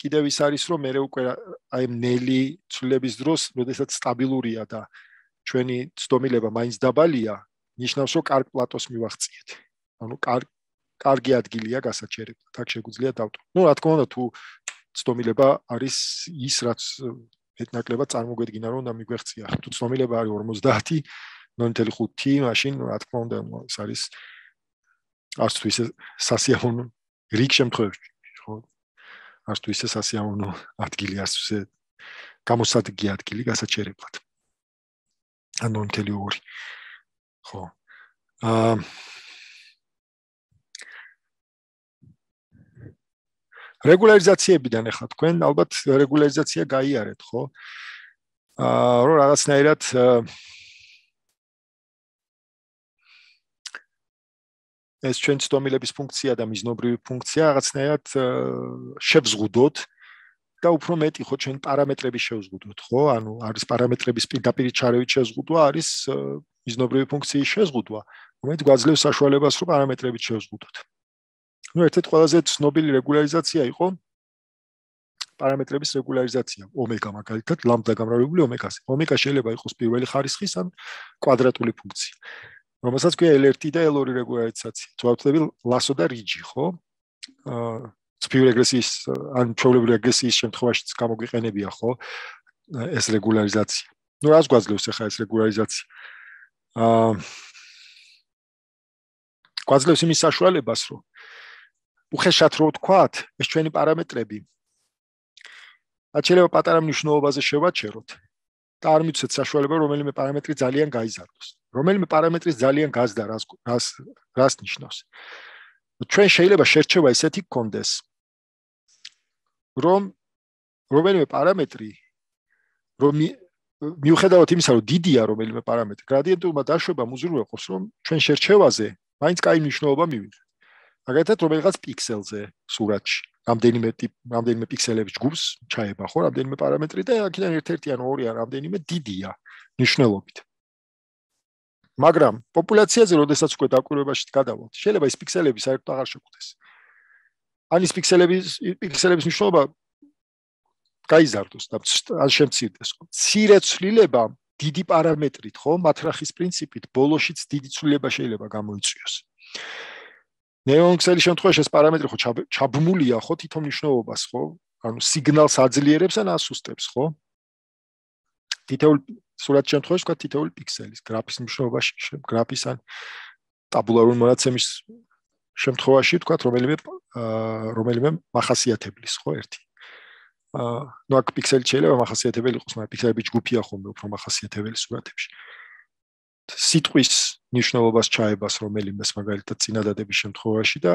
კიდევ ის არის, რომ მე უკვე აი ნელი ცვლილების დროს, როდესაც სტაბილურია და ჩვენი ცდომილება მაინც დაბალია, ნიშნავს, რომ კარგ პლატოს მივახციეთ. ანუ კარგ კარგი ადგილია გასაჩერებლად. აქ შეგვიძლია დავტო. ნუ რა თქმა უნდა, თუ ცდომილება არის ის, რაც მეტნაკლებად წარმოგვედგინა, რომ უნდა მიგვეღწია. თუ ცდომილება არის 50, 0.5, მაშინ რა თქმა უნდა, ეს არის არც თუ ისე სასიამოვნო რიგ შემთხვევებში, ხო? არც თუ ისე სასიამოვნო ადგილი არც ისე გამოსადეგი ადგილი გასაჩერებლად მთელი ორი ხო. აა რეგულარიზაციებიდან ახლა თქვენ ალბათ რეგულარიზაცია გაიარეთ ხო? აა რომ რაღაცნაირად ეს ჩვენ ცდომილების ფუნქცია და მიზნობრივი ფუნქცია რაღაცნაირად შევზღუდოთ და უფრო მეტი ხო ჩვენ პარამეტრები შევზღუდოთ ხო? ანუ არის პარამეტრების პირდაპირ ჩარევით შევზღუდვა არის მიზნობრივი ფუნქციის შევზღუდვა რომელიც გვაძლევს საშუალებას რომ პარამეტრებით შევზღუდოთ ну ერთ-ერთი ყველაზე ცნობილი რეგულარიზაცია იყო პარამეტრების რეგულარიზაცია ომეგა მაგალითად ლამბდა გამრავლებული ომეგაზე ომეგა შეიძლება იყოს პირველი ხარისხის ან კვადრატული ფუნქცია რომელსაც ქვია L1 და L2 რეგულარიზაცია. თუ ავთვლები ლასო და რიჯი, ხო? აა სპიურ რეგრესიის ან ჩაოლებრივი რეგრესიის შემთხვევაშიც გამოგვიყენებია, ხო? ეს რეგულარიზაცია. ნუ რას გვაძლევს ახლა ეს რეგულარიზაცია? აა გვაძლევს იმის საშუალებას, რომ უხეშად რო ვთქვათ, ეს ჩვენი პარამეტრები აჩერება პატარა მნიშვნელობაზე შევაჩეროთ. და არ მიცეთ საშუალება რომელიმე პარამეტრი ძალიან გაიზარდოს. რომელიმე პარამეტრის ძალიან გაზდა რას რას რას ნიშნავს? ჩვენ შეიძლება შერჩევა ესეთი გქონდეს რომ რომელიმე პარამეტრი რომ მიუხედავად იმისა რომ დიდია რომელიმე პარამეტრი გრადიენტულმა დაშვებამ უზრუნველყოფს რომ ჩვენ შერჩევაზე მაინც კაი მნიშვნელობა მივიღეთ. მაგალითად რომელიღაც პიქსელზე სურათში რამდენიმე ტიპ რამდენიმე პიქსელების ჯგუფს ჩაება ხო რამდენიმე პარამეტრი და აქედან ერთ-ერთი ან ორი ან რამდენიმე დიდია ნიშნულობით მაგრამ პოპულაციაზე როდესაც უკვე დაკვირვებაში გადავალთ შეიძლება ეს პიქსელები საერთოდ აღარ შეგვხვდეს ან ის პიქსელების პიქსელების ნიშნულობა გაიზარდოს და ან შემცირდეს ხო? ცირე ცვლილება დიდი პარამეტრით ხო? მატრახის პრინციპით? ბოლოშიც დიდი ცვლილება შეიძლება გამოიწვიოს. ნეონქსელის შემთხვევაში ეს პარამეტრი ხო ჩაბმულია ხო თვითონ მნიშვნელობას ხო? ანუ სიგნალს აძლიერებს ან ასუსტებს ხო? თითოეულ სურათ შემთხვევაში თქვა თითოეულ პიქსელის გრაფის მნიშვნელობაში გრაფის ან ტაბულარული მონაცემის შემთხვევაში თქვა რომელიმე რომელიმე מחასიათებლის ხო ერთი ну აქ პიქსელი შეიძლება მახასიათებელი იყოს, მაგრამ პიქსელები ჯგუფია ხოლმე უფრო მახასიათებელი სურათებში. სიტყვის მნიშვნელობას ჩაებას რომელიმეს მაგალითად წინადადების შემთხვევაში და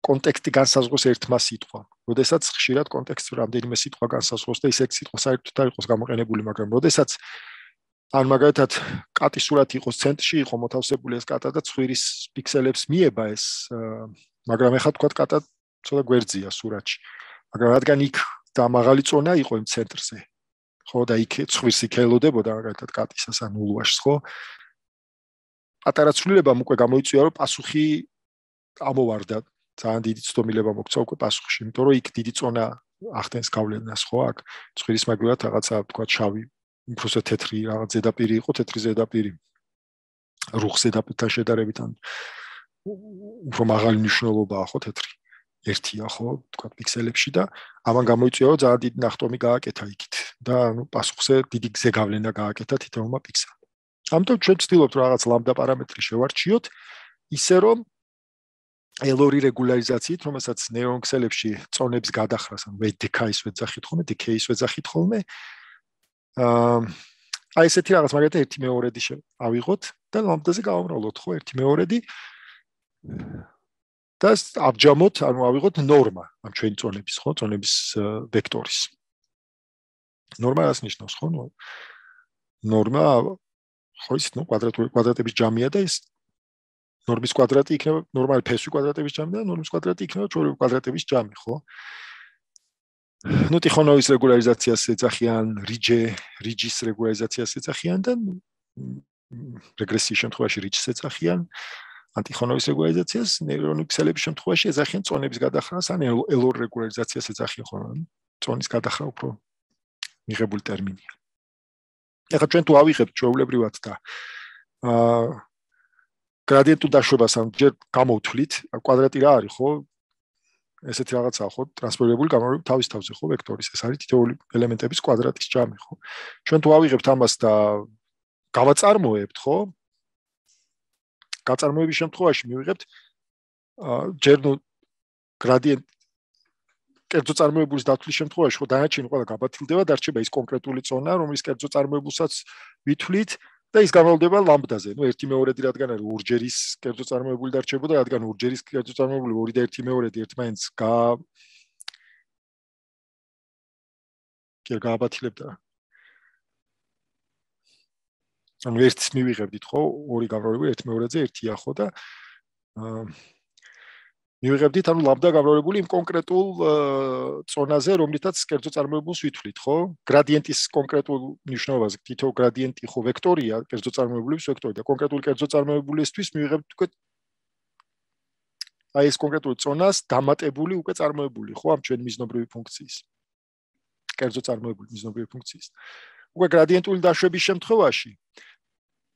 კონტექსტი განსაზღვროს ერთმა სიტყვამ. როდესაც ხშირად კონტექსტს რამდენიმე სიტყვა განსაზღვროს და ის ექვს სიტყვა საერთოდ არ იყოს გამოყენებული, მაგრამ როდესაც ან მაგალითად კატის სურათი იყოს ცენტრში, იყო მოთავსებული ეს კატა და ცხვირის პიქსელებს მიება ეს, მაგრამ ეხლა თქვა კატა ცოტა გვერდზეა სურათში. მაგრამ რადგან იქ და მაღალი წონა იყო იმ ცენტრზე. ხო და იქ ცხვირს იქ ელოდებოდა მაგალითად კატისას ან ულვაშს, ხო? პატარა ცვლილებამ უკვე გამოიწვია რომ პასუხი ამოვარდა ძალიან დიდი ცდომილება მოგცა უკვე პასუხში იმიტომ რომ იქ დიდი წონა ახდენს გავლენას ხო აქ ცხვირის მაგალითად რაღაცა თქვა შავი უბრალოდ თეთრი რაღაც ზედაპირი იყო თეთრი ზედაპირი რუხ ზედაპირთან შედარებით ან უფრო მაღალი მნიშვნელობაა ხო თეთრი ერთია ხო თქვა პიქსელებში და ამან გამოიწვია რომ ძალიან დიდი ნახტომი გააკეთა იქით და ანუ პასუხზე დიდი გზე გავლენა გააკეთა თითოეულმა პიქსელმა ამიტომ ჩვენ ვცდილობთ რაღაც ლამბდა პარამეტრი შევარჩიოთ ისე რომ L2 რეგულარიზაციით, რომელსაც ნეონქსელებში წონების გადახრას ან VDK-ის ვეძახით ხოლმე, DK-ის ვეძახით ხოლმე. აა აი ესეთი რაღაც მაგალითად ერთი მეორედი ავიღოთ და ლამბდაზე გავამრავლოთ ხო ერთი მეორედი. და აბჯამოთ, ანუ ავიღოთ ნორმა ამ ჩვენი წონების ხო, წონების ვექტორის. ნორმა რას ნიშნავს ხო? ნორმა ხო ის ნუ კვადრატული კვადრატების ჯამია და ის ნორმის კვადრატი იქნება ნორმალი ფესვი კვადრატების ჯამი და ნორმის კვადრატი იქნება ჩვეული კვადრატების ჯამი, ხო? ნუ ტიხონოვის რეგულარიზაციას ეძახიან, რიჯე, რიჯის რეგულარიზაციას ეძახიან და რეგრესიის შემთხვევაში რიჯს ეძახიან. ანტიხონოვის რეგულარიზაციას ნეირონული ქსელების შემთხვევაში ეძახიან წონების გადახრას ან ელორ რეგულარიზაციას ეძახიან ხოლმე. წონის გადახრა უფრო მიღებული ტერმინია. ეხლა ჩვენ თუ ავიღებთ ჩვეულებრივად და აა გრადიენტულ დაშვებას ამ ჯერ გამოვთვლით, კვადრატი რა არის, ხო? ესეთი რაღაცაა, ხო? ტრანსფერირებული გამოვიდეთ თავის თავზე, ხო, ვექტორის. ეს არის თითოეული ელემენტების კვადრატის ჯამი, ხო? ჩვენ თუ ავიღებთ ამას და გავაწარმოებთ, ხო? გაწარმოების შემთხვევაში მივიღებთ აა ჯერ ნუ გრადიენტ კერძო წარმოებულის დათვლის შემთხვევაში ხო დანარჩენი ყველა გაბათილდება და რჩება ის კონკრეტული წონა, რომელიც კერძო წარმოებულსაც ვითვლით და ის გამოვდება ლამბდაზე. ნუ ერთი მეორედი რადგან არის ურჯერის კერძო წარმოებული და რჩებოდა, რადგან ურჯერის კერძო წარმოებული 2 და 1 მეორედი ერთმანეთს გა კი გააბათილებდა. ანუ ერთის მივიღებდით ხო, ორი გამრავლებული ერთ მეორეზე ერთია ხო და მივიღებდით ანუ ლაბდა გამრავლებული იმ კონკრეტულ ზონაზე, რომლითაც კერძო წარმოებულს ვითვლით, ხო? გრადიენტის კონკრეტულ ნიშნულობაზე, თითო გრადიენტი ხო ვექტორია, კერძო წარმოებულის ვექტორი და კონკრეტული კერძო წარმოებულისთვის მივიღებთ უკვე აი ეს კონკრეტული ზონას დამატებული უკვე წარმოებული, ხო, ამ ჩვენ მიზნობრივი ფუნქციის. კერძო წარმოებული მიზნობრივი ფუნქციის. უკვე გრადიენტული დაშვების შემთხვევაში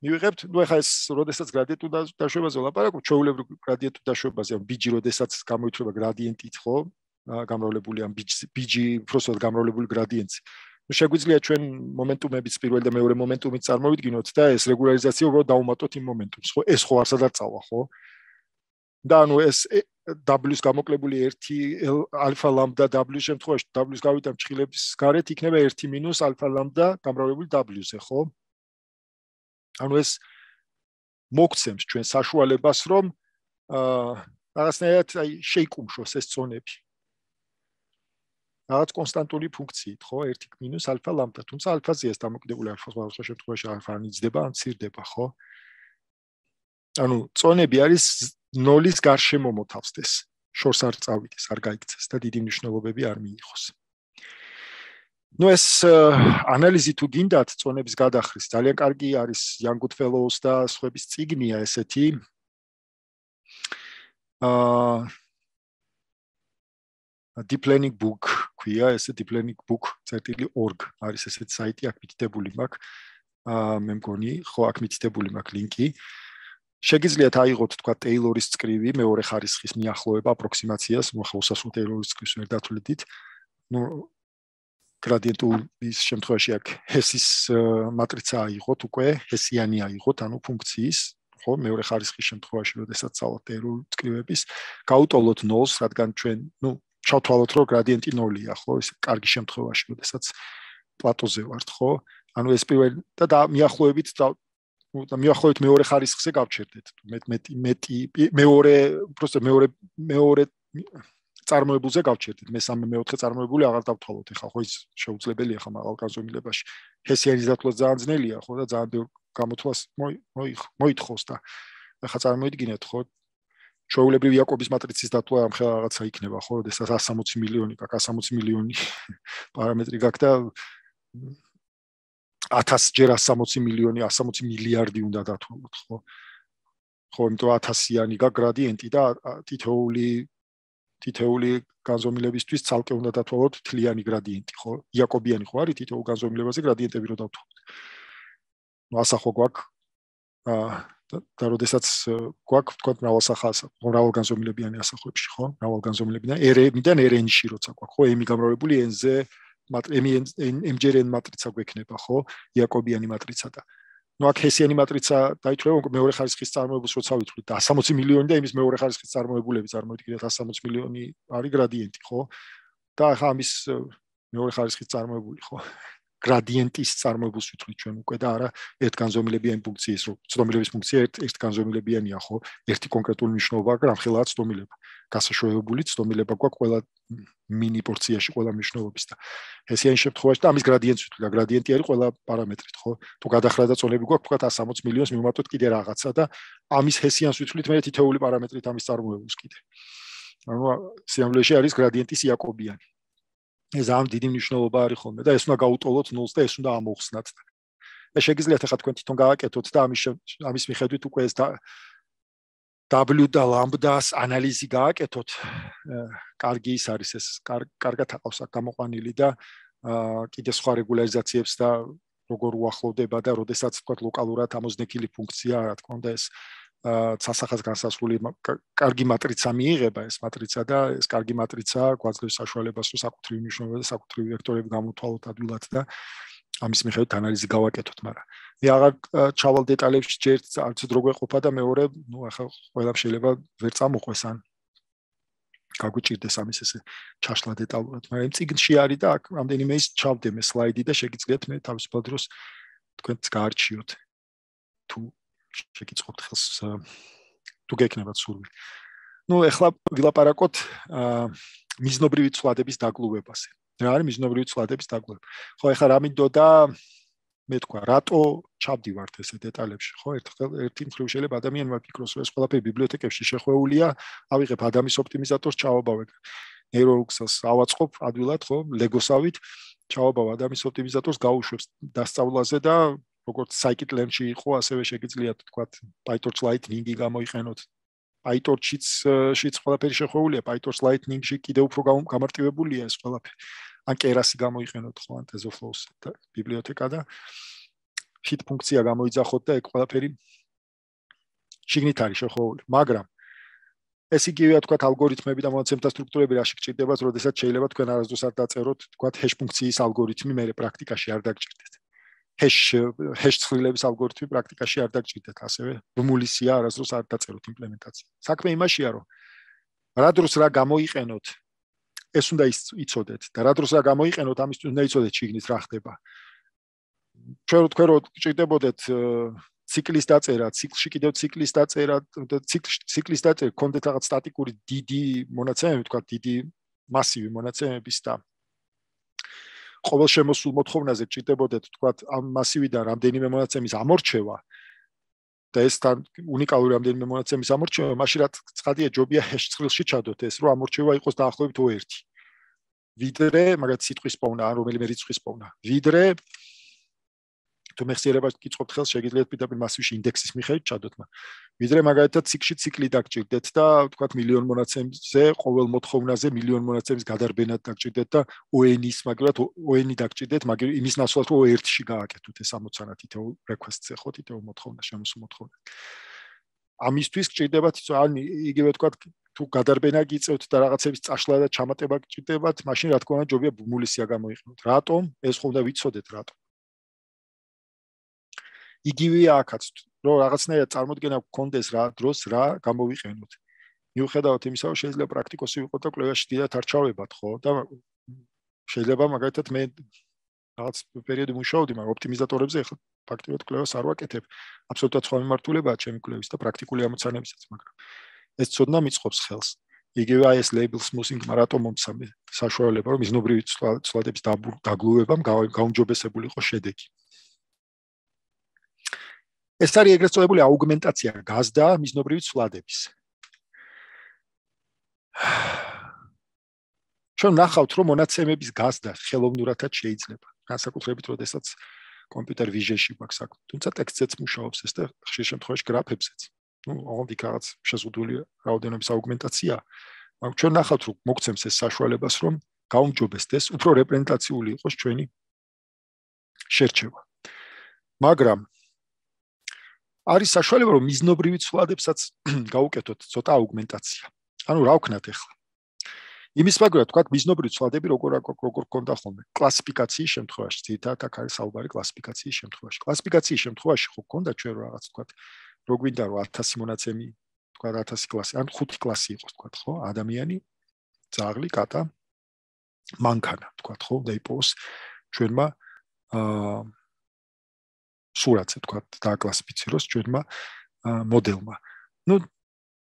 მივიღებთ, ну ეხა ეს როდესაც გრადიენტულ დაშვებაზე ვლაპარაკობ, ჩვეულებრივ გრადიენტულ დაშვებაზე, ან ბიჯი როდესაც გამოითვლება გრადიენტით, ხო? გამრავლებული ან ბიჯი ბიჯი უბრალოდ გამრავლებული გრადიენტი. შეგვიძლია ჩვენ მომენტუმებიც პირველ და მეორე მომენტუმიც წარმოვიდგინოთ და ეს რეგულარიზაცია უბრალოდ დაუმატოთ იმ მომენტუმს, ხო? ეს ხო არსად არ წავა, ხო? და ანუ ეს W-ს გამოკლებული 1 ალფა ლამდა W შემთხვევაში W-ს გავიტამ ჩხილების გარეთ იქნება 1 მინუს ალფა ლამდა გამრავლებული W-ზე, ხო? ანუ ეს მოგცემს ჩვენ საშუალებას, რომ აა რაღაცნაირად აი შეიკუმშოს ეს ზონები. რაღაც კონსტანტური ფუნქციით, ხო? 1 ალფა ლამბდა, თუმცა ალფაზე ეს დამოკიდებული ალფას ბავშვ შემთხვევაში არ ფარნიძდება, ან ცირდება, ხო? ანუ ზონები არის ნოლის გარშემო მოთავსდეს. შორს არ წავიდეს, არ გაიქცეს და დიდი მნიშვნელობები არ მიიღოს. ну ეს ანალიზი თუ გინდათ წონების გადახრის ძალიან კარგი არის young good fellows და სხვების ციგნია ესეთი აა deep learning book ქვია ესე deep learning book.org არის ესეთი საიტი აქ მითითებული მაქვს აა მე მგონი ხო აქ მითითებული მაქვს ლინკი შეგიძლიათ აიღოთ თქვა ტეილორის წკრივი მეორე ხარისხის მიახლოება აპროქსიმაციას მოხა უსასრულო ტეილორის წკრივს ვერ დათვლიდით ну გრადიენტულის შემთხვევაში აქ ჰესის მატრიცა აიღოთ უკვე ჰესიანი აიღოთ ანუ ფუნქციის ხო მეორე ხარისხის შემთხვევაში როდესაც წავთ ერულ წკრივების გაუტოლოთ ნოლს რადგან ჩვენ ну ჩავთვალოთ რომ გრადიენტი ნოლია ხო ეს კარგი შემთხვევაში როდესაც პლატოზე ვართ ხო? ანუ ეს პირველ და მიახლოებით და და მიახლოებით მეორე ხარისხზე გავჩერდეთ. მეტი მეტი მეორე უბრალოდ მეორე მეორე წარმოებულზე გავჩერდით მესამე მეოთხე წარმოებული აღარ დავთვალოთ. ეხლა ხო ის შეუძლებელია ხა მაღალ განზომილებაში ჰესიანის დათვლა ძალიან ძნელია ხო და ძალიან გამოთვლას მოითხოვს და ეხლა წარმოიდგინეთ ხო. ჩვეულებრივი იაკობის მატრიცის დათვლა ამ ხელ რაღაცა იქნება ხო ოდესაც 160 მილიონი გაკ 160 მილიონი პარამეტრი გაკ და 1000 ჯერ 160 მილიონი 160 მილიარდი უნდა დათვალოთ ხო. ხო იმიტომ 1000-იანი გაკ გრადიენტი და თითოეული თითეული განზომილებისთვის ცალკე უნდა დათვალოთ თლიანი გრადიენტი, ხო? იაკობიანი ხო არის თითოეულ განზომილებაზე გრადიენტები რო დავთვალოთ. ნუ ასახო გვაქვს აა და როდესაც გვაქვს თქვა მრავალსახას, მრავალ განზომილებიანი ასახოებში, ხო? მრავალ განზომილებიდან R-მიდან R-ში როცა გვაქვს, ხო? M-ი გამრავლებული N-ზე M-ჯერ N მატრიცა გვექნება, ხო? იაკობიანი მატრიცა და ну აქ ჰესიანი მატრიცა დაითვლება მეორე ხარისხის წარმოებულს როცა ვითვლით და 160 მილიონი და იმის მეორე ხარისხის წარმოებულები წარმოიდგინეთ 160 მილიონი არის გრადიენტი ხო? და ახლა ამის მეორე ხარისხის წარმოებული ხო გრადიენტის წარმოებულს ვითვლით ჩვენ უკვე და არა ერთ განზომილებიანი ფუნქციის რო ცდომილების ფუნქცია ერთ ერთ განზომილებიანია ხო? ერთი კონკრეტული მნიშვნელობა აქვს რამხელაა ცდომილება გასაშვებებული ცდომილება გვაქვს ყველა მინი პორციაში ყველა მნიშვნელობის და ესიანი შემთხვევაში და ამის გრადიენტს ვთვლი და გრადიენტი არის ყველა პარამეტრით ხო? თუ გადახრა და წონები გვაქვს თქვა 160 მილიონს მივუმატოთ კიდე რაღაცა და ამის ჰესიანს ვთვლით მე თითოეული პარამეტრით ამის წარმოებულს კიდე. ანუ სიამბლეში არის გრადიენტის იაკობიანი ეს ამ დიდი მნიშვნელობა არის ხოლმე და ეს უნდა გაუტოლოთ ნულს და ეს უნდა ამოხსნათ და შეგიძლიათ ახლა თქვენ თვითონ გააკეთოთ და ამის ამის მიხედვით უკვე ეს და W და lambda-ს ანალიზი გააკეთოთ. კარგი ის არის ეს კარგად აყავს გამოყვანილი და კიდე სხვა რეგულარიზაციებს და როგორ უახლოვდება და როდესაც თქვა ლოკალურად ამოზნექილი ფუნქცია, რა თქმა უნდა ეს ცასახას განსასრული კარგი მატრიცა მიიღება ეს მატრიცა და ეს კარგი მატრიცა გვაძლევს საშუალებას რომ საკუთრივ მნიშვნელობა და საკუთრივ ვექტორები გამოთვალოთ ადვილად და ამის მიხედვით ანალიზი გავაკეთოთ, მაგრამ მე აღარ ჩავალ დეტალებში ჯერ არც დრო გვეყოფა და მეორე, ну, ახლა ყველა შეიძლება ვერ წამოყვეს ან გაგვიჭირდეს ამის ესე ჩაშლა დეტალურად, მაგრამ იმ ციგნში არის და აქ რამდენიმე ის ჩავდე მე სლაიდი და შეგიძლიათ მე თავისუფალ დროს თქვენც გაარჩიოთ. თუ შეგიწყობთ ხელს თუ გეკნებათ სურვილი. ну ეხლა ვილაპარაკოთ მიზნობრივი ცვლადების დაგლუვებაზე. რა არის მიზნობრივი ცვლადების დაგლუვება? ხო ეხლა რა მინდოდა მე თქვა რატო ჩავდივართ ესე დეტალებში ხო ერთხელ ერთი მხრივ შეიძლება ადამიანმა ფიქროს რომ ეს ყველაფერი ბიბლიოთეკებში შეხვეულია ავიღებ ადამიანის ოპტიმიზატორს ჩავაბავებ ნეიროუქსელს ავაწყობ ადვილად ხო ლეგოსავით ჩავაბავ ადამიანის ოპტიმიზატორს გაუშვებს დასწავლაზე და როგორც საიკიტლენში იყო ასევე შეგიძლიათ თქვა PyTorch Lightning-ი გამოიყენოთ. PyTorch-იც შიც ყველაფერი შეხვეულია. PyTorch Lightning-ში კიდევ უფრო გამარტივებულია ეს ყველაფერი. ან კერასი გამოიყენოთ ხო ან TensorFlow-ს ბიბლიოთეკა და fit ფუნქცია გამოიძახოთ და ეგ ყველაფერი შიგნით არის შეხოვული მაგრამ ეს იგივეა თქვა ალგორითმები და მონაცემთა სტრუქტურები რაში გჭირდებათ, როდესაც შეიძლება თქვენ არასდროს არ დაწეროთ თქვა hash ფუნქციის ალგორითმი, მე პრაქტიკაში არ დაგჭირდეთ. Hash hash ცხრილების ალგორითმი პრაქტიკაში არ დაგჭირდეთ, ასევე ბმულისია არასდროს არ დაწეროთ იმპლემენტაცია. საქმე იმაშია, რომ რა დროს რა გამოიყენოთ ეს უნდა იცოდეთ და რა დროს რა გამოიყენოთ ამისთვის უნდა იცოდეთ შიგნით რა ხდება. ჩვენ თქვენ რო ჭირდებოდეთ ციკლის დაწერა, ციკლში კიდევ ციკლის დაწერა და ციკლის დაწერა კონდეთ რაღაც სტატიკური დიდი მონაცემები, თქვა დიდი მასივი მონაცემების და ყოველ შემოსულ მოთხოვნაზე ჭირდებოდეთ თქვა ამ მასივიდან რამდენიმე მონაცემის ამორჩევა და ეს თან უნიკალური რამდენიმე მონაცემის ამორჩევა, მაშინ რა ცხადია ჯობია hash წყილში ჩადოთ ეს, რომ ამორჩევა იყოს დაახლოებით 2-1. ვიდრე, მაგათ სიტყვის პოვნა, რომელიმე რიცხვის პოვნა. ვიდრე თუ მეხსიერებას გიწყობთ ხელს, შეგიძლიათ პირდაპირ მასივში ინდექსის მიხედვით ჩადოთ, მაგრამ ვიდრე მაგალითად ციკლში ციკლი დაგჭირდეთ და თქვათ მილიონ მონაცემზე, ყოველ მოთხოვნაზე მილიონ მონაცემის გადარბენად დაგჭირდეთ და ON-ის, მაგრამ ON-ი დაგჭირდეთ, მაგრამ იმის ნაცვლად რომ ერთ-ში გააკეთოთ ეს ამოცანა თითოეულ request-ზე, ხო, თითოეულ მოთხოვნა შემოსულ მოთხოვნა. ამისთვის გჭირდებათ ან იგივე თქვათ თუ გადარბენა გიწევთ და რაღაცების წაშლა და ჩამატება გჭირდებათ, მაშინ რა თქმა უნდა ჯობია ბმულისია გამოიყენოთ. რატომ? ეს ხომ და ვიცოდეთ რატომ. იგივეა აქაც. რომ რაღაცნაირად წარმოდგენა გქონდეს რა დროს რა გამოვიყენოთ. მიუხედავად იმისა რომ შეიძლება პრაქტიკოსი ვიყო და კლევაში დიდად არ ჩავებად ხო? და შეიძლება მაგალითად მე რაღაც პერიოდი მუშაობდი მაგრამ ოპტიმიზატორებზე ახლა ფაქტიურად კლევას არ ვაკეთებ. აბსოლუტურად სხვა მიმართულებაა ჩემი კლევის და პრაქტიკული ამოცანებისაც მაგრამ ეს ცოდნა მიწყობს ხელს. იგივე აი ეს label smoothing მარატონ მომცამი საშუალება რომ მიზნობრივი ცვლადების დაგლუვებამ გაუმჯობესებული იყო შედეგი ეს არის ეგრეთ წოდებული აუგმენტაცია გაზდა მიზნობრივი ცვლადების. ჩვენ ნახავთ, რომ მონაცემების გაზდა ხელოვნურადაც შეიძლება, განსაკუთრებით, როდესაც კომპიუტერ ვიჟენში გვაქვს აქ. თუმცა ტექსტზეც მუშაობს ეს და ხშირ შემთხვევაში გრაფებზეც. ну, ოღონდ იქ რაღაც შეზღუდული რაოდენობის აუგმენტაცია. მაგრამ ჩვენ ნახავთ, რომ მოგცემს ეს საშუალებას, რომ გაუმჯობეს ეს უფრო რეპრეზენტაციული იყოს ჩვენი შერჩევა. მაგრამ არის საშუალება რომ მიზნობრივი ცვლადებსაც გაუკეთოთ ცოტა აუგმენტაცია. ანუ რა ვქნათ ახლა? იმის მაგალითად თქვა მიზნობრივი ცვლადები როგორ როგორ კონდა ხოლმე კლასიფიკაციის შემთხვევაში, თითქოს აქ არის საუბარი კლასიფიკაციის შემთხვევაში. კლასიფიკაციის შემთხვევაში ხო კონდა ჩვენ რაღაც თქვა რო გვინდა რომ 1000 მონაცემი თქვა 1000 კლასი, ან 5 კლასი იყოს თქვა ხო? ადამიანი, ძაღლი, კატა, მანქანა თქვა ხო? და იპოვოს ჩვენმა აა სურათზე თქვა დააკლასიფიციროს ჩვენმა მოდელმა. ну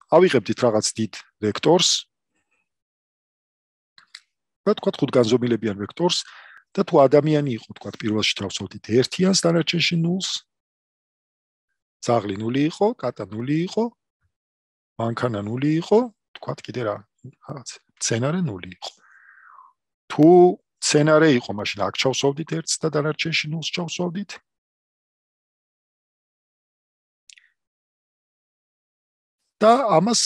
ავიღებდით რაღაც დიდ ვექტორს და თქვა ხუთგანზომილებიან ვექტორს და თუ ადამიანი იყო თქვა პირველში თავსავდით 1-იანს დანარჩენში 0-ს ძაღლი 0 იყო, კატა 0 იყო, მანქანა 0 იყო, თქვა კიდე რა რაღაც სცენარე 0 იყო. თუ სცენარე იყო, მაშინ აქ ჩავსავდით 1-ს და დანარჩენში 0-ს ჩავსავდით. და ამას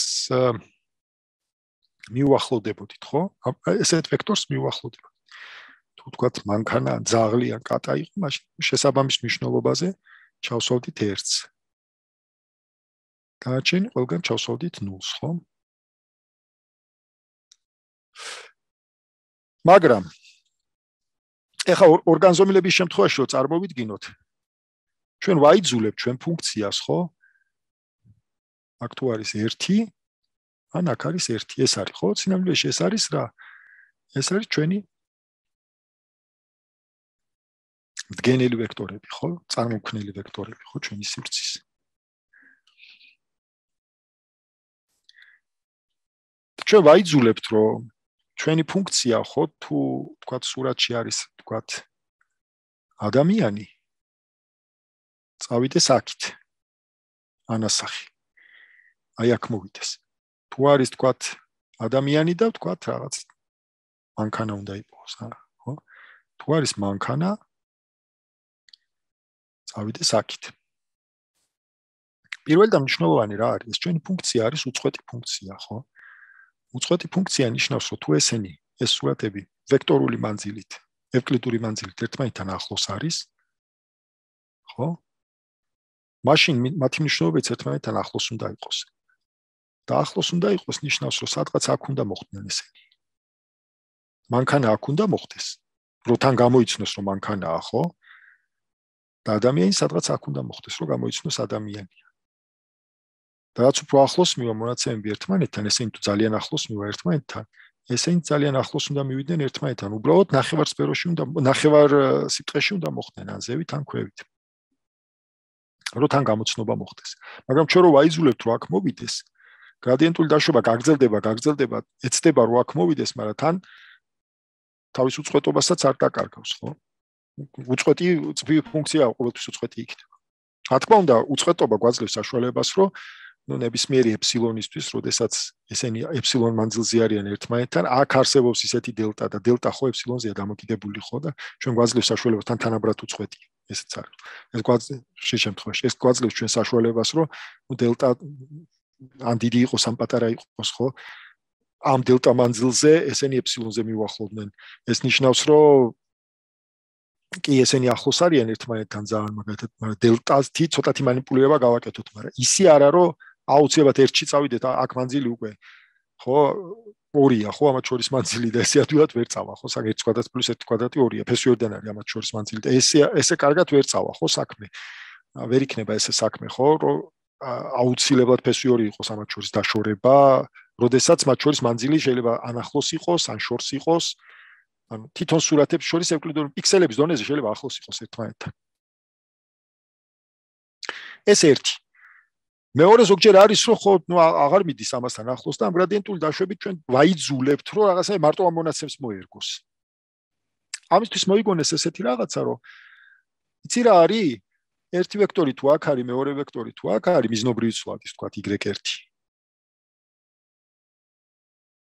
მიუახლოვდებოდით, ხო? ესეთ ვექტორს მიუახლოვდებოდით. თუ თქვათ მანქანა, ძაღლი ან კატა იყო, მაშინ შესაბამის მნიშვნელობაზე ჩავსვავდით 1-ს. გააჩენ ყველგან ჩავსვავდით 0-ს, ხო? მაგრამ ეხა ორგანიზმების შემთხვევაში რო წარმოვიდგინოთ ჩვენ ვაიძულებთ ჩვენ ფუნქციას, ხო? აქ თუ არის 1 ან აქ არის 1. ეს არის ხო? სინამდვილეში ეს არის რა? ეს არის ჩვენი დგენელი ვექტორები, ხო? წარმოქმნილი ვექტორები, ხო, ჩვენი სივრცის. ჩვენ ვაიძულებთ, რომ ჩვენი ფუნქცია, ხო, თუ თქვა სურათში არის, თქვა ადამიანი წავიდეს აქით. ანასახი. აი აქ მოვიდეს. თუ არის თქვა ადამიანი და თქვა რაღაც მანქანა უნდა იყოს, ხო? თუ არის მანქანა წავიდეს აქით. პირველ და მნიშვნელოვანი რა არის? ჩვენი ფუნქცია არის უწყვეტი ფუნქცია, ხო? უწყვეტი ფუნქცია ნიშნავს, რომ თუ ესენი ეს სურათები ვექტორული მანძილით, ევკლიდური მანძილით ერთმანეთთან ახლოს არის, ხო? მაშინ მათი მნიშვნელობაც ერთმანეთთან ახლოს უნდა იყოს. და ახლოს უნდა იყოს ნიშნავს, რომ სადღაც აქ უნდა მოხდნენ ესენი. მანქანა აქ უნდა მოხდეს. რო თან გამოიცნოს, რომ მანქანაა, ხო? და ადამიანი სადღაც აქ უნდა მოხდეს, რომ გამოიცნოს ადამიანია. და რაც უფრო ახლოს მივა მონაცემები ერთმანეთთან, ესენი თუ ძალიან ახლოს მივა ერთმანეთთან, ესენი ძალიან ახლოს უნდა მივიდნენ ერთმანეთთან. უბრალოდ ნახევარ სფეროში უნდა ნახევარ სიტყვაში უნდა მოხდნენ ან ზევით ან ქვევით. რო თან გამოცნობა მოხდეს. მაგრამ ჩვენ რო ვაიზულებთ რომ აქ მოვიდეს, გრადიენტული დაშვება გაგრძელდება, გაგრძელდება, ეცდება რომ აქ მოვიდეს, მაგრამ თან თავის უწყვეტობასაც არ დაკარგავს, ხო? უწყვეტი წვი ფუნქცია ყოველთვის უწყვეტი იქნება. რა თქმა უნდა, უწყვეტობა გვაძლევს საშუალებას, რომ ნუ ნებისმიერი ეფსილონისთვის, როდესაც ესენი ეფსილონ მანძილზე არიან ერთმანეთთან, აქ არსებობს ისეთი დელტა და დელტა ხო ეფსილონზეა დამოკიდებული ხო და ჩვენ გვაძლევს საშუალებას თან თანაბრად უწყვეტი ესეც არის. ეს გვაძლევს შეშემთხვევაში, ეს გვაძლევს ჩვენ საშუალებას, რომ ნუ დელტა ან დიდი იყოს ან პატარა იყოს ხო? ამ დელტა მანძილზე ესენი ეფსილონზე მიუახლოვდნენ ეს ნიშნავს რომ კი ესენი ახლოს არიან ერთმანეთთან ძალიან მაგათად მაგრამ დელტასთი ცოტათი манипулირება გავაკეთოთ მაგრამ ისე არა რომ აუცილებლად ერთში წავიდეთ აქ მანძილი უკვე ხო ორია ხო ამათ შორის მანძილი და ესე ადვილად ვერ წავა ხო საგ 1 კვადრატ პლუს 1 კვადრატი ორია ფესვიორიდან არის ამათ შორის მანძილი და ესე ესე კარგად ვერ წავა ხო საქმე. ვერ იქნება ესე საქმე ხო რომ აუცილებლად ფესიორი იყოს ამათ შორის დაშორება როდესაც მათ შორის მანძილი შეიძლება ან ახლოს იყოს ან შორს იყოს ანუ თვითონ სურათებს შორის ევკლიდური პიქსელების დონეზე შეიძლება ახლოს იყოს ერთმანეთთან. ეს ერთი. მეორე ზოგჯერ არის რომ ხო ნუ აღარ მიდის ამასთან ახლოს და ამ გრადიენტული დაშვებით ჩვენ ვაიძულებთ რომ რაღაცა მარტო ამ მონაცემს მოერგოს. ამისთვის მოიგონეს ესეთი რაღაცა რომ იცი რა არის? ერთი ვექტორი თუ აქ არის, მეორე ვექტორი თუ აქ არის, მიზნობრივი ცვლადის თქვა y1.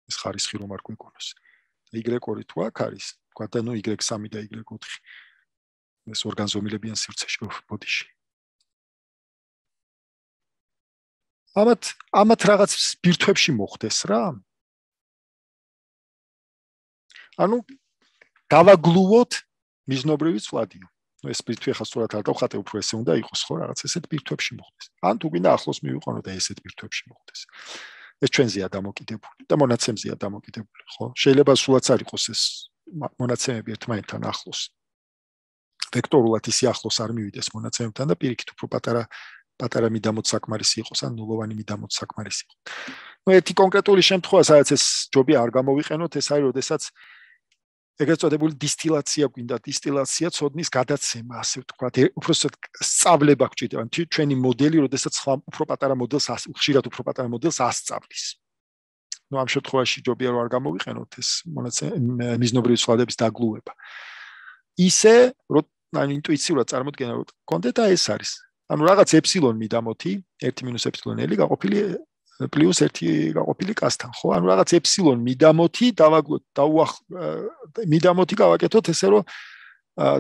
ეს ხარისხი რომ არ გვიგონოს. y2 თუ აქ არის, თქვა და ნუ y3 და y4. ეს ორგანზომილებიან სივრცეში ბოდიში. ამათ ამათ რაღაც ბირთვებში მოხდეს რა. ანუ გავაგლუვოთ მიზნობრივი ცვლადიო. ეს ბირთვი ახლა სწორად არ დავხატე, უფრო ესე უნდა იყოს ხო, რაღაც ესეთ ბირთვებში მოხდეს. ან თუ გინდა ახლოს მივიყვანო და ესეთ ბირთვებში მოხდეს. ეს ჩვენზეა დამოკიდებული და მონაცემზეა დამოკიდებული, ხო? შეიძლება სულაც არ იყოს ეს მონაცემები ერთმანეთთან ახლოს. ვექტორულად ისე ახლოს არ მივიდეს მონაცემებთან და პირიქით უფრო პატარა პატარა მიდამოც საკმარისი იყოს ან ნულოვანი მიდამოც საკმარისი იყოს. ნუ ერთი კონკრეტული შემთხვევა, სადაც ეს ჯობია არ გამოვიყენოთ, ეს არის, როდესაც ეგრეთ წოდებული დისტილაცია გვინდა. დისტილაცია ცოდნის გადაცემა ასე ვთქვათ. უბრალოდ სწავლება გვჭირდება. ჩვენი მოდელი როდესაც სხვა უფრო პატარა მოდელს ხშირად უფრო პატარა მოდელს ასწავლის. ну ამ შემთხვევაში ჯობია რომ არ გამოვიყენოთ ეს მიზნობრივი ცვლადების დაგლუება. ისე რომ ან ინტუიციურად წარმოდგენა რომ კონდეტა ეს არის. ანუ რაღაც ეფსილონ მიდამოთი 1 - ეფსილონ ელი გაყოფილი პლუს 1 გაყოფილი კასთან, ხო? ანუ რაღაც ეფსილონ მიდამოთი დავაგლოთ, დაუახ მიდამოთი გავაკეთოთ ესე რომ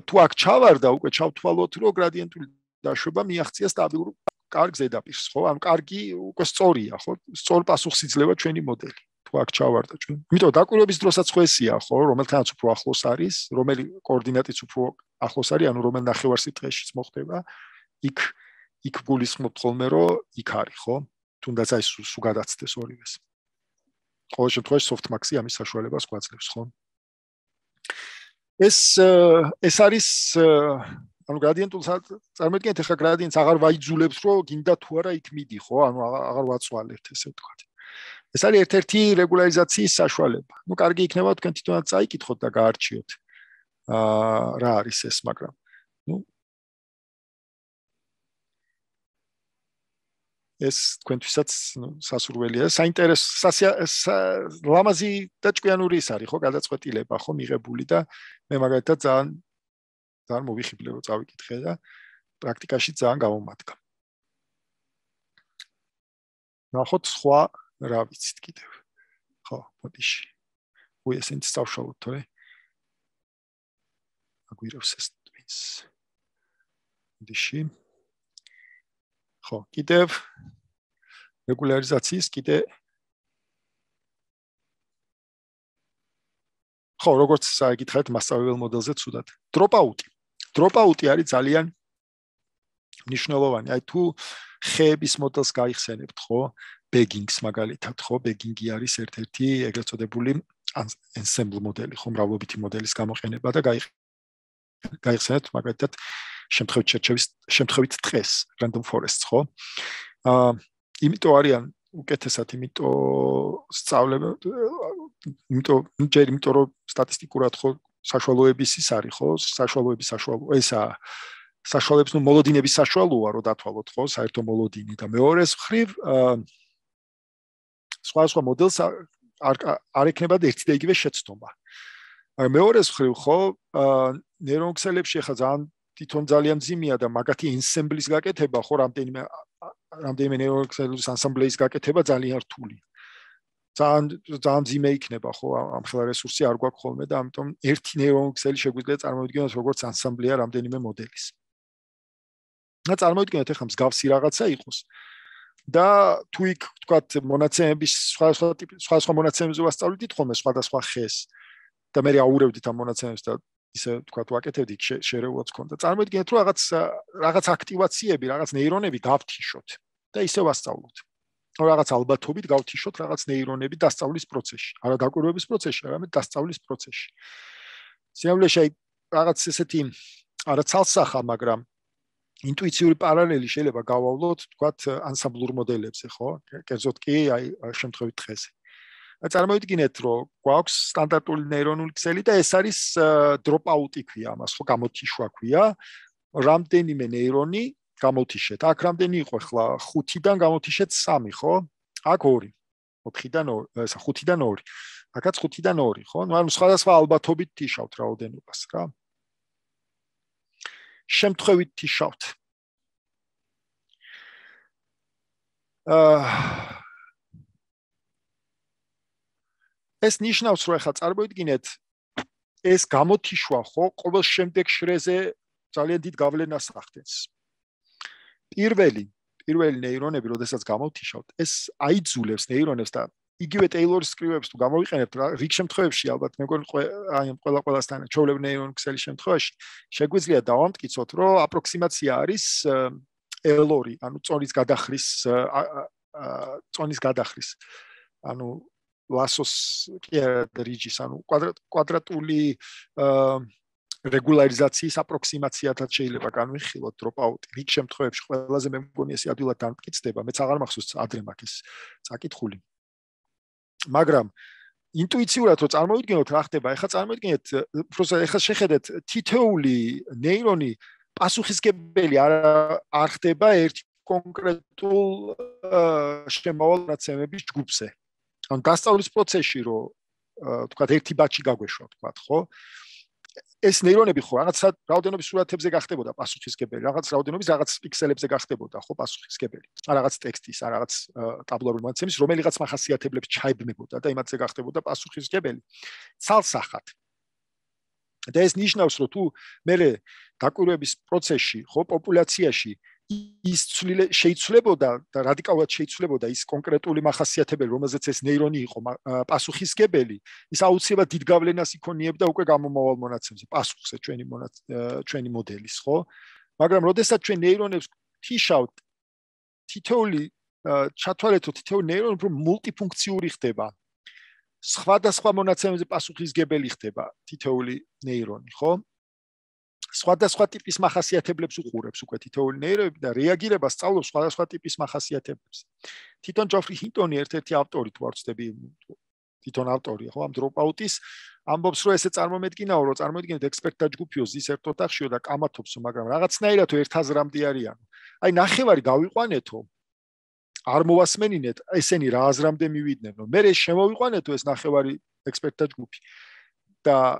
თუ აქ ჩავარდა უკვე ჩავთვალოთ რომ გრადიენტული დაშვება მიაღწია სტაბილურ კარგ ზედაპირს, ხო? ანუ კარგი უკვე სწორია, ხო? სწორ პასუხს იძლევა ჩვენი მოდელი. თუ აქ ჩავარდა ჩვენ. იმიტომ დაკვირვების დროსაც ხო ესია, ხო? რომელთანაც უფრო ახლოს არის, რომელი კოორდინატიც უფრო ახლოს არის, ანუ რომელ ნახევარსიტყვაშიც მოხდება, იქ იქ გულისხმობთ ხოლმე რომ იქ არის, ხო? თუნდაც აი სუ გადაცდეს ორივეს. ყოველ შემთხვევაში softmax-ი ამის საშუალებას გვაძლევს, ხო? ეს ეს არის ანუ გრადიენტულ წარმოიდგინეთ ახლა გრადიენტს აღარ ვაიძულებს რომ გინდა თუ არა იქ მიდი, ხო? ანუ აღარ ვაწვალებთ ესე ვთქვათ. ეს არის ერთ-ერთი რეგულარიზაციის საშუალება. ну, კარგი იქნება თქვენ თვითონაც წაიკითხოთ და გაარჩიოთ. აა რა არის ეს, მაგრამ ну ეს თქვენთვისაც სასურველია. საინტერესო ლამაზი და ჭკვიანური ის არის, ხო, გადაწყვეტილება, ხო, მიღებული და მე მაგალითად ძალიან ძალიან მოვიხიბლე რომ წავიკითხე და პრაქტიკაში ძალიან გამომადგა. ნახოთ სხვა რა ვიცით კიდევ. ხო, მოდიში. უი ესენც წავშალოთ თორე. აგვირევს ეს twins. მოდიში. ხო, კიდევ რეგულარიზაციის კიდე ხო, როგორც საერთოდ მასშტაბებელ მოდელზე ცუდად. დროპაუტი. დროპაუტი არის ძალიან მნიშვნელოვანი. აი თუ ხეების მოდელს გაიხსენებთ, ხო? beggings მაგალითად, ხო? begging-ი არის ერთ-ერთი ეგრეთ წოდებული ensemble მოდელი, ხო, მრავლობითი მოდელის გამოყენება და გაიხსენებთ მაგალითად შემთხვევით შერჩევის შემთხვევით დღეს random forest, ხო? აა იმიტომ არიან უკეთესად, იმიტომ სწავლებ იმიტომ ჯერ იმიტომ რომ სტატისტიკურად ხო საშუალოების ის არის ხო საშუალოების საშუალო ესა საშუალებს ნუ მოლოდინების საშუალოა რომ დათვალოთ ხო საერთო მოლოდინი და მეორეს ხრივ სხვა სხვა მოდელს არ არ ექნება ერთი და იგივე შეცდომა. აი მეორეს ხრივ ხო ნეირონქსელებში ხა ძალიან თვითონ ძალიან ძიმია და მაგათი ensemble-ის გაკეთება ხო რამდენიმე რამდენიმე ნეირონქსელის ანსამბლეის გაკეთება ძალიან რთულია. ძალიან ძალიან ძიმე იქნება ხო ამ ხელა რესურსი არ გვაქვს ხოლმე და ამიტომ ერთი ნეირონქსელი შეგვიძლია წარმოვიდგინოთ როგორც ანსამბლეა რამდენიმე მოდელის. და წარმოვიდგინოთ ახლა მსგავსი რაღაცა იყოს. და თუ იქ თქვათ მონაცემების სხვა სხვა ტიპის სხვა სხვა მონაცემებზე ვასწავლით ხოლმე სხვადასხვა ხეს და მე აურევდით ამ მონაცემებს და ისე თქვა თუ აკეთებდით შერეულაც ქონდა. წარმოიდგინეთ რომ რაღაც რაღაც აქტივაციები, რაღაც ნეირონები გავთიშოთ და ისე ვასწავლოთ. რომ რაღაც ალბათობით გავთიშოთ რაღაც ნეირონები დასწავლის პროცესში, არა დაკვირვების პროცესში, არამედ დასწავლის პროცესში. სიამლეში აი რაღაც ესეთი არა ცალსახა, მაგრამ ინტუიციური პარალელი შეიძლება გავავლოთ, თქვათ ანსამბლურ მოდელებზე, ხო? კერძოდ კი აი შემთხვევით დღეს. წარმოიდგინეთ, რომ გვაქვს სტანდარტული ნეირონული ქსელი და ეს არის დროპაუტი ქვია ამას, ხო, გამოთიშვა ქვია. რამდენიმე ნეირონი გამოთიშეთ. აქ რამდენი იყო ახლა 5-დან გამოთიშეთ 3, ხო? აქ 2. 4-დან 2, ესა 5-დან 2. აქაც 5-დან 2, ხო? ნუ ანუ სხვადასხვა ალბათობით თიშავთ რაოდენობას, რა. შემთხვევით თიშავთ. აა ეს ნიშნავს რომ ახლა წარმოიდგინეთ ეს გამოთიშვა ხო ყოველ შემდეგ შრეზე ძალიან დიდ გავლენას ახდენს. პირველი პირველი ნეირონები როდესაც გამოთიშავთ ეს აიძულებს ნეირონებს და იგივე ტეილორის სკრივებს თუ გამოვიყენებთ რიგ შემთხვევებში ალბათ მე მგონი აი ყველა ყველასთან ჩოვლებ ნეირონ ქსელის შემთხვევაში შეგვიძლია დავამტკიცოთ რომ აპროქსიმაცია არის L2 ანუ წონის გადახრის წონის გადახრის ანუ ლასოს კი არა რიჯის ანუ კვადრატული რეგულარიზაციის აპროქსიმაციათაც შეიძლება განვიხილოთ დროპაუტი. რიგ შემთხვევებში ყველაზე მე მგონი ეს ადვილად დამტკიცდება. მეც აღარ მახსოვს ადრე მაქვს ეს წაკითხული. მაგრამ ინტუიციურად რო წარმოვიდგინოთ რა ხდება, ეხლა წარმოვიდგინეთ, უბრალოდ ეხლა შეხედეთ თითოეული ნეირონი პასუხისგებელი არ არ ხდება ერთ კონკრეტულ შემოვალნაცემების ჯგუფზე. ან დასწავლის პროცესში რო თქვა ერთი ბაჩი გაგვეშვა თქვა ხო? ეს ნეირონები ხო რაღაც რაოდენობის სურათებზე გახდებოდა პასუხისგებელი რაღაც რაოდენობის რაღაც პიქსელებზე გახდებოდა ხო პასუხისგებელი ან რაღაც ტექსტის ან რაღაც ტაბლური მონაცემის რომელიღაც מחასიათებლებს ჩაიბმებოდა და იმათზე გახდებოდა პასუხისგებელი ცალსახად და ეს ნიშნავს რომ თუ მე დაკვირვების პროცესში ხო პოპულაციაში ის ცვლილე შეიცვლებოდა და რადიკალურად შეიცვლებოდა ის კონკრეტული מחასიათებელი, რომელზეც ეს ნეირონი იყო პასუხისგებელი, ის აუცილებლად დიდ გავლენას იქონიებდა უკვე გამომავალ მონაცემზე, პასუხზე ჩვენი ჩვენი მოდელის, ხო? მაგრამ როდესაც ჩვენ ნეირონებს თიშავთ თითოეული ჩათვალეთო თითოეული ნეირონი უფრო მულტიფუნქციური ხდება. სხვადასხვა მონაცემებზე პასუხისგებელი ხდება თითოეული ნეირონი, ხო? სხვადასხვა ტიპის მახასიათებლებს უყურებს უკვე თითოეული ნეიროები და რეაგირება სწავლობს სხვადასხვა ტიპის მახასიათებლებს. თვითონ ჯოფრი ჰინტონი ერთ-ერთი ავტორი თუ არ ვცდები თვითონ ავტორია ხო ამ დროპაუტის. ამბობს რომ ესე წარმომედგინაო რომ წარმოედგინეთ ექსპერტთა ჯგუფიო ზის ერთ ოთახშიო და კამათობსო მაგრამ რაღაცნაირად ერთ აზრამდე არიან. აი ნახევარი გავიყვანეთო. არ მოვასმენინეთ ესენი რა აზრამდე მივიდნენ რომ მე შემოვიყვანეთო ეს ნახევარი ექსპერტთა ჯგუფი. და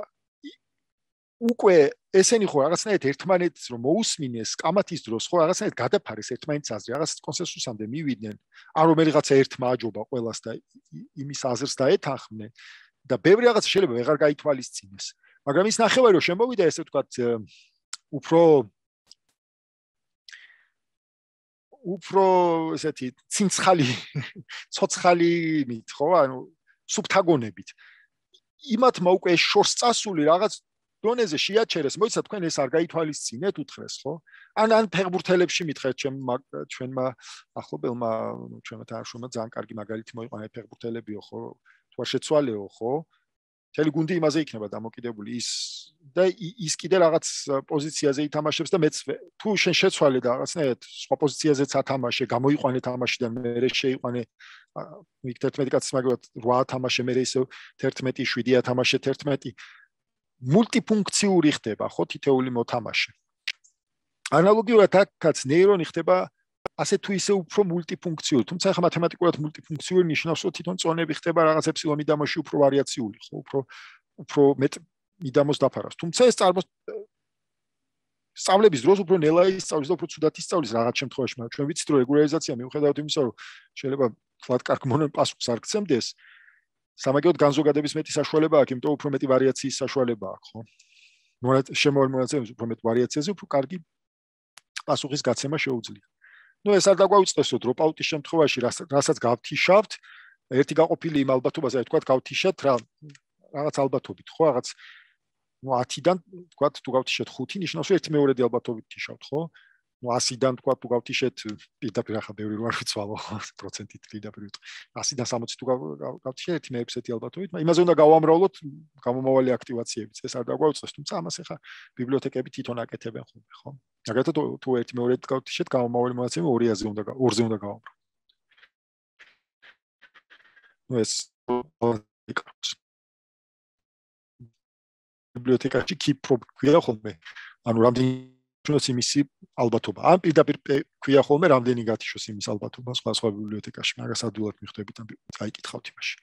უკვე ესენი ხო რაღაცნაირად ერთმანეთს რომ მოусმინეს კამათის დროს ხო რაღაცნაირად გადაფარეს ერთმანეთს აზრი რაღაც კონსენსუსამდე მივიდნენ. არ რომ რაღაცა ერთმა აჯობა ყოველას და იმის აზრს დაეთანხმნენ და ბევრი რაღაც შეიძლება ვეღარ გაითვალისწინეს. მაგრამ ის ნახევარი რომ შემოვიდა ესე ვთქვათ უფრო უფრო ესეთი ცინცხალი ცოცხალი მით ხო ანუ სუბთაგონებით იმათმა უკვე შორს წასული რაღაც დონეზე შეაჩერეს, მოიცა თქვენ ეს არ გაითვალისწინეთ უთხრეს, ხო? ან ან ფეხბურთელებში მითხეთ ჩემ ჩვენმა ახლობელმა ჩვენმა თანაშრომელმა ძალიან კარგი მაგალითი მოიყვანა ფეხბურთელებიო, ხო? თუ არ შეცვალეო, ხო? თელი გუნდი იმაზე იქნება დამოკიდებული ის და ის კიდე რაღაც პოზიციაზე ითამაშებს და მეც თუ შენ შეცვალე და რაღაცნაირად სხვა პოზიციაზეც ათამაშე, გამოიყვანე თამაშიდან მე შეიყვანე იქ 11 კაცის მაგალითად 8 თამაშე მე ისე 11 7 ათამაშე 11 მულტიფუნქციური ხდება ხო თითეული მოთამაშე. ანალოგიურად აქაც ნეირონი ხდება ასე თუ ისე უფრო მულტიფუნქციური, თუმცა ახლა მათემატიკურად მულტიფუნქციური ნიშნავს, რომ თვითონ წონები ხდება რაღაც ეპსილონ მიდამოში უფრო ვარიაციული, ხო, უფრო უფრო მეტ მიდამოს დაფარავს. თუმცა ეს წარმოს სწავლების დროს უფრო ნელა ისწავლის და უფრო ცუდად ისწავლის რაღაც შემთხვევაში, მაგრამ ჩვენ ვიცით რომ რეგულარიზაცია მიუხედავად იმისა, რომ შეიძლება თლად კარგ მონენ პასუხს არ გცემდეს, სამაგიეროდ განზოგადების მეტი საშუალება აქვს, იმიტომ უფრო მეტი ვარიაციის საშუალება აქვს, ხო? მონად შემოვალ მონაცემებს უფრო მეტ ვარიაციაზე უფრო კარგი პასუხის გაცემა შეუძლია. ნუ ეს არ დაგვაუწყესო დროპაუტის შემთხვევაში, რასაც გავთიშავთ, ერთი გაყოფილი იმ ალბათობაზე, აი თქვა გავთიშავთ რა რაღაც ალბათობით, ხო, რაღაც ნუ 10-დან თქვა თუ გავთიშავთ 5, ნიშნავს რომ ერთი მეორედი ალბათობით თიშავთ, ხო? ну 100-დან თქვა თუ გავთიშეთ პირდაპირ ახლა ბევრი რო არ ვიცვალო პროცენტით პირდაპირ ვიტყვი 100-დან 60 თუ გავთიშეთ მე-6-ი ალბათობით იმაზე უნდა გავამრავლოთ გამომავალი აქტივაციებიც ეს არ დაგვაუწყეს თუმცა ამას ახლა ბიბლიოთეკები თვითონ აკეთებენ ხოლმე ხო აგრეთვე თუ ერთი მეორე გავთიშეთ გამომავალი მონაცემი 200-ზე უნდა 2-ზე უნდა გავამრავლო ну ეს ბიბლიოთეკაში კი პრობლემა ხოლმე ანუ რამდენი ჩვენს იმისი ალბათობა. ან პირდაპირ ქვია ხოლმე რამდენი გათიშოს იმის ალბათობა სხვა სხვა ბიბლიოთეკაში, მაგას ადვილად მიხვდებით ან წაიკითხავთ იმაში.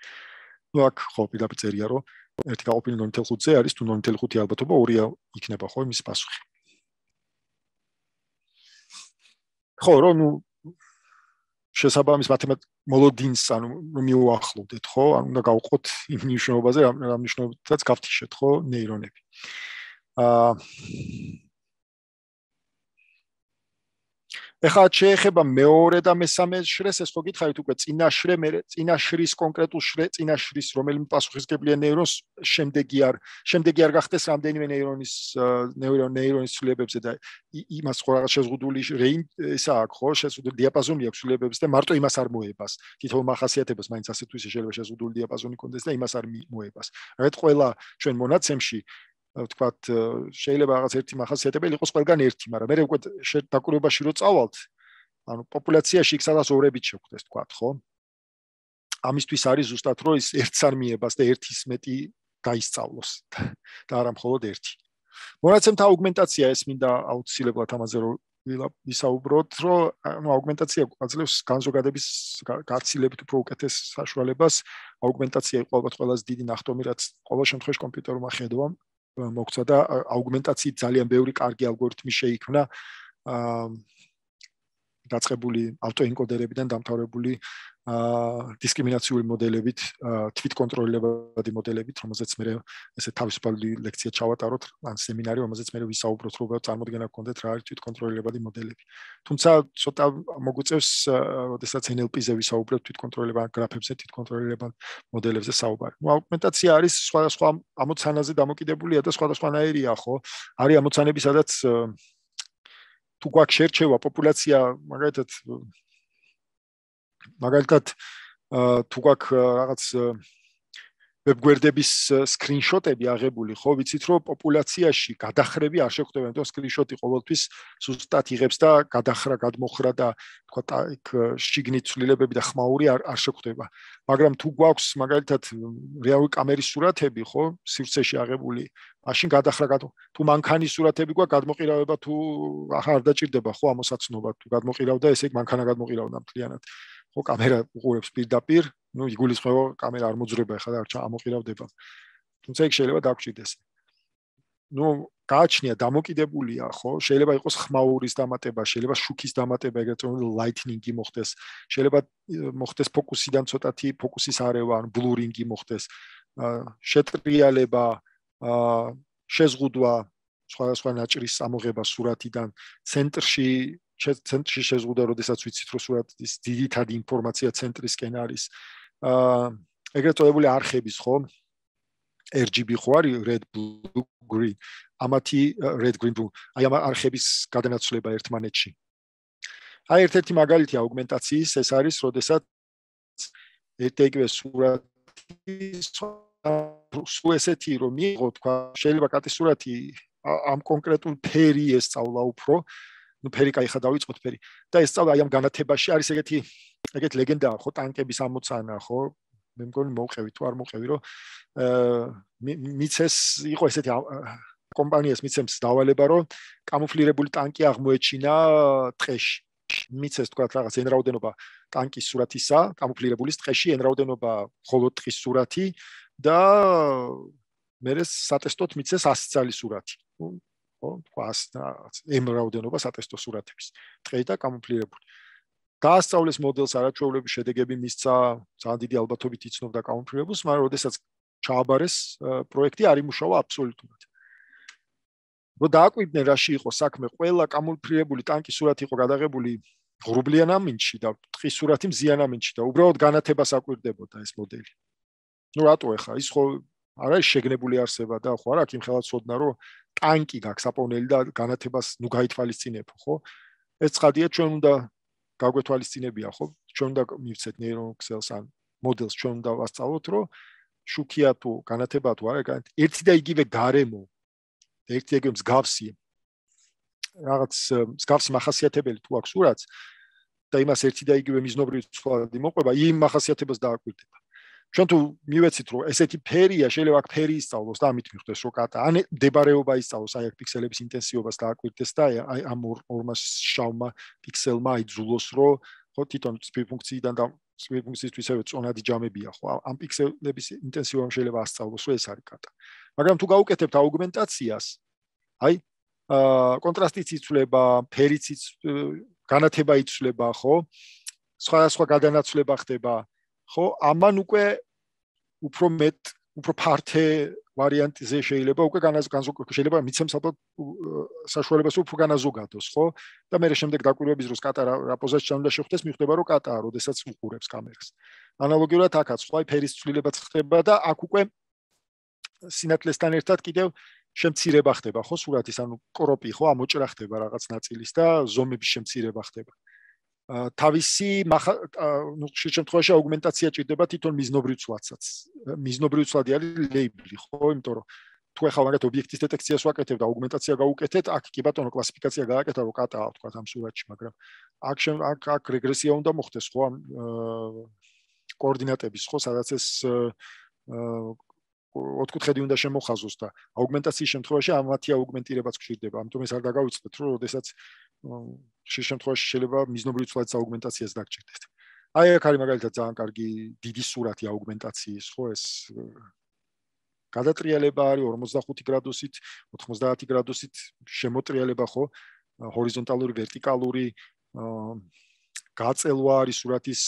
ნუ აქ ხო პირდაპირ წერია რომ ერთი გაყოფილი 0.5-ზე არის თუ 0.5 ალბათობა, ორია იქნება ხო იმის პასუხი. ხო, რომ ნუ შესაბამის მათემატ მოლოდინს ანუ მიუახლოვდეთ ხო? ან უნდა გავყოთ იმ ნიშნობაზე რამ ნიშნობაც გავთიშეთ ხო ნეირონები. აა ეხლა შეეხება მეორე და მესამე შრეს ეს ხო გითხარით უკვე წინაშრე მე წინაშრის კონკრეტულ შრე წინაშრის რომელიმე პასუხისგებლია ნეირონს შემდეგი არ შემდეგი არ გახდეს რამდენიმე ნეირონის ნეირონ ნეირონის ცვლილებებზე და იმას ხო რაღაც შეზღუდული რეინ ესა აქვს ხო შეზღუდული დიაპაზონი აქვს ცვლილებებს და მარტო იმას არ მოებას. თითოეულ מחასიათებას მაინც ასე თუ ისე შეიძლება შეზღუდული დიაპაზონი კონდეს და იმას არ მოებას. რაღაც ყველა ჩვენ მონაცემში ვთქვათ, შეიძლება რაღაც ერთი מחასიათებელი იყოს ყველგან ერთი, მაგრამ მე უკვე დაკვირვებაში რო წავალთ, ანუ პოპულაციაში იქ სადაც ორებით შევხვდეს, ვთქვათ, ხო? ამისთვის არის ზუსტად რო ის ერთს არ მიებას და ერთის მეტი დაისწავლოს და არა მხოლოდ ერთი. მონაცემთა აუგმენტაცია ეს მინდა აუცილებლად ამაზე რო ვისაუბროთ, რომ ანუ აუგმენტაცია გვაძლევს განზოგადების გაცილებით უფრო უკეთეს საშუალებას. აუგმენტაცია იყო ალბათ ყველაზე დიდი ნახტომი, რაც ყოველ შემთხვევაში კომპიუტერმა ხედვა. მოგცა და აუგმენტაციით ძალიან ბევრი კარგი ალგორითმი შეიქმნა. აა დაწყებული ავტოენკოდერებიდან დამთავრებული აა დისკრიმინაციული მოდელებით, თვითკონტროლებადი მოდელებით, რომელზეც მე ესე თავისუფალი ლექცია ჩავატაროთ, ან სემინარი, რომელზეც მე ვისაუბროთ, რომ წარმოდგენა გქონდეთ რა არის თვითკონტროლებადი მოდელები. თუმცა ცოტა მოგვიწევს, როდესაც NLP-ზე ვისაუბრებთ თვითკონტროლებადი გრაფებზე, თვითკონტროლებადი მოდელებზე საუბარი. ნუ აუგმენტაცია არის სხვადასხვა ამოცანაზე დამოკიდებულია და სხვადასხვანაირია, ხო? არის ამოცანები, სადაც თუ გვაქვს შერჩევა პოპულაცია მაგალითად მაგალითად თუ გვაქვს რაღაც ვებგვერდების სკრინშოტები აღებული, ხო, ვიცით რომ პოპულაციაში გადახრები არ შეხვდება, იმიტომ სკრინშოტი ყოველთვის ზუსტად იღებს და გადახრა, გადმოხრა და თქვა იქ შიგნით ცვლილებები და ხმაური არ არ შეხვდება. მაგრამ თუ გვაქვს მაგალითად რეალური კამერის სურათები, ხო, სივრცეში აღებული, მაშინ გადახრა თუ მანქანის სურათები გვაქვს, გადმოყირავება თუ არ დაჭirdება, ხო, ამოსაცნობა თუ გადმოყირავდა, ესე იგი მანქანა გადმოყირავდა მთლიანად. ხო, კამერა უყურებს პირდაპირ ну იგულისხმება კამერა არ მოძრება ხა და ამოყირავდება თუმცა იქ შეიძლება დაგჭირდეს ну გააჩნია დამოკიდებულია ხო შეიძლება იყოს ხმაურის დამატება შეიძლება შუქის დამატება ეგრეთ წოდებული ლაითნინგი მოხდეს შეიძლება მოხდეს ფოკუსიდან ცოტათი ფოკუსის არევა ან ბლურინგი მოხდეს შეტრიალება შეზღუდვა სხვადასხვა ნაჭრის ამოღება სურათიდან ცენტრში ცენტრში შეზღუდვა, როდესაც ვიცით, რომ სურათის ძირითადი ინფორმაცია ცენტრისკენ არის. აა ეგრეთ წოდებული არხების ხო? RGB ხო არის red blue green. ამათი red green blue. აი ამ არხების გადანაცვლება ერთმანეთში. აი ერთ-ერთი მაგალითი აუგმენტაციის ეს არის, როდესაც ერთ-ერთი სურათი სულ ესეთი რომ მიიღო თქვა, შეიძლება კატის სურათი ამ კონკრეტულ ფერი ესწავლა უფრო, ну ფერი кай ხა დავიწყოთ ფერი და ეს სწავლა აი ამ განათებაში არის ეგეთი ეგეთ ლეგენდაა ხო? ტანკების ამოცანა ხო? მე მგონი მოვყევი თუ არ მოვყევი რომ მიცეს იყო ესეთი კომპანიას მიცემს დავალება რომ კამუფლირებული ტანკი აღმოეჩინა ტყეში. მიცეს თქვა რაღაც ენ რაოდენობა ტანკის სურათისა კამუფლირებულის ტყეში ენ რაოდენობა მხოლოდ ტყის სურათი და მერე სატესტოთ მიცეს 100 ძალის სურათი ხო 100 ემ რაოდენობა სატესტო სურათების ტყე და კამუფლირებული. გაასწავლეს მოდელს არაჩვეულების შედეგები მისცა ძალიან დიდი ალბათობით იცნობდა კაუნტრიებულს, მაგრამ შესაძაც ჩააბარეს პროექტი არ იმუშავა აბსოლუტურად. რომ დააკვირდნენ რაში იყო საქმე, ყველა კამულფრიებული ტანკის სურათი იყო გადაღებული ღრუბლიან ამინდში და ტყის სურათი მზიან ამინდში და უბრალოდ განათებას აკვირდებოდა ეს მოდელი. ну რატო ეხა ის ხო არა შეგნებული არსება და ხო არა აქ იმ ხელად სოდნა რომ ტანკი გაქვს აპოვნელი და განათებას ნუ გაითვალისწინებო ხო ეს ცხადია ჩვენ უნდა გაგვეთვალისწინებია ხო? ჩვენ უნდა მივცეთ neuron ქსელს ან მოდელს ჩვენ უნდა ვასწავლოთ რომ შუქია თუ განათება თუ არა ერთი და იგივე გარემო. ერთი ეგ მსგავსი. რაღაც მსგავსი მახასიათებელი თუ აქვს სურათს და იმას ერთი და იგივე მიზნობრივი ცვლადი მოყვება იმ მახასიათებას დააკვირდება. ჩვენ თუ მივეცით რომ ესეთი ფერია შეიძლება აქ ფერი ისწავლოს და ამით მიხვდეს რომ კატა ან დებარეობა ისწავლოს აი აქ პიქსელების ინტენსივობას დააკვირდეს და აი ამ ორმა შავმა პიქსელმა იძულოს რომ ხო თვითონ სპიდ ფუნქციიდან და სპიდ ფუნქციისთვის ეს წონადი ჯამებია ხო? ამ პიქსელების ინტენსივობა შეიძლება ასწავლოს რომ ეს არის კატა. მაგრამ თუ გაუკეთებთ აუგმენტაციას აი კონტრასტიც იცვლება ფერიც განათება იცვლება ხო? სხვადასხვა გადანაცვლება ხდება ხო ამან უკვე უფრო მეტ უფრო ფართე ვარიანტზე შეიძლება უკვე განაზოგადოს შეიძლება მიცემს ალბათ საშუალებას უფრო განაზოგადოს ხო? და მე შემდეგ დაკვირვების დროს კატა რა პოზიციაში უნდა შეხვდეს მიხვდება რომ კატა როდესაც უყურებს კამერას ანალოგიურად აქაც ხო აი ფერის ცვლილებაც ხდება და აქ უკვე სინათლესთან ერთად კიდევ შემცირება ხდება ხო სურათის ანუ კროპი ხო ამოჭრა ხდება რაღაც ნაწილის და ზომების შემცირება ხდება თავისი ნუ ხშირ შემთხვევაში აუგმენტაცია ჭირდება თვითონ მიზნობრივ ცვლადსაც. მიზნობრივ ცვლადი არის ლეიბლი, ხო, იმიტომ რომ თუ ახლა მაგათ ობიექტის დეტექციას ვაკეთებ და აუგმენტაცია გავუკეთეთ, აქ კი ბატონო კლასიფიკაცია გააკეთა, რომ კატაა, თქვა ამ სურათში, მაგრამ აქ აქ აქ რეგრესია უნდა მოხდეს, ხო, ამ კოორდინატების, ხო, სადაც ეს ოთხკუთხედი უნდა შემოხაზოს და აუგმენტაციის შემთხვევაში ამათი აუგმენტირებაც გჭირდება. ამიტომ ეს არ დაგავიწყდეთ, რომ ოდესაც ხშირ შემთხვევაში შეიძლება მიზნობრივი ცვლადის აუგმენტაციას დაგჭირდეთ. აი აქ არის მაგალითად ძალიან კარგი დიდი სურათი აუგმენტაციის, ხო ეს გადატრიალება არის 45 გრადუსით, 90 გრადუსით შემოტრიალება, ხო? ჰორიზონტალური, ვერტიკალური გაწელვა არის სურათის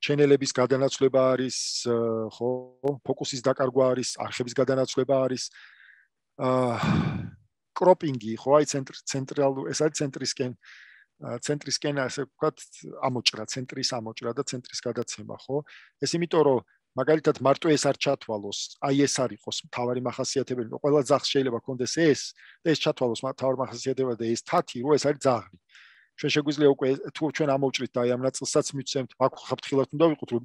ჩენელების გადანაცვლება არის ხო ფოკუსის დაკარგვა არის არხების გადანაცვლება არის. აა კროპინგი ხო აი ცენტრ ცენტრალურ ეს არის ცენტრისკენ ცენტრისკენ ასე ვთქვათ ამოჭრა ცენტრის ამოჭრა და ცენტრის გადაცემა ხო? ეს იმიტომ რომ მაგალითად მარტო ეს არ ჩათვალოს აი ეს არ იყოს მთავარი მახასიათებელი ყველა ძაღს შეიძლება კონდეს ეს და ეს ჩათვალოს მთავარ მახასიათებელად და ეს თათი რო ეს არის ძაღლი. ჩვენ შეგვიძლია უკვე თუ ჩვენ ამოვჭრით და აი ამ ნაწილსაც მიცემთ აქ ხაფრთხილად უნდა ვიყოთ რომ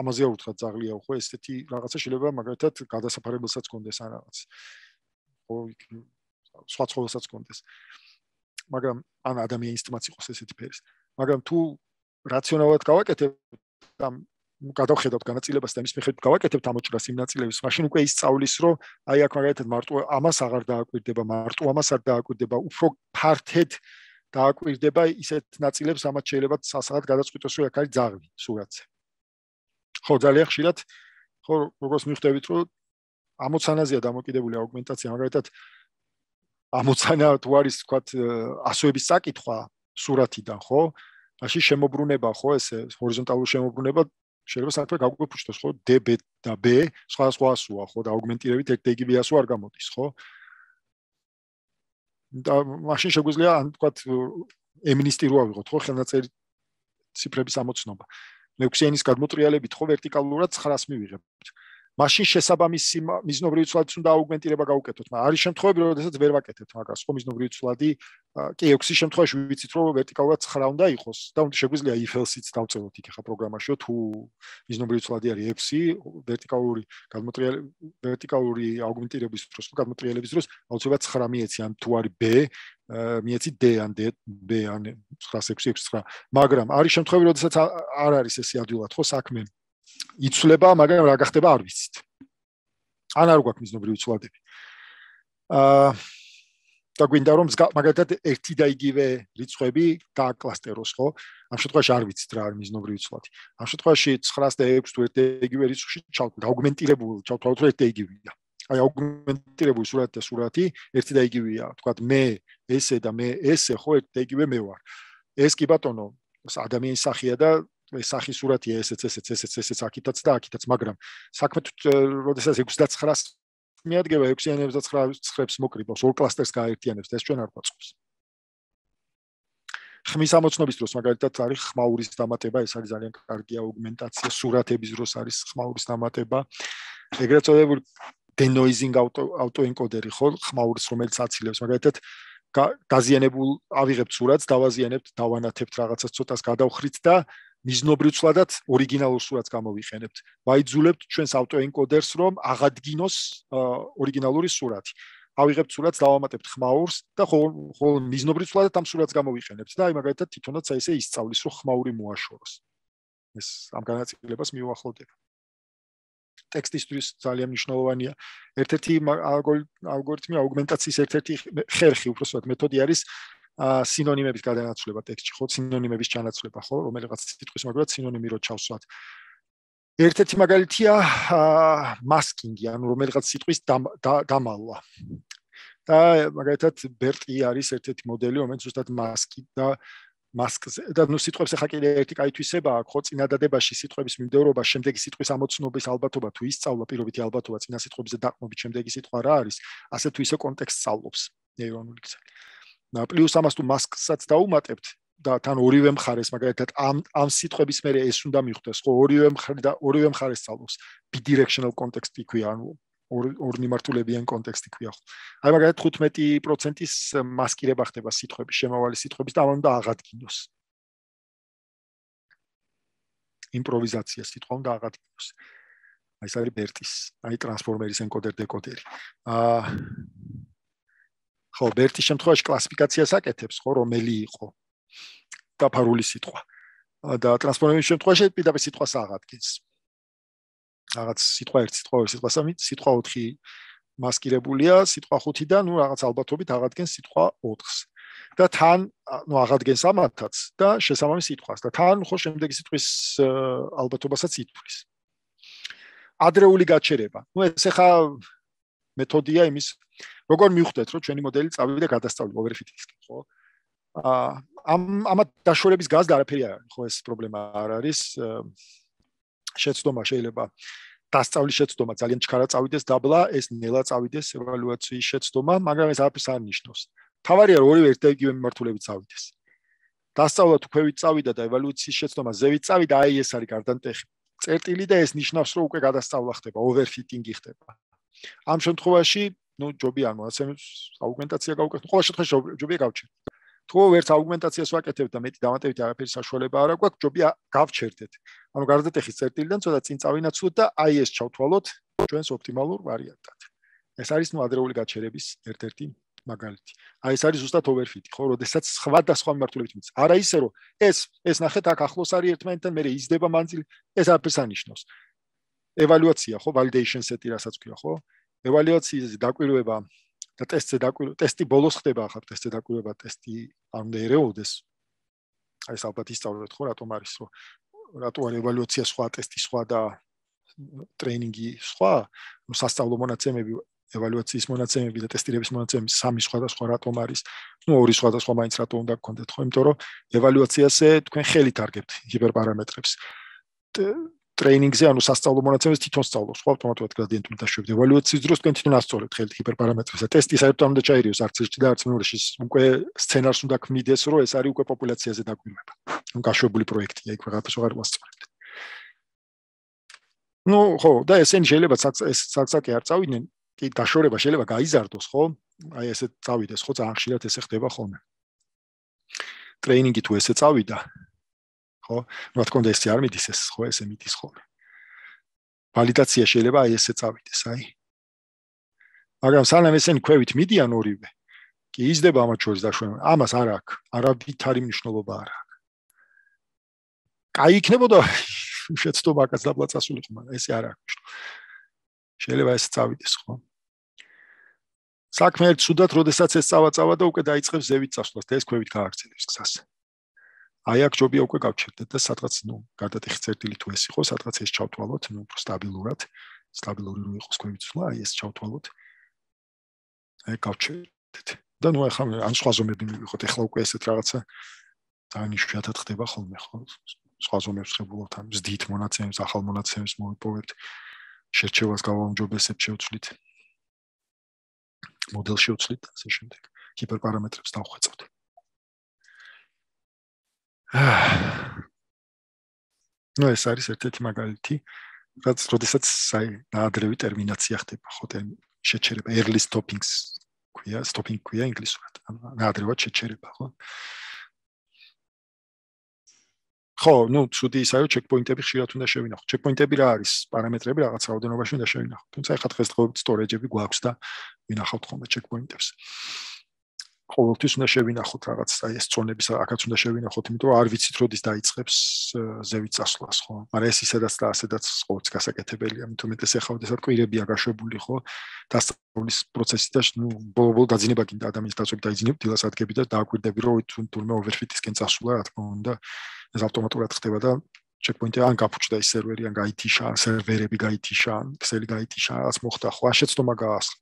ამაზე უთხრა ძაღლია ხო ესეთი რაღაცა შეიძლება მაგალითად გადასაფარებელსაც კონდეს ან რაღაც. ხო სხვა ცხოველსაც კონდეს მაგრამ ან ადამიანის თმაც იყოს ესეთი ფერის. მაგრამ თუ რაციონალურად გავაკეთებ ამ გადავხედავთ განაწილებას და იმის მიხედვით გავაკეთებთ ამოჭრას იმ ნაწილების მაშინ უკვე ისწავლის რომ აი აქ მაგალითად მარტო ამას აღარ დააკვირდება მარტო ამას არ დააკვირდება უფრო ფართედ დააკვირდება ისეთ ნაწილებს ამათ შეიძლება სასაღად გადაწყვიტოს რომ აქ არის ძაღლი სურათზე. ხო ძალიან ხშირად ხო როგორც მიხვდებით რომ ამოცანაზეა დამოკიდებული აუგმენტაცია მაგალითად ამოცანა თუ არის თქვა ასოების საკითხვა სურათიდან ხო? მაშინ შემოbrunება ხო ესე ჰორიზონტალური შემოbrunება შეიძლება საერთოდ გაგვიფუშტოს ხო? DB და B სხვა სხვა ასოა ხო? და აუგმენტირებით ერთ იგივე ასო არ გამოდის ხო და მაშინ შეგვიძლია ან თქვა ემინისტი რო ავიღოთ ხო ხელნაწერი ციფრების ამოცნობა. მექვსიანის გადმოტრიალებით ხო ვერტიკალურად 900 მივიღებთ მაშინ შესაბამისი მიზნობრივი ცვლადის უნდა აუგმენტირება გაუკეთოთ, მაგრამ არის შემთხვევები, როდესაც ვერ ვაკეთებთ მაგას, ხო მიზნობრივი ცვლადი, კი 6-ის შემთხვევაში ვიცით, რომ ვერტიკალურად 9 უნდა იყოს და შეგვიძლია if-else-იც დავწეროთ იქ ახლა პროგრამაშიო, თუ მიზნობრივი ცვლადი არის 6, ვერტიკალური გადმოტრიალება, ვერტიკალური აუგმენტირების დროს, გადმოტრიალების დროს, აუცილებლად 9 მიეცი, ან თუ არის b, მიეცი d ან d b ან 9 6 6 9, მაგრამ არის შემთხვევები, როდესაც არ არის ესე ადვილად, ხო საქმე იცვლება, მაგრამ რა გახდება არ ვიცით. ან არ გვაქვს მიზნობრივი ცვლადები. აა და გვინდა რომ მაგალითად ერთი და იგივე რიცხვები დააკლასტეროს, ხო? ამ შემთხვევაში არ ვიცით რა არის მიზნობრივი ცვლადი. ამ შემთხვევაში 9 და 6 თუ ერთი იგივე რიცხვში ჩავთვალ, აუგმენტირებული, ჩავთვალ თუ ერთი იგივეა. აი აუგმენტირებული სურათი და სურათი ერთი და იგივეა. თქვათ მე ესე და მე ესე, ხო, ერთი და იგივე მე ვარ. ეს კი ბატონო, ადამიანის სახია და ეს სახის სურათია ესეც ესეც ესეც ესეც აქითაც და აქითაც მაგრამ საქმე როდესაც 69 მიადგება 6-იანებს და 9-ებს მოკრიბავს ორ კლასტერს გააერთიანებს და ეს ჩვენ არ გვაწყობს. ხმის ამოცნობის დროს მაგალითად არის ხმაურის დამატება ეს არის ძალიან კარგი აუგმენტაცია სურათების დროს არის ხმაურის დამატება. ეგრეთ წოდებული denoising auto autoencoder-ი ხო ხმაურის რომელიც აცილებს მაგალითად გაზიანებულ ავიღებთ სურათს დავაზიანებთ დავანათებთ რაღაცას ცოტას გადავხრით და მიზნობრივ ცვლადად ორიგინალურ სურათს გამოვიყენებთ. ვაიძულებთ ჩვენს ავტოენკოდერს, რომ აღადგინოს ორიგინალური სურათი. ავიღებთ სურათს, დავამატებთ ხმაურს და ხოლმე მიზნობრივ ცვლადად ამ სურათს გამოვიყენებთ და აი მაგალითად თვითონაც აი ესე ისწავლის, რომ ხმაური მოაშოროს. ეს ამ განაწილებას მიუახლოვდება. ტექსტისთვის ძალიან მნიშვნელოვანია. ერთ-ერთი ალგორითმი აუგმენტაციის ერთ-ერთი ხერხი, უბრალოდ მეთოდი არის სინონიმების გადანაცვლება ტექსტში, ხო, სინონიმების ჩანაცვლება, ხო, რომელიღაც სიტყვის მაგალითად სინონიმი რო ჩავსვათ. ერთ-ერთი მაგალითია მასკინგი, ანუ რომელიღაც სიტყვის დამალვა. და მაგალითად ბერტი არის ერთ-ერთი მოდელი, რომელიც ზუსტად მასკი და მასკზე და ნუ სიტყვებს ახლა კიდე ერთი კაი თვისება აქვს, ხო, წინადადებაში სიტყვების მიმდევრობა, შემდეგი სიტყვის ამოცნობის ალბათობა თუ ისწავლა პირობითი ალბათობა წინა სიტყვებზე დაყრდნობით შემდეგი სიტყვა რა არის, ასე თუ ისე კონტექსტს სწავლობს ნეირონული გზით. პლუს ამას თუ მასკსაც დაუმატებთ და თან ორივე მხარეს მაგალითად ამ ამ სიტყვების მერე ეს უნდა მიხვდეს ხო? ორივე მხარე და ორივე მხარეს წავლობს bidirectional context იქვია ანუ ორ მიმართულებიან კონტექსტი ქვია ხო? აი მაგალითად 15%-ის მასკირება ხდება სიტყვების შემავალი სიტყვების და ამან უნდა აღადგინოს. იმპროვიზაცია სიტყვა უნდა აღადგინოს. აი ეს არის ბერტის აი ტრანსფორმერის ენკოდერ დეკოდერი აა ხო, ბერტის შემთხვევაში კლასიფიკაციას აკეთებს, ხო, რომელი იყო დაფარული სიტყვა. და ტრანსფორმერის შემთხვევაში პირდაპირ სიტყვას აღადგენს. რაღაც სიტყვა 1, სიტყვა 2, სიტყვა 3, სიტყვა 4 მასკირებულია, სიტყვა 5 და ნუ რაღაც ალბათობით აღადგენს სიტყვა 4-ს. და თან ნუ აღადგენს ამათაც და შესაბამის სიტყვას და თან ხო შემდეგი სიტყვის ალბათობასაც ითვლის. ადრეული გაჩერება. ნუ ეს ახლა მეთოდია იმის როგორ მივხვდეთ რომ ჩვენი მოდელი წავიდა გადასწავლი overfitting-ში ხო? აა ამ ამათ დაშორების გაზდა არაფერი არ არის ხო ეს პრობლემა არ არის შეცდომა შეიძლება დასწავლის შეცდომა ძალიან ჩქარა წავიდეს დაბლა ეს ნელა წავიდეს ევალუაციის შეცდომა მაგრამ ეს არაფერს არ ნიშნავს. თავარია რომ ორივე ერთ იგივე მიმართულებით წავიდეს. დასწავლა თუ ქვევით წავიდა და ევალუაციის შეცდომა ზევით წავიდა აი ეს არის გარდანტეხი. წერტილი და ეს ნიშნავს რომ უკვე გადასწავლა ხდება overfitting-ი ხდება. ამ შემთხვევაში ნუ ჯობია ანუ ასე აუგმენტაცია გავუკეთო. ყოველ შემთხვევაში ჯობია გავჩერდეთ. თუ ვერც აგმენტაციას ვაკეთებთ და მეტი დამატებითი არაფერი საშუალება არ აქვს, ჯობია გავჩერდეთ. ანუ გარდატეხის წერტილიდან ცოტა წინ წავინაცვლოთ და აი ეს ჩავთვალოთ ჩვენს ოპტიმალურ ვარიანტად. ეს არის ნუ ადრეული გაჩერების ერთ-ერთი მაგალითი. აი ეს არის ზუსტად ოვერფიტი, ხო, როდესაც სხვა და სხვა მიმართულებით მის. არა ისე რომ ეს ეს ნახეთ აქ ახლოს არის ერთმანეთთან, მე იზდება მანძილი, ეს არაფერს ანიშნავს. ევალუაცია, ხო, validation set-ი რასაც ქვია, ხო? ევალუაციის დაკვირვება და ტესტზე დაკვირვება, ტესტი ბოლოს ხდება ახლა ტესტზე დაკვირვება, ტესტი არ უნდა ერეოდეს. აი ეს ალბათ ისწავლეთ ხო, რატომ არის რომ რატო არის ევალუაცია სხვა, ტესტი სხვა და ტრეინინგი სხვა, ну სასწავლო მონაცემები ევალუაციის მონაცემები და ტესტირების მონაცემები სამი სხვადასხვა რატომ არის? ну ორი სხვადასხვა მაინც რატომ უნდა გქონდეთ ხო? იმიტომ რომ ევალუაციაზე თქვენ ხელით არგებთ ჰიპერპარამეტრებს. ტრეინინგზე, ანუ სასწავლო მონაცემებს თვითონ სწავლობს, ხო, ავტომატურად გრადიენტული დაშვებით. ევალუაციის დროს თქვენ თვითონ ასწორებთ ხელით ჰიპერპარამეტრებს და ტესტი საერთოდ არ უნდა ჩაერიოს არც ერთში და არც მეორეში. უკვე სცენარს უნდა ქმნიდეს, რომ ეს არის უკვე პოპულაციაზე დაკვირვება. ანუ გაშვებული პროექტია, იქ რაღაცა აღარ ვასწორებთ. ну, ხო, და ესენი შეიძლება ეს საკსაკი არ წავიდნენ, კი დაშორება შეიძლება გაიზარდოს, ხო? აი ესე წავიდეს, ხო, ძალიან ხშირად ესე ხდება ხოლმე. ტრეინინგი თუ ესე წავიდა, ხო? რა თქმა უნდა ეს არ მიდის ეს ხო ესე მიდის ხოლმე. ვალიდაცია შეიძლება აი ესე წავიდეს, აი. მაგრამ სანამ ესენი ქვევით მიდიან ორივე, კი იზრდება ამათ შორის დაშვება. ამას არ აქვს, არავითარი მნიშვნელობა არ აქვს. კაი იქნებოდა შეცდომა კაც დაბლაწასულიყო, მაგრამ ესე არ აქვს. შეიძლება ეს წავიდეს, ხო? საქმე ერთ სუდათ, როდესაც ეს წავაწავა და უკვე დაიწყებს ზევით წასვლას და ეს ქვევით გააგრძელებს გზას. აი აქ ჯობია უკვე გავჩერდეთ და სადღაც ნუ გარდატეხი წერტილი თუ ეს იყო, სადღაც ეს ჩავთვალოთ, ნუ უფრო სტაბილურად, სტაბილური რო იყოს კვები ცვლა, აი ეს ჩავთვალოთ. აი გავჩერდეთ. და ნუ ახლა ან სხვა ზომები მივიღოთ, ახლა უკვე ესეთ რაღაცა ძალიან იშვიათად ხდება ხოლმე, ხო? სხვა ზომებს ხებულობთ, ან ზდით მონაცემებს, ახალ მონაცემებს მოვიპოვებთ. შერჩევას გავაუმჯობესებთ, შევცვლით. მოდელში შევცვლით და ასე შემდეგ. ჰიპერპარამეტრებს დავხვეწავთ. ну ეს არის ერთ-ერთი მაგალითი რაც როდესაც აი ნაადრევი ტერმინაცია ხდება ხო და შეჩერება early stoppings ქვია stopping ქვია ინგლისურად ნაადრევად შეჩერება ხო ხო ну ცუდი ისაა რომ ჩეკპოინტები ხშირად უნდა შევინახო ჩეკპოინტები რა არის პარამეტრები რაღაც რაოდენობაში უნდა შევინახო თუმცა ეხლა დღესდღეობით სტორეჯები გვაქვს და ვინახავთ ხოლმე ჩეკპოინტებს ყოველთვის უნდა შევინახოთ რაღაც აი ეს წონების აქაც უნდა შევინახოთ, იმიტომ რომ არ ვიცით როდის დაიწყებს ზევით წასვლას, ხო? მაგრამ ეს ისედაც და ასედაც ყოველთვის გასაკეთებელია, იმიტომ რომ ეს ახლა ოდესად კვირებია გაშვებული, ხო? დასწავლის პროცესი და ნუ ბოლო-ბოლო დაძინება კიდე ადამიანის დაწვევით დაიძინებ დილას ადგები და დააკვირდები, რომ თუნდაც overfit-ისკენ წასულა, რა თქმა უნდა, ეს ავტომატურად ხდება და checkpoint-ი ან გაფუჭდა ის სერვერი, ან გაითიშა, სერვერები გაითიშა, ქსელი გაითიშა, რაც მოხდა, ხო? შეცდომა გაასხა.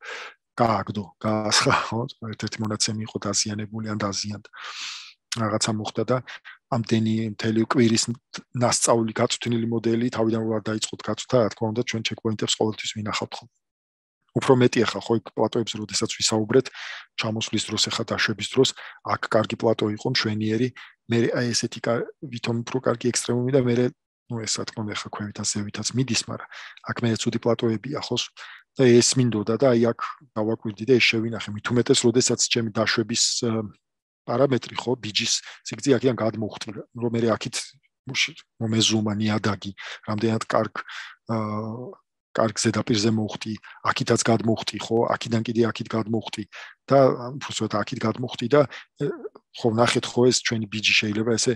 გააგდო, გაასხა, ხო? ერთ-ერთი მონაცემი იყო დაზიანებული ან დაზიანდა. რაღაცა მოხდა და ამდენი მთელი კვირის ნასწავლი გაწვთნილი მოდელი თავიდან ვარ დაიწყოთ გაწვთა, რა თქმა უნდა, ჩვენ ჩეკპოინტებს ყოველთვის ვინახავთ ხო. უფრო მეტი ახლა ხო იქ პლატოებს როდესაც ვისაუბრეთ, ჩამოსვლის დროს ახლა დაშვების დროს, აქ კარგი პლატო იყო, მშვენიერი, მე აი ესეთი ვითომ უფრო კარგი ექსტრემუმი და მე ну ეს რა თქმა უნდა ახლა ქვევით ასევითაც მიდის, მაგრამ აქ მე ცუდი პლატოებია ხო და ეს მინდოდა და აი აქ დავაკვირდი და ეს შევინახე. მით უმეტეს როდესაც ჩემი დაშვების პარამეტრი ხო ბიჯის სიგრძე აქიდან გადმოხტი რომ მე აქით მომეზუმა ნიადაგი რამდენად კარგ კარგ ზედაპირზე მოხტი აქითაც გადმოხტი ხო აქიდან კიდე აქით გადმოხტი და უბრალოდ აქით გადმოხტი და ხო ნახეთ ხო ეს ჩვენი ბიჯი შეიძლება ესე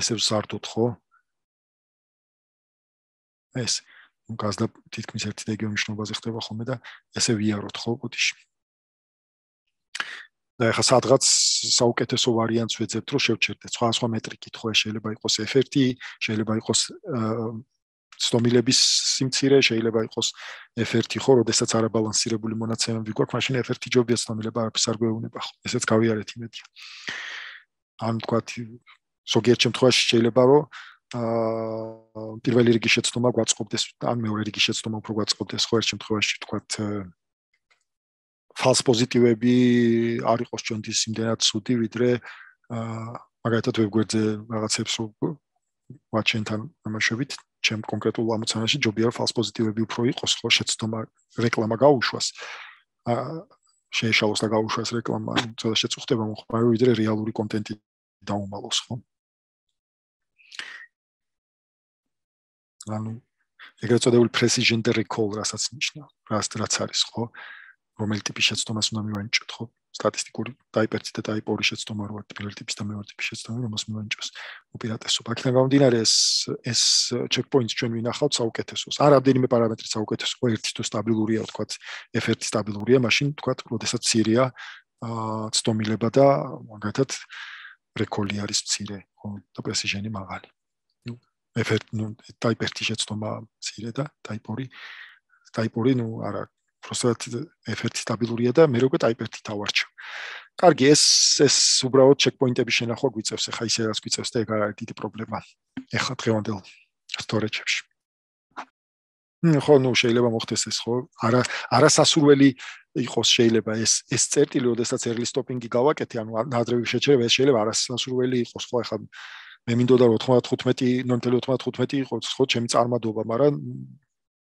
ესე ვსარდოთ ხო? ეს გაზდა თითქმის ერთი რეგიონის შნობაზე ხდება ხოლმე და ესე ვიაროთ ხო ბოდიში. და ეხა სადღაც საუკეთესო ვარიანტს ვეძებთ რომ შევჩერდეთ. სხვა სხვა მეტრიკით ხო შეიძლება იყოს F1, შეიძლება იყოს სტომილების სიმცირე, შეიძლება იყოს F1 ხო, როდესაც არაბალანსირებული მონაცემები გვაქვს, მაშინ F1 ჯობია სტომილება არაფერს არ გვეუბნება ხო. ესეც გავიარეთ იმედია. ან თქვა ზოგიერთ შემთხვევაში შეიძლება რომ აა პირველი რიგი შეცდომა გვაწყობდეს ან მეორე რიგი შეცდომა უფრო გვაწყობდეს ხო ერთ შემთხვევაში თქვათ ფალს პოზიტივები არ იყოს ჩვენთვის იმდენად ცუდი ვიდრე აა მაგალითად ვებგვერდზე რაღაცებს ვაჩენთან ამაშობით ჩემ კონკრეტულ ამოცანაში ჯობია ფალს პოზიტივები უფრო იყოს ხო შეცდომა რეკლამა გაუშვას აა შეეშალოს და გაუშვას რეკლამა, ცოტა შეწუხდება მოხმარე, ვიდრე რეალური კონტენტი დაუმალოს, ხო? ანუ ეგრეთ წოდებული precision recall რასაც ნიშნავს, რაც რაც არის, ხო? რომელი ტიპის შეცდომას უნდა მივანიჭოთ, ხო? სტატისტიკური ტაიპერცი და ტაიპორი შეცდომა რო პირველ ტიპის და მეორე ტიპის შეცდომა რომელს მივანიჭოს უპირატესობა. აქედან გამომდინარე ეს ეს checkpoints ჩვენ ვინახავთ საუკეთესოს. არ რამდენიმე პარამეტრი საუკეთესო, ხო ერთი თუ სტაბილურია, თქვა F1 სტაბილურია, მაშინ თქვა, როდესაც ცირია აა ცდომილება და მაგათად რეკოლი არის მცირე, ხო და პრესიჟენი მაღალი. ნუ F1 ნუ ტაიპერცი შეცდომა მცირე და ტაიპორი ტაიპორი ნუ არა პროსტატ F1 სტაბილურია და მე როგორ ტაიპ-1 თავარჩევ. კარგი, ეს ეს უბრალოდ ჩეკპოინტების შენახვა გვიწევს, ეხა ისე რაც გვიწევს და ეგ არის დიდი პრობლემა. ეხა დღევანდელ სტორეჯებში. ხო, ნუ შეიძლება მოხდეს ეს ხო? არა არასასურველი იყოს შეიძლება ეს ეს წერტილი, ოდესაც early stopping-ი გავაკეთე, ანუ ნადრევი შეჩერება, ეს შეიძლება არასასურველი იყოს ხო? ეხა მე მინდოდა 95 0.95 იყოს ხო ჩემი წარმადობა, მაგრამ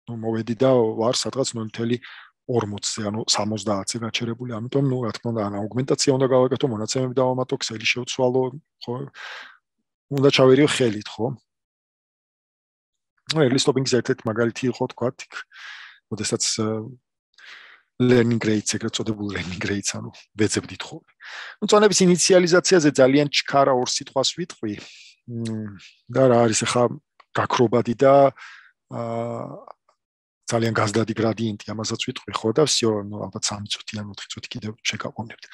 ნუ მოვედი და ვარ სადღაც 0.40-ზე, ანუ 70-ზე გაჩერებული. ამიტომ ნუ რა თქმა უნდა, ან აუგმენტაცია უნდა გავაკეთო, მონაცემები დავამატო, Excel-ი შევცვალო, ხო? უნდა ჩავერიო ხელით, ხო? early stopping-ის ერთ-ერთი მაგალითი იყო, თქვა, იქ, ოდესაც learning rates ეგრეთ წოდებული learning rates ანუ ვეძებდით ხო. ну, წონების ინიციალიზაციაზე ძალიან ჩქარა ორ სიტყვას ვიტყვი. და რა არის ახლა გაქრობადი და აა ძალიან გაზდადი გრადიენტი ამასაც ვიტყვი ხო და всё ну ალბათ 3 წუთი ან 4 წუთი კიდევ შეგაყოვნებთ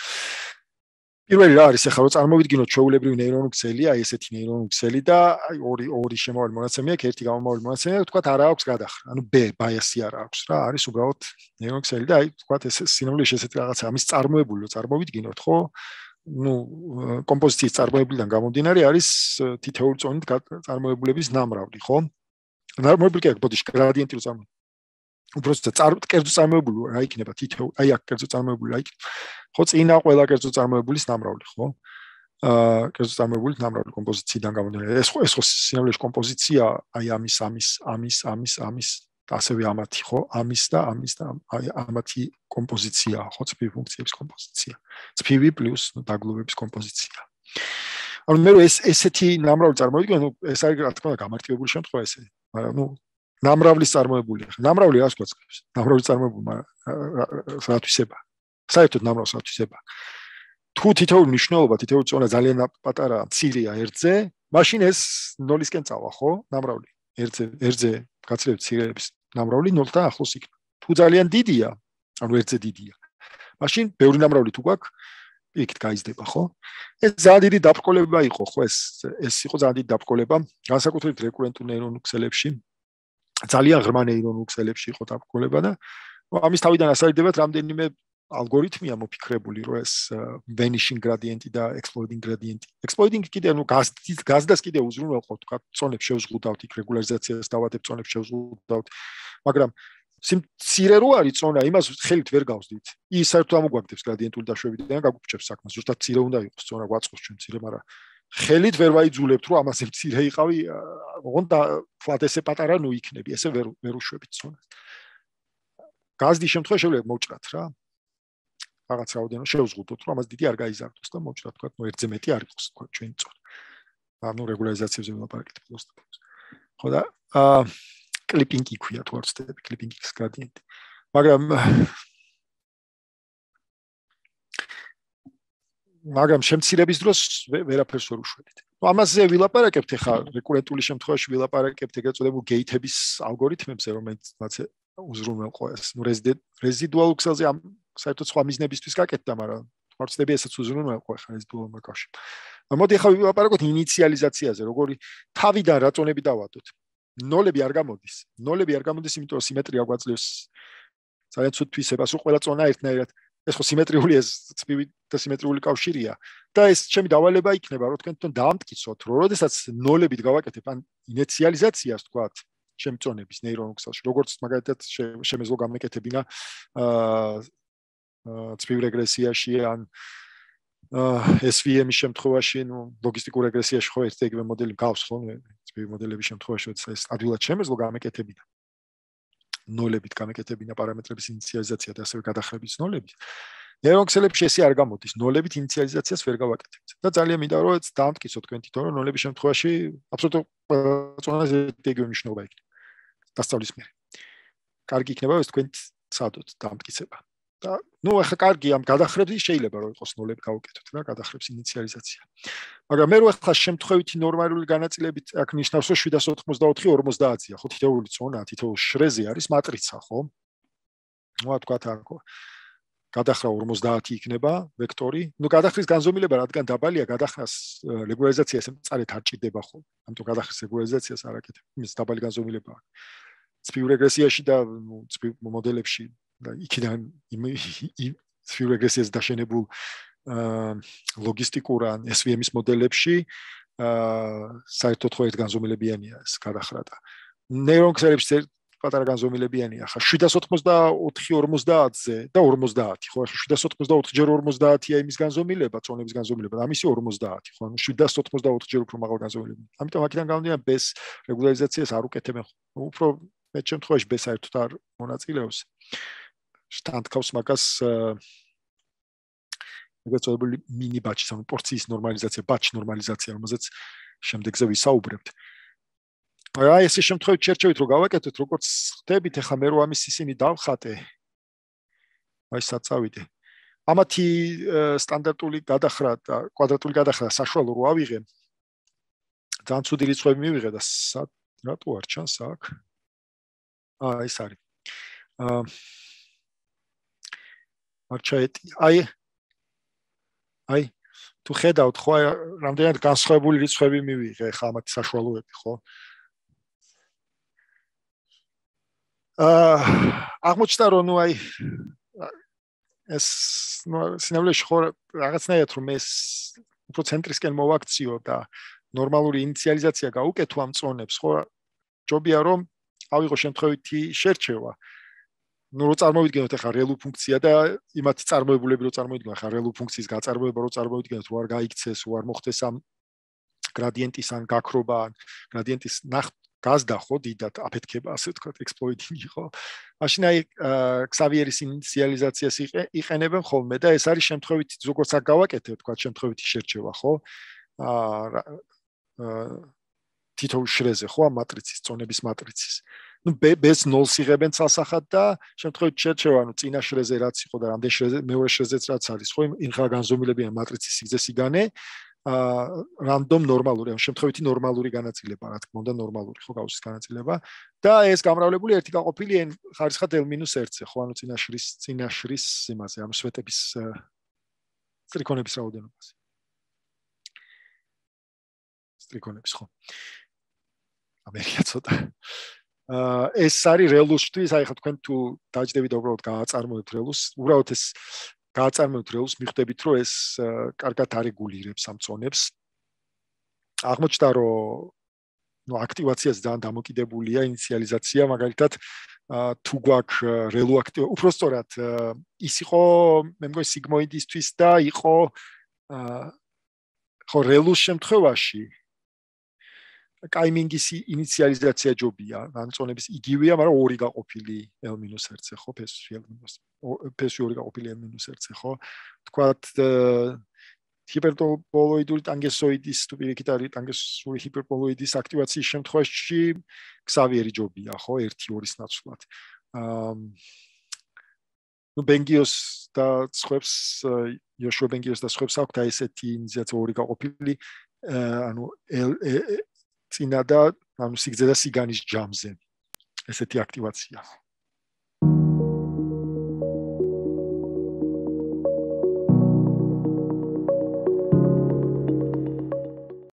პირველი რა არის ახლა რომ წარმოვიდგინოთ ჩვეულებრივი ნეირონული ქსელი აი ესეთი ნეირონული ქსელი და აი ორი ორი შემავალი მონაცემი აქვს ერთი გამომავალი მონაცემი და თქვა არა აქვს გადახრა. ანუ b ბაიასი არა აქვს რა არის უბრალოდ ნეირონული ქსელი და აი თქვა ეს სინამდვილეში ესეთი რაღაცა ამის წარმოებული რომ წარმოვიდგინოთ ხო? ну კომპოზიციის წარმოებულიდან გამომდინარე არის თითეული წონით წარმოებულების ნამრავლი ხო? ნამრავლი კი აქვს ბოდიში გრადიენტი წარმოებული უბრალოდ წარმოებული რა იქნება თითო აი აქ კერძო წარმოებული რა იქნება ხო წინა ყველა კერძო წარმოებულის ნამრავლი ხო? აა კერძო წარმოებულის ნამრავლი კომპოზიციიდან გამომდინარე ეს ხო ეს ხო სინამდვილეში კომპოზიცია აი ამის ამის ამის ამის ამის ასევე ამათი ხო? ამის და ამის და აი ამათი კომპოზიცია ხო? ცფი ფუნქციების კომპოზიცია. ცფი პლუს დაგლობების კომპოზიცია. ანუ მე ეს ესეთი ნამრავლი წარმოვიდგინე ნუ ეს არის რა თქმა უნდა გამარტივებული შემთხვევა ესე. მაგრამ ნუ ნამრავლის წარმოებული ხა ნამრავლი რას გვაწყობს ნამრავლის წარმოებული სათვისება საერთოდ ნამრავს სათვისება თუ თითოეული მნიშვნელობა თითოეული წონა ძალიან პატარა ცირია ერთზე მაშინ ეს ნოლისკენ წავა ხო? ნამრავლი. ერთზე ერთზე გაცილებით ცირეების ნამრავლი ნოლთან ახლოს იქნება თუ ძალიან დიდია ანუ ერთზე დიდია მაშინ ბევრი ნამრავლი თუ გვაქვს იქით გაიზრდება ხო? ეს ძალიან დიდი დაბრკოლება იყო ხო? ეს ეს იყო ძალიან დიდი დაბრკოლება განსაკუთრებით რეკურენტულ ნეირონულ ქსელებში. ძალიან ღრმა ნეირონულ ქსელებში იყო დაბრკოლება და ამის თავიდან ასაიდებათ რამდენიმე ალგორითმია მოფიქრებული რომ ეს vanishing gradient და exploding gradient exploding კიდე ნუ გაზდით გაზდას კიდე უზრუნველყავთ თქვა წონებს შევზღუდავთ იქ რეგულარიზაციას დავადებ წონებს შევზღუდავთ. მაგრამ სიმცირე რო არის წონა იმას ხელით ვერ გავსდით. ის საერთოდ ამოგვაგდებს gradient-ული დაშვებიდან გაგუჩებს საქმეს ზუსტად ცირე უნდა იყოს წონა გვაწყოს ჩვენ ცირე მაგრამ ხელით ვერ ვაიძულებთ რომ ამაზე მცირე იყავი ოღონდ თქვა ესე პატარა ნუ იქნები ესე ვერ ვერ უშვებით ცონას გაზდის შემთხვევაში შეიძლება მოვჭრათ რა რაღაც რაოდენობა შევზღუდოთ რომ ამას დიდი არ გაიზარდოს და მოვჭრათ თქვა ნუ ერთზე მეტი არ იყოს თქვა ჩვენი წონა ანუ რეგულარიზაციებზე ვილაპარაკეთ პლუს ხო და აა კლიპინგი ქვია თუ არ ვცდები კლიპინგის გრადიენტი მაგრამ მაგრამ შემცირების დროს ვერაფერს ვერ უშვებთ. ნუ ამაზე ვილაპარაკებთ ახლა რეკურენტული შემთხვევაში ვილაპარაკებთ ეგრეთ წოდებულ გეითების ალგორითმებზე, რომელსაც უზრუნველყო ეს. ნუ რეზიდუალ ქსელზე ამ საერთოდ სხვა მიზნებისთვის გაკეთდა, მაგრამ თორცდები ესაც უზრუნველყო ახლა რეზიდუალ მაკაში. მოდი ახლა ვილაპარაკოთ ინიციალიზაციაზე, როგორი თავიდან რაწონები დავადოთ. ნოლები არ გამოდის. ნოლები არ გამოდის, იმიტომ რომ სიმეტრია გვაძლევს ძალიან ცუდ თვისებას, რომ ყველა წონა ერთნაირად ეს ხო სიმეტრიული ეს ცბივი და სიმეტრიული კავშირია და ეს ჩემი დავალება იქნება რომ თქვენ თვითონ დაამტკიცოთ რომ როდესაც ნოლებით გავაკეთებ ან ინიციალიზაციას თქვათ ჩემი წონების ნეირონულ ქსელში როგორც მაგალითად შემეძლო გამეკეთებინა აა ცბივ რეგრესიაში ან SVM-ის შემთხვევაში ნუ ლოგისტიკურ რეგრესიაში ხო ერთ ეგრე მოდელი გავს ხო ცბივ მოდელების შემთხვევაში ეს ადვილად შემეძლო გამეკეთებინა ნოლებით გამეკეთებინა პარამეტრების ინიციალიზაცია და ასევე გადახრების ნოლებით ნეირონქსელებში ესე არ გამოდის, ნოლებით ინიციალიზაციას ვერ გავაკეთებთ. და ძალიან მინდა რომ დაამტკიცო თქვენ თვითონ რომ ნოლების შემთხვევაში აბსოლუტურად წონაზე დეგიო მნიშვნელობა იქნება. დასწავლის მერე. კარგი იქნება ეს თქვენ ცადოთ დაამტკიცება. და ნუ ახლა კარგი ამ გადახრებში შეიძლება რომ იყოს ნოლები გავუკეთოთ რა გადახრების ინიციალიზაცია. მაგრამ მე რო ახლა შემთხვევითი ნორმალური განაწილებით აქ ნიშნავს რომ 784 50-ია, ხო თითოეული ზონა, თითოეული შრეზე არის მატრიცა, ხო? ნუ თქვა თქო. გადახრა 50 იქნება ვექტორი. ნუ გადახრის განზომილება რადგან დაბალია, გადახრას რეგულარიზაცია ესე წარეთ არ ჭირდება ხო? ამიტომ გადახრის რეგულარიზაციას არ აკეთებ. იმის დაბალი განზომილება აქვს. ცფიურ რეგრესიაში და ცფიურ მოდელებში იქიდან ცფიურ რეგრესიას დაშენებულ აა ლოგისტიკურ ან SVM-ის მოდელებში აა საერთოდ ხო ერთ განზომილებიანია ეს გადახრა და ნეირონქსერებში პატარა განზომილებიანია ხა. 784-50-ზე და 50 ხო? ხა 784 ჯერ 50-ია იმის განზომილება წონების განზომილება და ამისი 50 ხო? ანუ 784 ჯერ უფრო მაღალ განზომილება ამიტომ აქედან გამომდინარე ბეს რეგულარიზაციას არ უკეთებენ უფრო მე შემთხვევაში ბეს საერთოდ არ მონაწილეობს შტანდკავს მაგას ეგეც ორი მინი ბაჩი სამ პორციის ნორმალიზაცია ბაჩ ნორმალიზაცია რომელზეც შემდეგზე ვისაუბრებთ. აი ესე შემთხვევით ჩერჩევით რომ გავაკეთოთ როგორც ხდებით ახლა მე რო ამის ისინი დავხატე აი საწავიდე. ამათი სტანდარტული გადახრა და კვადრატული გადახრა საშუალო რო ავიღე ძალიან ცუდი რიცხვები მივიღე და რატო არ ჩანს აქ? აა ეს არის. აა არ ჩაეტი აი აი თუ ხედავთ ხო რამდენად განსხვავებული რიცხვები მივიღე ხა ამათი საშუალოები ხო? აა აღმოჩნდა რომ ნუ აი ეს ნუ სინამდვილეში ხო რაღაცნაირად რომ ეს უფრო ცენტრისკენ მოვაქციო და ნორმალური ინიციალიზაცია გაუკეთო ამ წონებს ხო? ჯობია რომ ავიღო შემთხვევითი შერჩევა ნუ რო წარმოვიდგინოთ ახლა რეალურ ფუნქცია და იმათი წარმოებულები რო წარმოიდგინოთ ახლა რეალურ ფუნქციის გაწარმოება რო წარმოვიდგინოთ რო არ გაიქცეს, რო არ მოხდეს ამ ან გაქრობა ან გრადიენტის ნახ გაზდა ხო დიდად აფეთქება ასე ვთქვათ ექსპლოიტინგი ხო მაშინ აი ქსავიერის ინიციალიზაციას იყენებენ ხოლმე და ეს არის შემთხვევით როგორც აქ გავაკეთე ვთქვათ შემთხვევითი შერჩევა ხო? აა თითოეულ შრეზე ხო ამ მატრიცის წონების მატრიცის ნუ ბეს ნულს იღებენ ცალსახად და შემთხვევით შეჩევა ანუ წინა შრეზე რაც იყო და რამდენ შრეზე მეორე შრეზეც რაც არის ხო იმღა განზომილებიან მატრიცის სიგრძე-სიგანე აა რანდომ ნორმალური, ანუ შემთხვევითი ნორმალური განაწილება, რა თქმა უნდა, ნორმალური ხო გაუსის განაწილება და ეს გამრავლებული ერთი გაყოფილი n ხარისხად l-1-ზე, ხო, ანუ წინაშრის წინაშრის სიმაზე, ანუ სვეტების სტრიქონების რაოდენობაზე. სტრიქონების ხო. ამერია ცოტა. ეს არის რელუსთვის, აი ხა თქვენ თუ დაждდებით უბრალოდ გააწარმოებთ რელუს, უბრალოდ ეს გააწარმოებთ რელუს, მიხვდებით რომ ეს კარგად არეგულირებს ამ წონებს. აღმოჩნდა რომ ну აქტივაციას ძალიან დამოკიდებულია ინიციალიზაცია მაგალითად თუ გვაქვს რელო აქტივ უფრო სწორად ის იყო მე მგონი სიგმოიდისთვის და იყო ხო რელუს შემთხვევაში კაიმინგის ინიციალიზაცია ჯობია, ანწონების იგივეა, მაგრამ ორი გაყოფილი L-1-ზე ხო, ფესვი L-. ფესვი ორი გაყოფილი L-1-ზე ხო. თქვათ ჰიპერბოლოიდული ტანგესოიდის თუ პირიქიტარი ტანგესური ჰიპერბოლოიდის აქტივაციის შემთხვევაში ქსავიერი ჯობია ხო 1-2-ის ნაცვლად. აა ну ბენგიოს და ცხებს იოშო ბენგიოს და ცხებს აქვს და ესეთი ინიციატივა ორი გაყოფილი ანუ წინა და ანუ სიგძე და სიგანის ჯამზე ესეთი აქტივაცია.